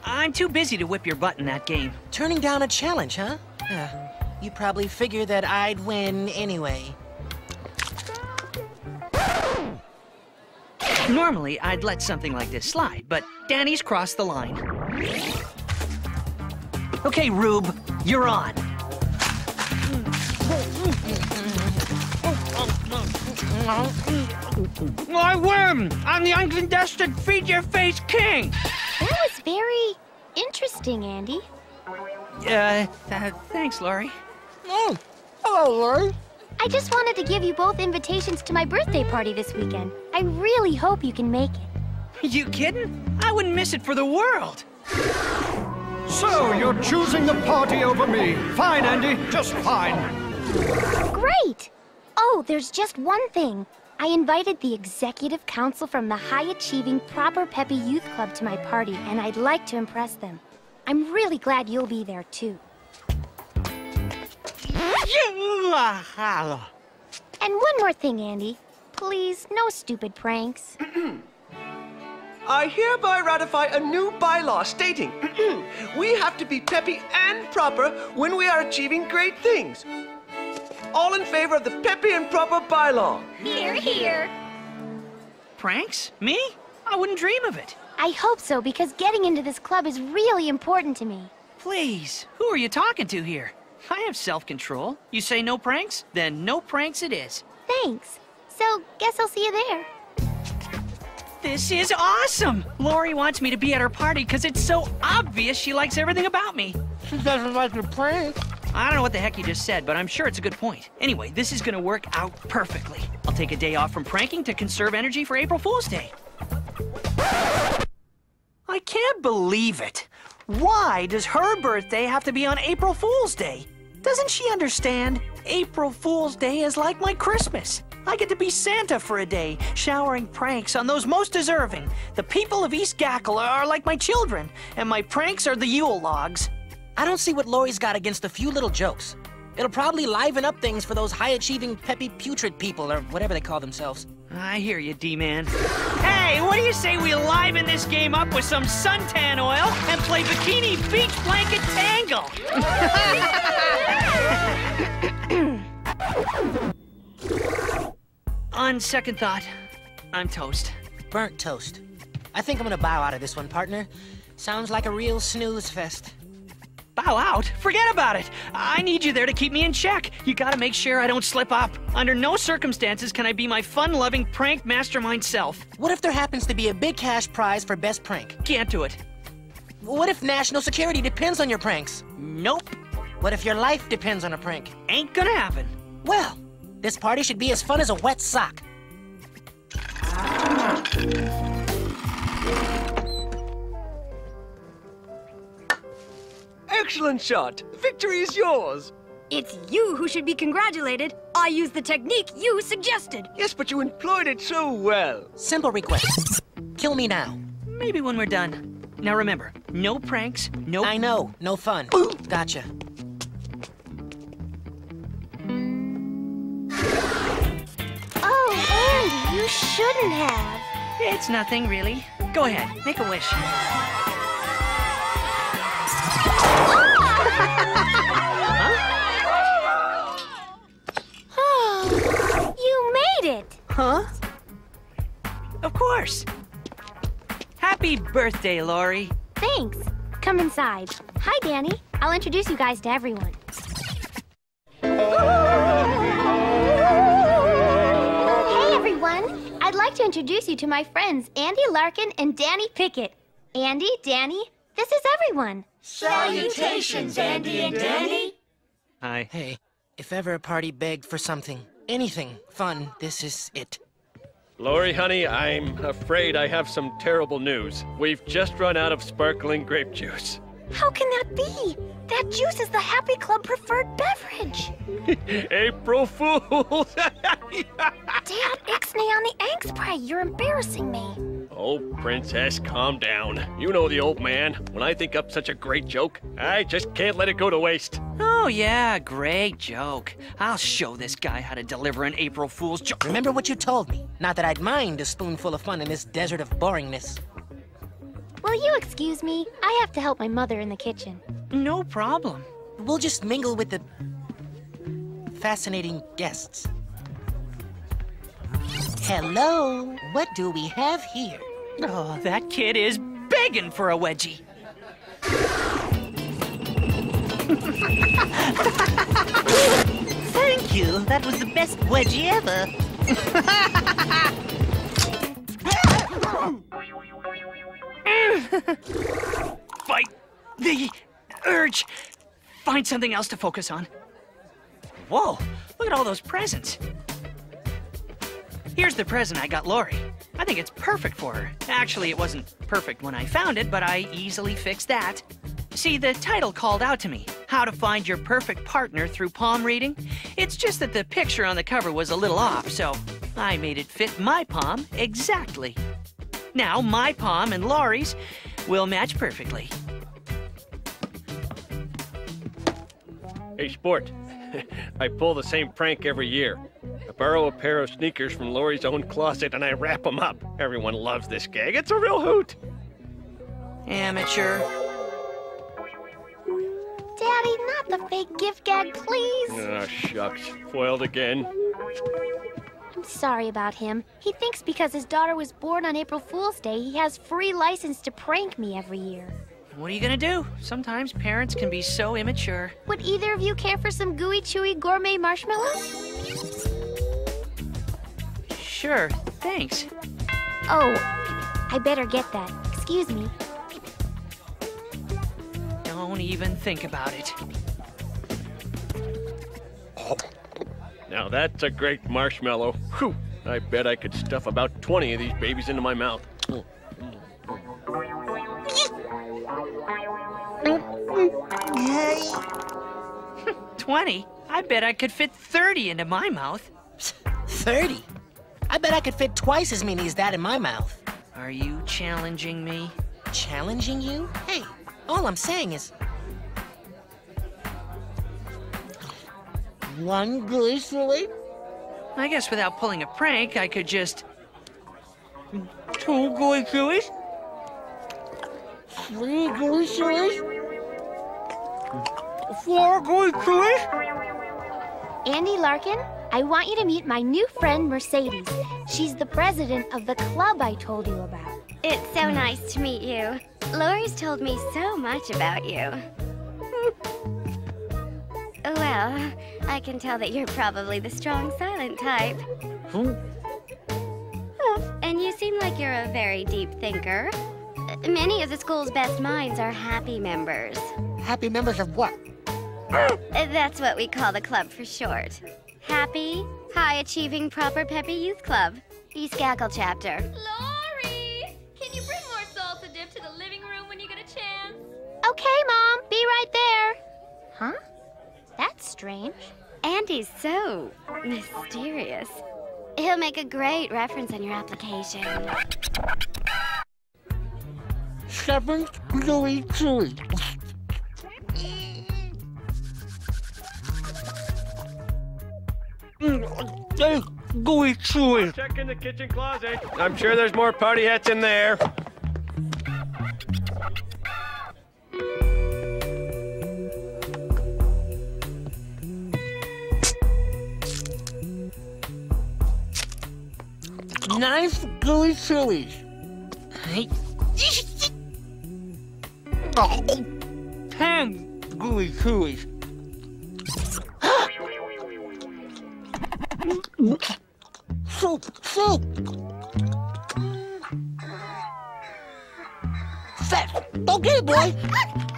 I'm too busy to whip your butt in that game. Turning down a challenge, huh? Yeah. you probably figured that I'd win anyway. Normally, I'd let something like this slide, but Danny's crossed the line. Okay, Rube, you're on. I win! I'm the uncontested Feed Your Face King! That was very interesting, Andy. Uh, th- thanks, Lori. Oh, hello, Lori. I just wanted to give you both invitations to my birthday party this weekend. I really hope you can make it. You kidding? I wouldn't miss it for the world. So, you're choosing the party over me. Fine, Andy, just fine. Great! Oh, there's just one thing. I invited the executive council from the high achieving Proper Peppy Youth Club to my party, and I'd like to impress them. I'm really glad you'll be there too. And one more thing, Andy. Please, no stupid pranks. <clears throat> I hereby ratify a new bylaw stating <clears throat> we have to be peppy and proper when we are achieving great things. All in favor of the peppy and proper bylaw. Here, here. Pranks? Me? I wouldn't dream of it. I hope so, because getting into this club is really important to me. Please, who are you talking to here? I have self-control. You say no pranks? Then no pranks it is. Thanks. So, guess I'll see you there. This is awesome! Lori wants me to be at her party because it's so obvious she likes everything about me. She doesn't like your prank. I don't know what the heck you just said, but I'm sure it's a good point. Anyway, this is gonna work out perfectly. I'll take a day off from pranking to conserve energy for April Fool's Day. I can't believe it. Why does her birthday have to be on April Fool's Day? Doesn't she understand? April Fool's Day is like my Christmas. I get to be Santa for a day, showering pranks on those most deserving. The people of East Gackle are like my children, and my pranks are the Yule logs. I don't see what Lori's got against a few little jokes. It'll probably liven up things for those high-achieving, peppy, putrid people, or whatever they call themselves. I hear you, D-Man. Hey, what do you say we liven this game up with some suntan oil and play Bikini Beach Blanket Tangle? <laughs> On second thought, I'm toast. Burnt toast. I think I'm gonna bow out of this one, partner. Sounds like a real snooze fest. Bow out? Forget about it. I need you there to keep me in check. You gotta make sure I don't slip up. Under no circumstances can I be my fun-loving prank mastermind self. What if there happens to be a big cash prize for best prank? Can't do it. What if national security depends on your pranks? Nope. What if your life depends on a prank? Ain't gonna happen. Well, this party should be as fun as a wet sock. Excellent shot. Victory is yours. It's you who should be congratulated. I used the technique you suggested. Yes, but you employed it so well. Simple request. Kill me now. Maybe when we're done. Now remember, no pranks, no... I know, no fun. Gotcha. Oh, Andy, you shouldn't have. It's nothing, really. Go ahead, make a wish. You made it. Huh? Of course. Happy birthday, Lori. Thanks. Come inside. Hi, Danny. I'll introduce you guys to everyone. Hey, everyone. I'd like to introduce you to my friends, Andy Larkin and Danny Pickett. Andy, Danny, this is everyone. Salutations, Andy and Danny. Hi. Hey, if ever a party begged for something, anything fun, this is it. Lori, honey, I'm afraid I have some terrible news. We've just run out of sparkling grape juice. How can that be? That juice is the Happy Club preferred beverage. <laughs> April Fools! <laughs> Dad, ixnay on the ink spray. You're embarrassing me. oh, Princess, calm down. You know the old man. When I think up such a great joke, I just can't let it go to waste. Oh, yeah, great joke. I'll show this guy how to deliver an April Fool's joke. Remember what you told me. Not that I'd mind a spoonful of fun in this desert of boringness. Will you excuse me? I have to help my mother in the kitchen. No problem. We'll just mingle with the fascinating guests. Hello, what do we have here? Oh, that kid is begging for a wedgie. Thank you. That was the best wedgie ever. <laughs> <laughs> Fight the urge. Find something else to focus on. Whoa, look at all those presents. Here's the present I got Lori. I think it's perfect for her. Actually, it wasn't perfect when I found it, but I easily fixed that. See, the title called out to me How to Find Your Perfect Partner Through Palm Reading. It's just that the picture on the cover was a little off, so I made it fit my palm exactly. Now, my palm and Lori's will match perfectly. Hey, Sport. <laughs> I pull the same prank every year. I borrow a pair of sneakers from Lori's own closet and I wrap them up. Everyone loves this gag. It's a real hoot. Amateur. Daddy, not the fake gift gag, please. Oh, shucks. Foiled again. I'm sorry about him. He thinks because his daughter was born on April Fool's Day, he has free license to prank me every year. What are you gonna do? Sometimes parents can be so immature. Would either of you care for some gooey, chewy gourmet marshmallows? Sure, thanks. Oh, I better get that. Excuse me. Don't even think about it. Oh. Now that's a great marshmallow. Whew. I bet I could stuff about 20 of these babies into my mouth. <laughs> 20? I bet I could fit 30 into my mouth. <laughs> 30? I bet I could fit twice as many as that in my mouth. Are you challenging me? Challenging you? Hey, all I'm saying is... One gooey I guess without pulling a prank, I could just. Two gooey chewies? three gooey sillies, Four gooey chewies? Andy Larkin, I want you to meet my new friend Mercedes. She's the president of the club I told you about. It's so nice to meet you. Lori's told me so much about you. <laughs> well, I can tell that you're probably the strong silent type. Oh, and you seem like you're a very deep thinker. Many of the school's best minds are happy members. happy members of what? <gasps> That's what we call the club for short. Happy, high achieving, proper peppy youth club. East Gackle chapter. Lori! Can you bring more salsa dip to the living room when you get a chance? Okay, Mom, be right there. Huh? That's strange. Andy's so mysterious. He'll make a great reference on your application. Seven gooey chewy. Hey, gooey chewy. Check in the kitchen closet. I'm sure there's more party hats in there. Nice gooey. Hey, Ten gooey chewies. Soup, soup. Fat. It, boy.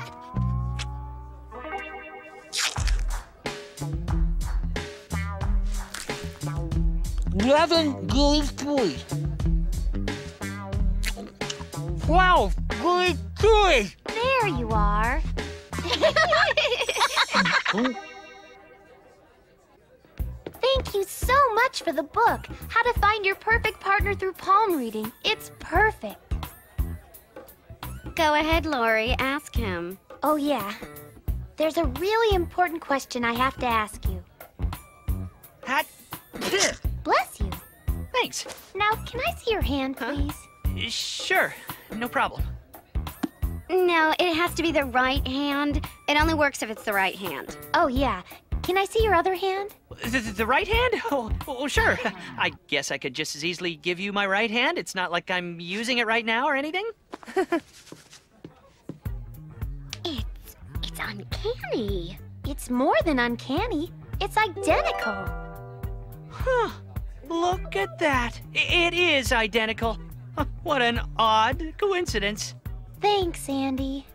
Eleven gooey chewies. Twelve gooey chewies. There you are. Thank you so much for the book, How to Find Your Perfect Partner Through Palm Reading. It's perfect. Go ahead, Lori, ask him. Oh, yeah. There's a really important question I have to ask you. Hat. Bless you. Thanks. Now, can I see your hand, please? Sure, no problem. No, it has to be the right hand. It only works if it's the right hand. Oh, yeah. Can I see your other hand? The, the- the right hand? <laughs> Oh, oh, sure. I guess I could just as easily give you my right hand. It's not like I'm using it right now or anything. <laughs> it's... It's uncanny. It's more than uncanny. It's identical. Huh. Look at that. It is identical. What an odd coincidence. Thanks, Andy.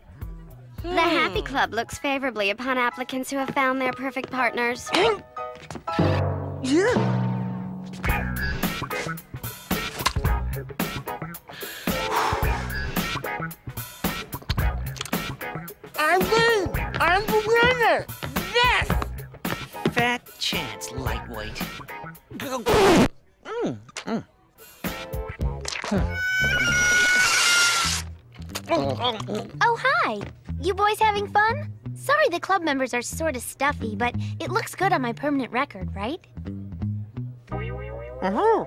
The hmm. Happy Club looks favorably upon applicants who have found their perfect partners. <gasps> yeah. I'm in. I'm the winner. Yes. Fat chance, lightweight. Mm, mm. Oh, hi. You boys having fun? Sorry the club members are sort of stuffy, but it looks good on my permanent record, right? Uh-huh.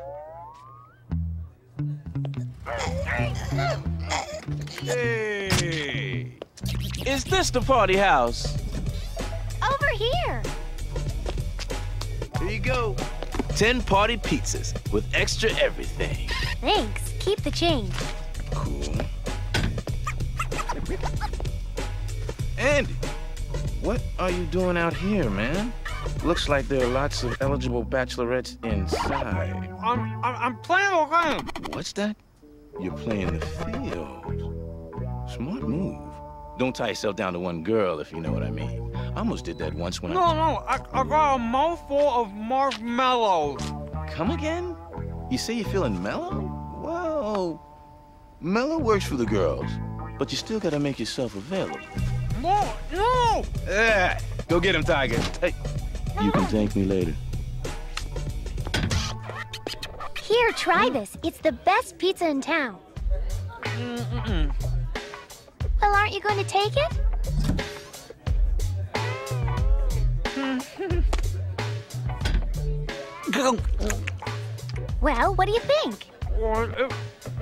Hey! Is this the party house? Over here. Here you go. Ten party pizzas with extra everything. Thanks. Keep the change. Cool. Andy, what are you doing out here, man? Looks like there are lots of eligible bachelorettes inside. I'm, I'm, I'm playing a game. What's that? You're playing the field. Smart move. Don't tie yourself down to one girl, if you know what I mean. I almost did that once when No, I... no, no, I, I got a mouthful of marshmallows. Come again? You say you're feeling mellow? Well, mellow works for the girls, but you still gotta make yourself available. No, no! Yeah, go get him, Tiger. Hey, you can thank me later. Here, try this. It's the best pizza in town. Mm-mm. Well, aren't you going to take it? <laughs> Well, what do you think?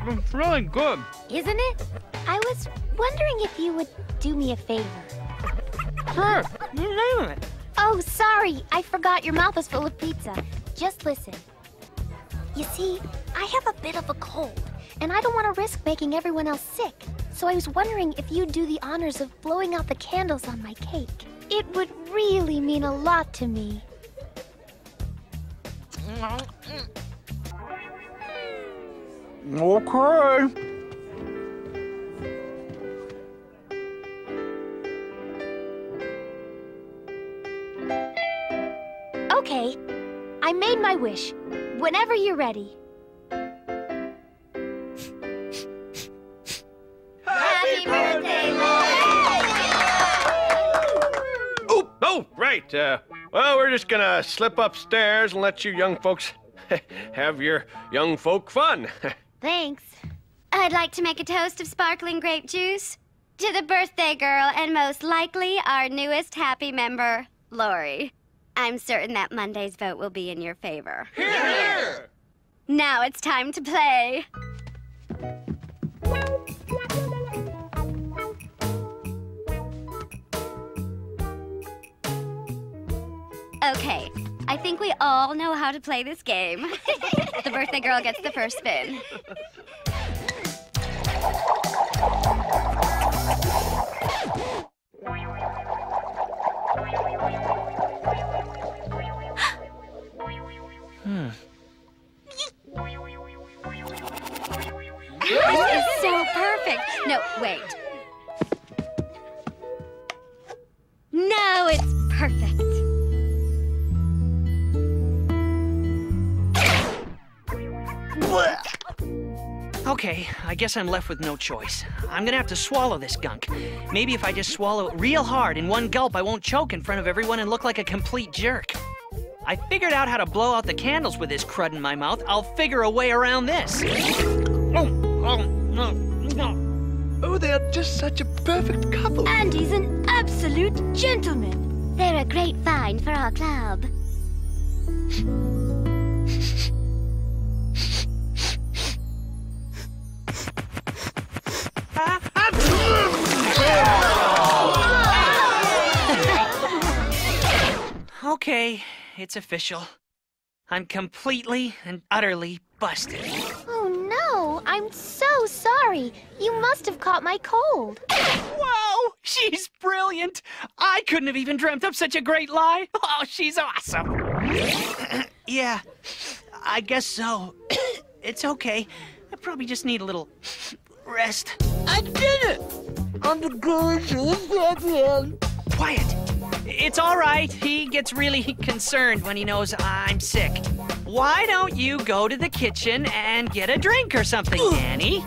It's really good. Isn't it? I was wondering if you would do me a favor. Sure, you name it. Oh, sorry. I forgot your mouth is full of pizza. Just listen. You see, I have a bit of a cold, and I don't want to risk making everyone else sick. So I was wondering if you'd do the honors of blowing out the candles on my cake. It would really mean a lot to me. Okay. Okay. I made my wish. Whenever you're ready. Oh, right. Uh, well, we're just gonna slip upstairs and let you young folks <laughs> have your young folk fun. <laughs> Thanks. I'd like to make a toast of sparkling grape juice to the birthday girl and most likely our newest happy member, Lori. I'm certain that Monday's vote will be in your favor. Here! Now it's time to play. Okay, I think we all know how to play this game. <laughs> the birthday girl gets the first spin. Hmm. This is so perfect. No, wait. No, it's perfect. Okay, I guess I'm left with no choice. I'm gonna have to swallow this gunk. Maybe if I just swallow it real hard in one gulp, I won't choke in front of everyone and look like a complete jerk. I figured out how to blow out the candles with this crud in my mouth. I'll figure a way around this. Oh, oh, no, no. Oh, they are just such a perfect couple. Andy's an absolute gentleman. They're a great find for our club. <laughs> Okay, it's official. I'm completely and utterly busted. Oh no, I'm so sorry. You must have caught my cold. Whoa, she's brilliant. I couldn't have even dreamt up such a great lie. Oh, she's awesome. <clears throat> yeah, I guess so. <clears throat> it's okay. I probably just need a little <clears throat> rest. I did it! I'm the greatest champion! Quiet. It's all right. He gets really concerned when he knows I'm sick. Why don't you go to the kitchen and get a drink or something, Danny? <gasps>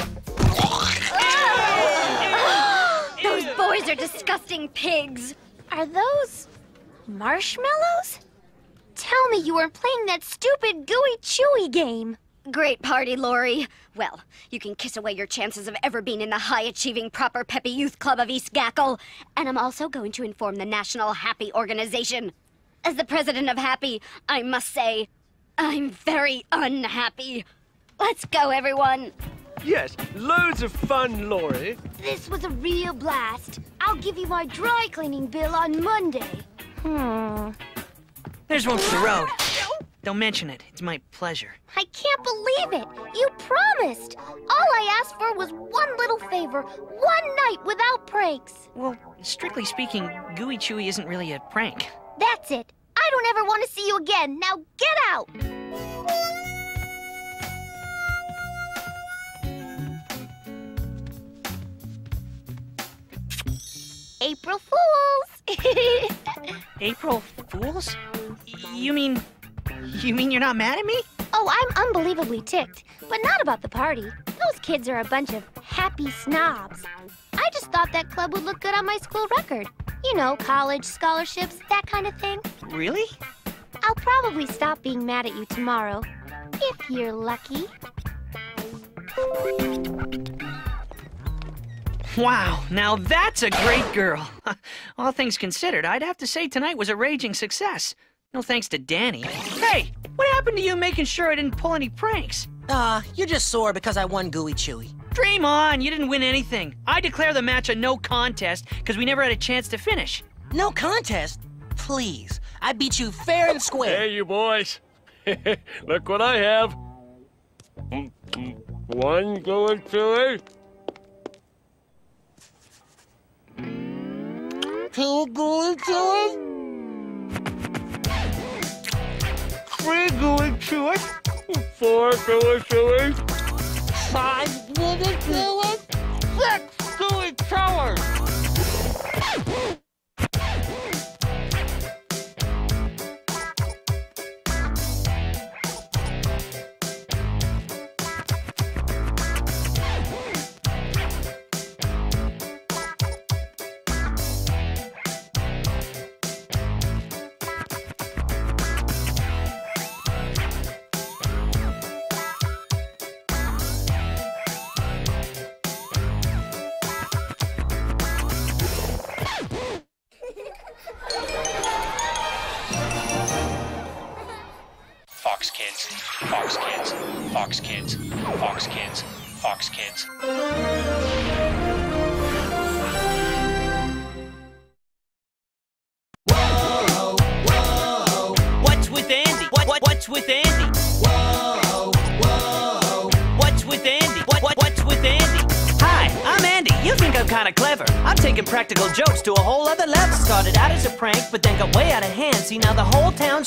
Those boys are disgusting pigs. Are those marshmallows? Tell me you weren't playing that stupid gooey chewy game. Great party, Lori. Well, you can kiss away your chances of ever being in the high achieving Proper Peppy Youth Club of East Gackle. And I'm also going to inform the National Happy Organization. As the president of Happy, I must say, I'm very unhappy. Let's go, everyone. Yes, loads of fun, Lori. This was a real blast. I'll give you my dry cleaning bill on Monday. Hmm. There's one for the road. Don't mention it. It's my pleasure. I can't believe it. You promised. All I asked for was one little favor. One night without pranks. Well, strictly speaking, Gooey Chewy isn't really a prank. That's it. I don't ever want to see you again. Now get out. April Fools! <laughs> April Fools? You mean. You mean you're not mad at me? oh, I'm unbelievably ticked, but not about the party. Those kids are a bunch of happy snobs. I just thought that club would look good on my school record. You know, college, scholarships, that kind of thing. Really? I'll probably stop being mad at you tomorrow. If you're lucky. Wow, now that's a great girl. <laughs> All things considered, I'd have to say tonight was a raging success. No thanks to Danny. Hey, what happened to you making sure I didn't pull any pranks? Ah, uh, you're just sore because I won Gooey Chewy. Dream on, you didn't win anything. I declare the match a no contest because we never had a chance to finish. No contest? Please, I beat you fair and square. Hey, you boys. <laughs> Look what I have. One Gooey Chewy. Two Gooey Chewy. Three Gooey Chewy. Four Gooey Chewy. Five Gooey Chewy. Six Gooey Chewy.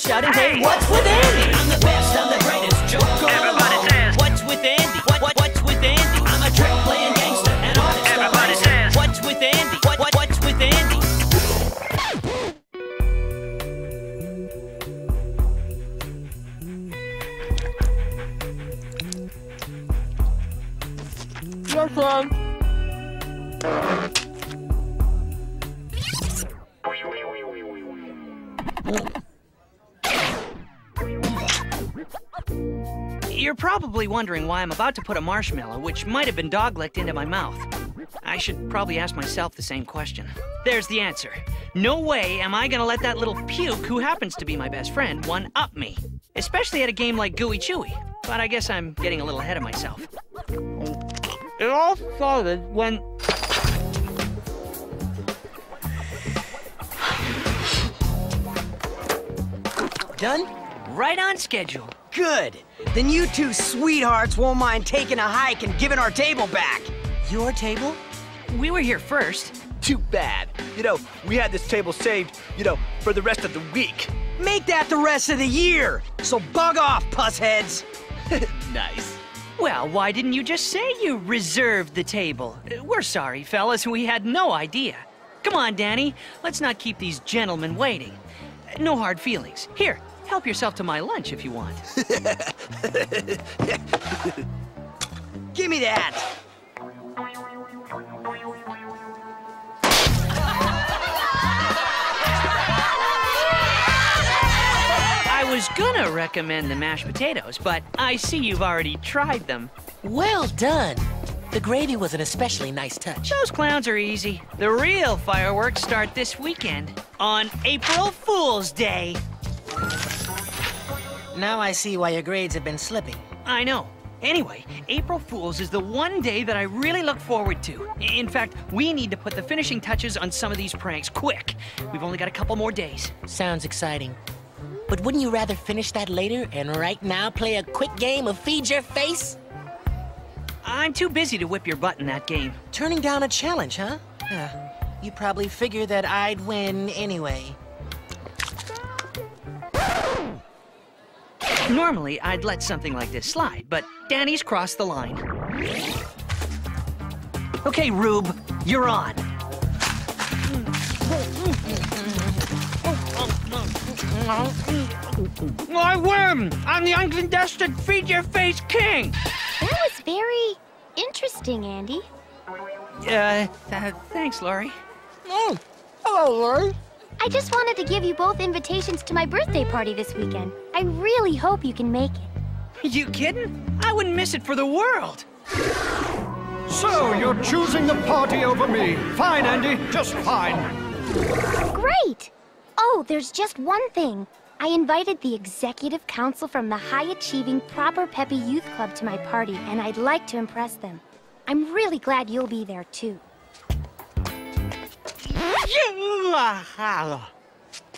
Shouting, hey, what's why I'm about to put a marshmallow, which might have been dog-licked, into my mouth. I should probably ask myself the same question. There's the answer. No way am I gonna let that little puke, who happens to be my best friend, one-up me. Especially at a game like Gooey Chewy. But I guess I'm getting a little ahead of myself. It all started when Done? Right on schedule. Good. Then you two sweethearts won't mind taking a hike and giving our table back. Your table? We were here first. Too bad. You know, we had this table saved, you know, for the rest of the week. Make that the rest of the year. So bug off, pussheads. <laughs> nice. Well, why didn't you just say you reserved the table? We're sorry, fellas, we had no idea. Come on, Danny, let's not keep these gentlemen waiting. No hard feelings. Here, help yourself to my lunch if you want. <laughs> Give me that. I was gonna recommend the mashed potatoes, but I see you've already tried them. Well done. The gravy was an especially nice touch. Those clowns are easy. The real fireworks start this weekend on April Fool's Day. Now I see why your grades have been slipping. I know. Anyway, April Fool's is the one day that I really look forward to. In fact, we need to put the finishing touches on some of these pranks quick. We've only got a couple more days. Sounds exciting. But wouldn't you rather finish that later and right now play a quick game of Feed Your Face? I'm too busy to whip your butt in that game. Turning down a challenge, huh? Uh, you probably figure that I'd win anyway. Normally, I'd let something like this slide, but Danny's crossed the line. Okay, Rube, you're on. I win! I'm the uncontested Feed Your Face King! That was very interesting, Andy. Uh, th- thanks, Lori. Oh, hello, Lori. I just wanted to give you both invitations to my birthday party this weekend. I really hope you can make it. You kidding? I wouldn't miss it for the world. So, you're choosing the party over me. Fine, Andy, just fine. Great! Oh, there's just one thing. I invited the executive council from the high achieving Proper Peppy Youth Club to my party, and I'd like to impress them. I'm really glad you'll be there too.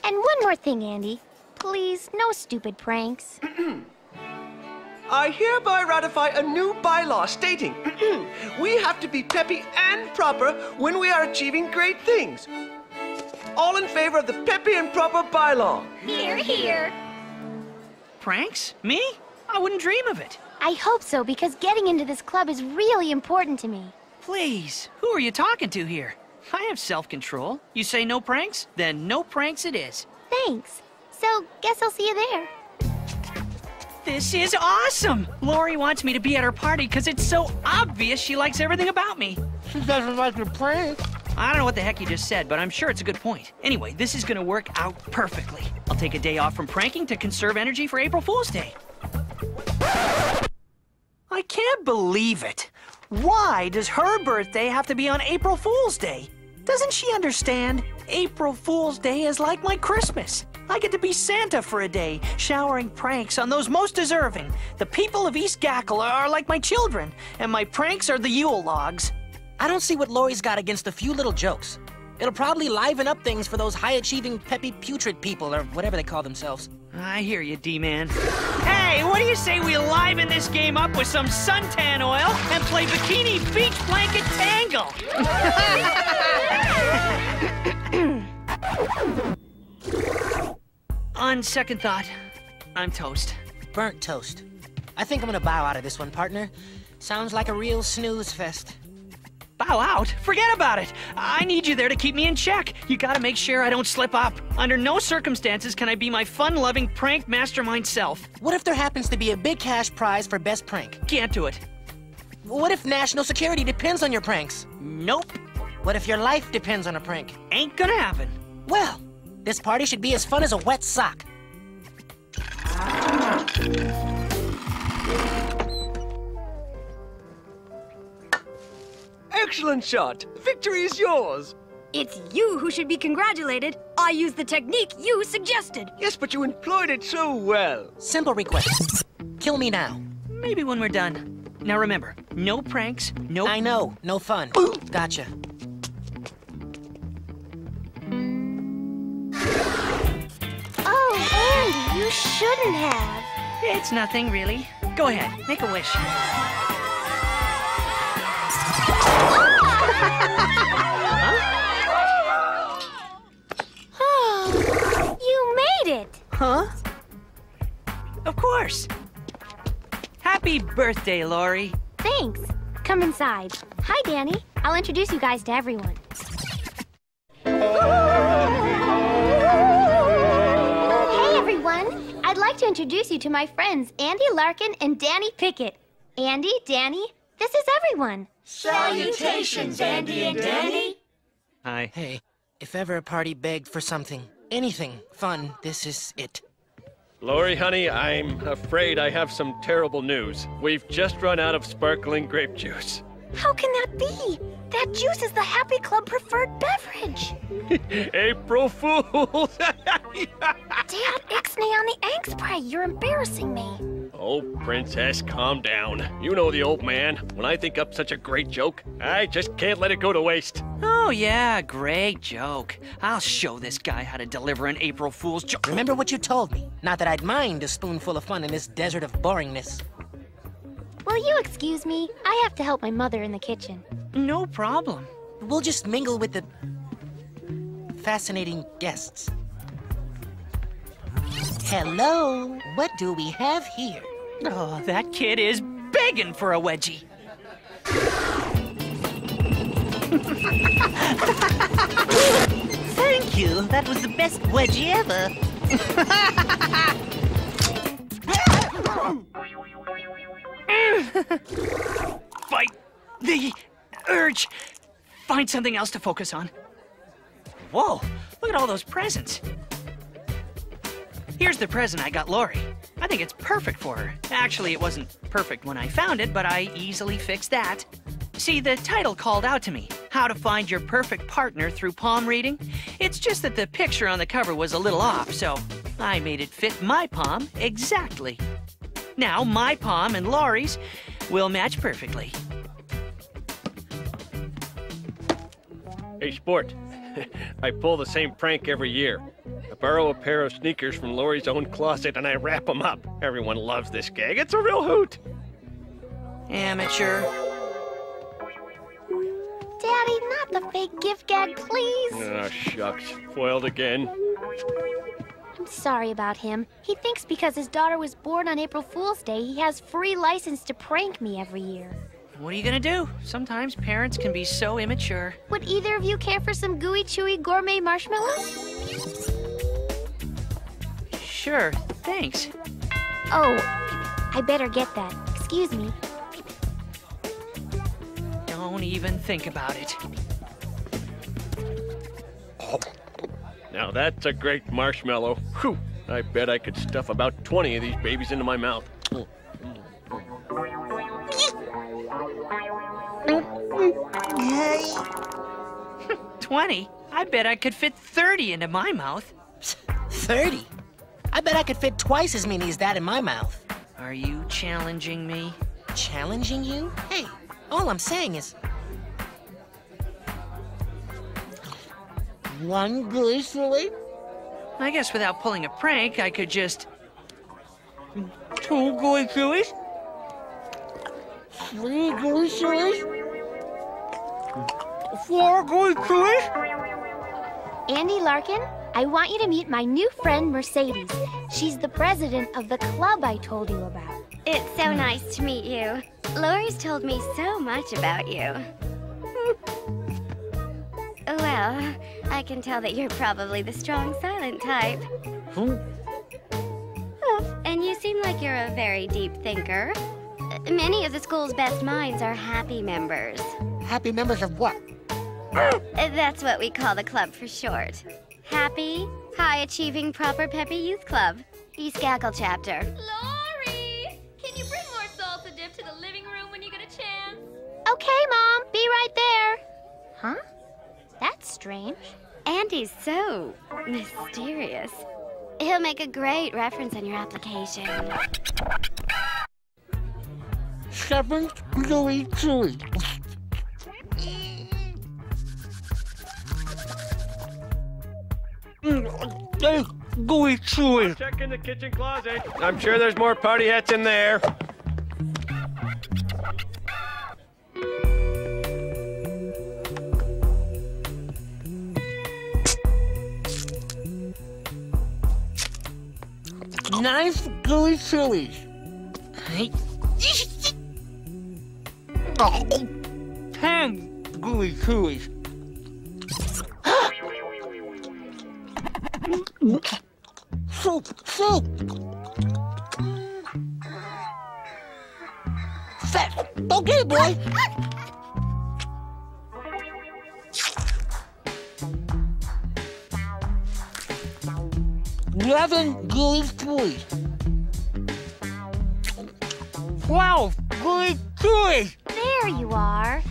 And one more thing, Andy. Please, no stupid pranks. <clears throat> I hereby ratify a new bylaw stating <clears throat> we have to be peppy and proper when we are achieving great things. All in favor of the peppy and proper bylaw? Here, here. Pranks? Me? I wouldn't dream of it. I hope so, because getting into this club is really important to me. Please, who are you talking to here? I have self-control. You say no pranks? Then no pranks it is. Thanks. So, guess I'll see you there. This is awesome! Lori wants me to be at her party because it's so obvious she likes everything about me. She doesn't like your prank. I don't know what the heck you just said, but I'm sure it's a good point. Anyway, this is gonna work out perfectly. I'll take a day off from pranking to conserve energy for April Fool's Day. I can't believe it. Why does her birthday have to be on April Fool's Day? Doesn't she understand? April Fool's Day is like my Christmas. I get to be Santa for a day, showering pranks on those most deserving. The people of East Gackle are like my children, and my pranks are the Yule logs. I don't see what Lori's got against a few little jokes. It'll probably liven up things for those high-achieving, peppy, putrid people, or whatever they call themselves. I hear you, D-Man. Hey, what do you say we liven this game up with some suntan oil and play Bikini Beach Blanket Tangle? <laughs> On second thought, I'm toast. Burnt toast. I think I'm gonna bow out of this one, partner. Sounds like a real snooze fest. Bow out? Forget about it. I need you there to keep me in check. You gotta make sure I don't slip up. Under no circumstances can I be my fun-loving prank mastermind self. What if there happens to be a big cash prize for best prank? Can't do it. What if national security depends on your pranks? Nope. What if your life depends on a prank? Ain't gonna happen. Well, this party should be as fun as a wet sock. Excellent shot. Victory is yours. It's you who should be congratulated. I used the technique you suggested. Yes, but you employed it so well. Simple request. Kill me now. Maybe when we're done. Now remember, no pranks, no... I know, no fun. Gotcha. Oh, Andy, you shouldn't have. It's nothing, really. Go ahead, make a wish. Oh, you made it. Huh? Of course. Happy birthday, Lori. Thanks. Come inside. Hi, Danny. I'll introduce you guys to everyone. Hey, everyone. I'd like to introduce you to my friends, Andy Larkin and Danny Pickett. Andy, Danny, this is everyone. Salutations, Andy and Danny. Hi. Hey, if ever a party begged for something, anything fun, this is it. Lori, honey, I'm afraid I have some terrible news. We've just run out of sparkling grape juice. How can that be? That juice is the Happy Club preferred beverage. <laughs> April Fools! <laughs> Dad, ixnay on the ink spray. You're embarrassing me. oh, Princess, calm down. You know the old man. When I think up such a great joke, I just can't let it go to waste. Oh, yeah, great joke. I'll show this guy how to deliver an April Fool's joke. Remember what you told me. Not that I'd mind a spoonful of fun in this desert of boringness. Will you excuse me? I have to help my mother in the kitchen. No problem. We'll just mingle with the fascinating guests. Hello, what do we have here? Oh, that kid is begging for a wedgie. Thank you. That was the best wedgie ever. <laughs> Fight the urge. Find something else to focus on. Whoa, look at all those presents. Here's the present I got Lori. I think it's perfect for her. Actually, it wasn't perfect when I found it, but I easily fixed that. See, the title called out to me How to Find Your Perfect Partner Through Palm Reading. It's just that the picture on the cover was a little off, so I made it fit my palm exactly. Now, my palm and Lori's will match perfectly. Hey, Sport. <laughs> I pull the same prank every year. I borrow a pair of sneakers from Lori's own closet and I wrap them up. Everyone loves this gag. It's a real hoot. Amateur. Daddy, not the fake gift gag, please. Oh, shucks. Foiled again. I'm sorry about him. He thinks because his daughter was born on April Fool's Day, he has free license to prank me every year. What are you gonna do? Sometimes parents can be so immature. Would either of you care for some gooey, chewy gourmet marshmallows? Sure, thanks. Oh, I better get that. Excuse me. Don't even think about it. Now that's a great marshmallow. Whew. I bet I could stuff about 20 of these babies into my mouth. 20? <laughs> I bet I could fit 30 into my mouth. <laughs> 30? I bet I could fit twice as many as that in my mouth. Are you challenging me? Challenging you? Hey, all I'm saying is. One silly? I guess without pulling a prank, I could just. Two gooeys? Three gooey sillies? Four gooey gooeys? Andy Larkin, I want you to meet my new friend, Mercedes. She's the president of the club I told you about. It's so nice to meet you. Lori's told me so much about you. well, I can tell that you're probably the strong silent type. And you seem like you're a very deep thinker. Many of the school's best minds are happy members. Happy members of what? <clears throat> That's what we call the club for short. Happy, high-achieving, proper peppy youth club. East Gackle chapter. Lori! Can you bring more salsa dip to the living room when you get a chance? Okay, Mom. Be right there. Huh? That's strange. Andy's so mysterious. He'll make a great reference on your application. Seven gooey chewy. Gooey chewy. Check in the kitchen closet. I'm sure there's more party hats in there. Nice gooey chilies. Hey, Ten gooey chewies. Soup, soup. Fat. Okay, boy. Eleven gooey chewies. Twelve gooey chewies. There you are.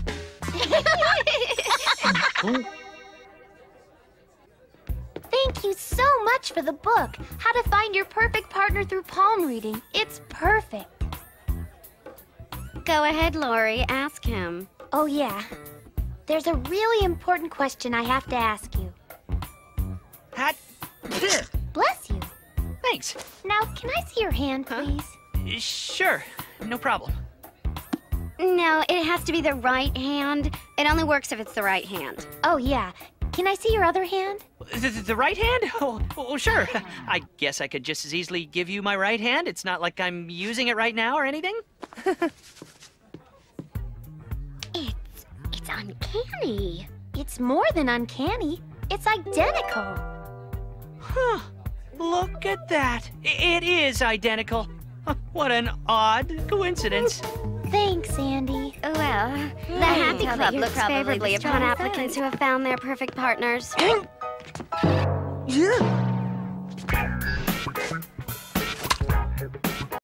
Thank you so much for the book, How to Find Your Perfect Partner Through Palm Reading. It's perfect. Go ahead, Lori. Ask him. Oh, yeah. There's a really important question I have to ask you. Hat. Bless you. Thanks. Now, can I see your hand, please? Sure, no problem. No, it has to be the right hand. It only works if it's the right hand. Oh, yeah. Can I see your other hand? The, the- the right hand? <laughs> Oh, oh, sure. I guess I could just as easily give you my right hand. It's not like I'm using it right now or anything. It's it's uncanny. It's more than uncanny. It's identical. Huh. Look at that. It is identical. What an odd coincidence. Thanks, Andy. Well, the Hmm. Happy Club looks favorably upon applicants who have found their perfect partners. <gasps> Yeah.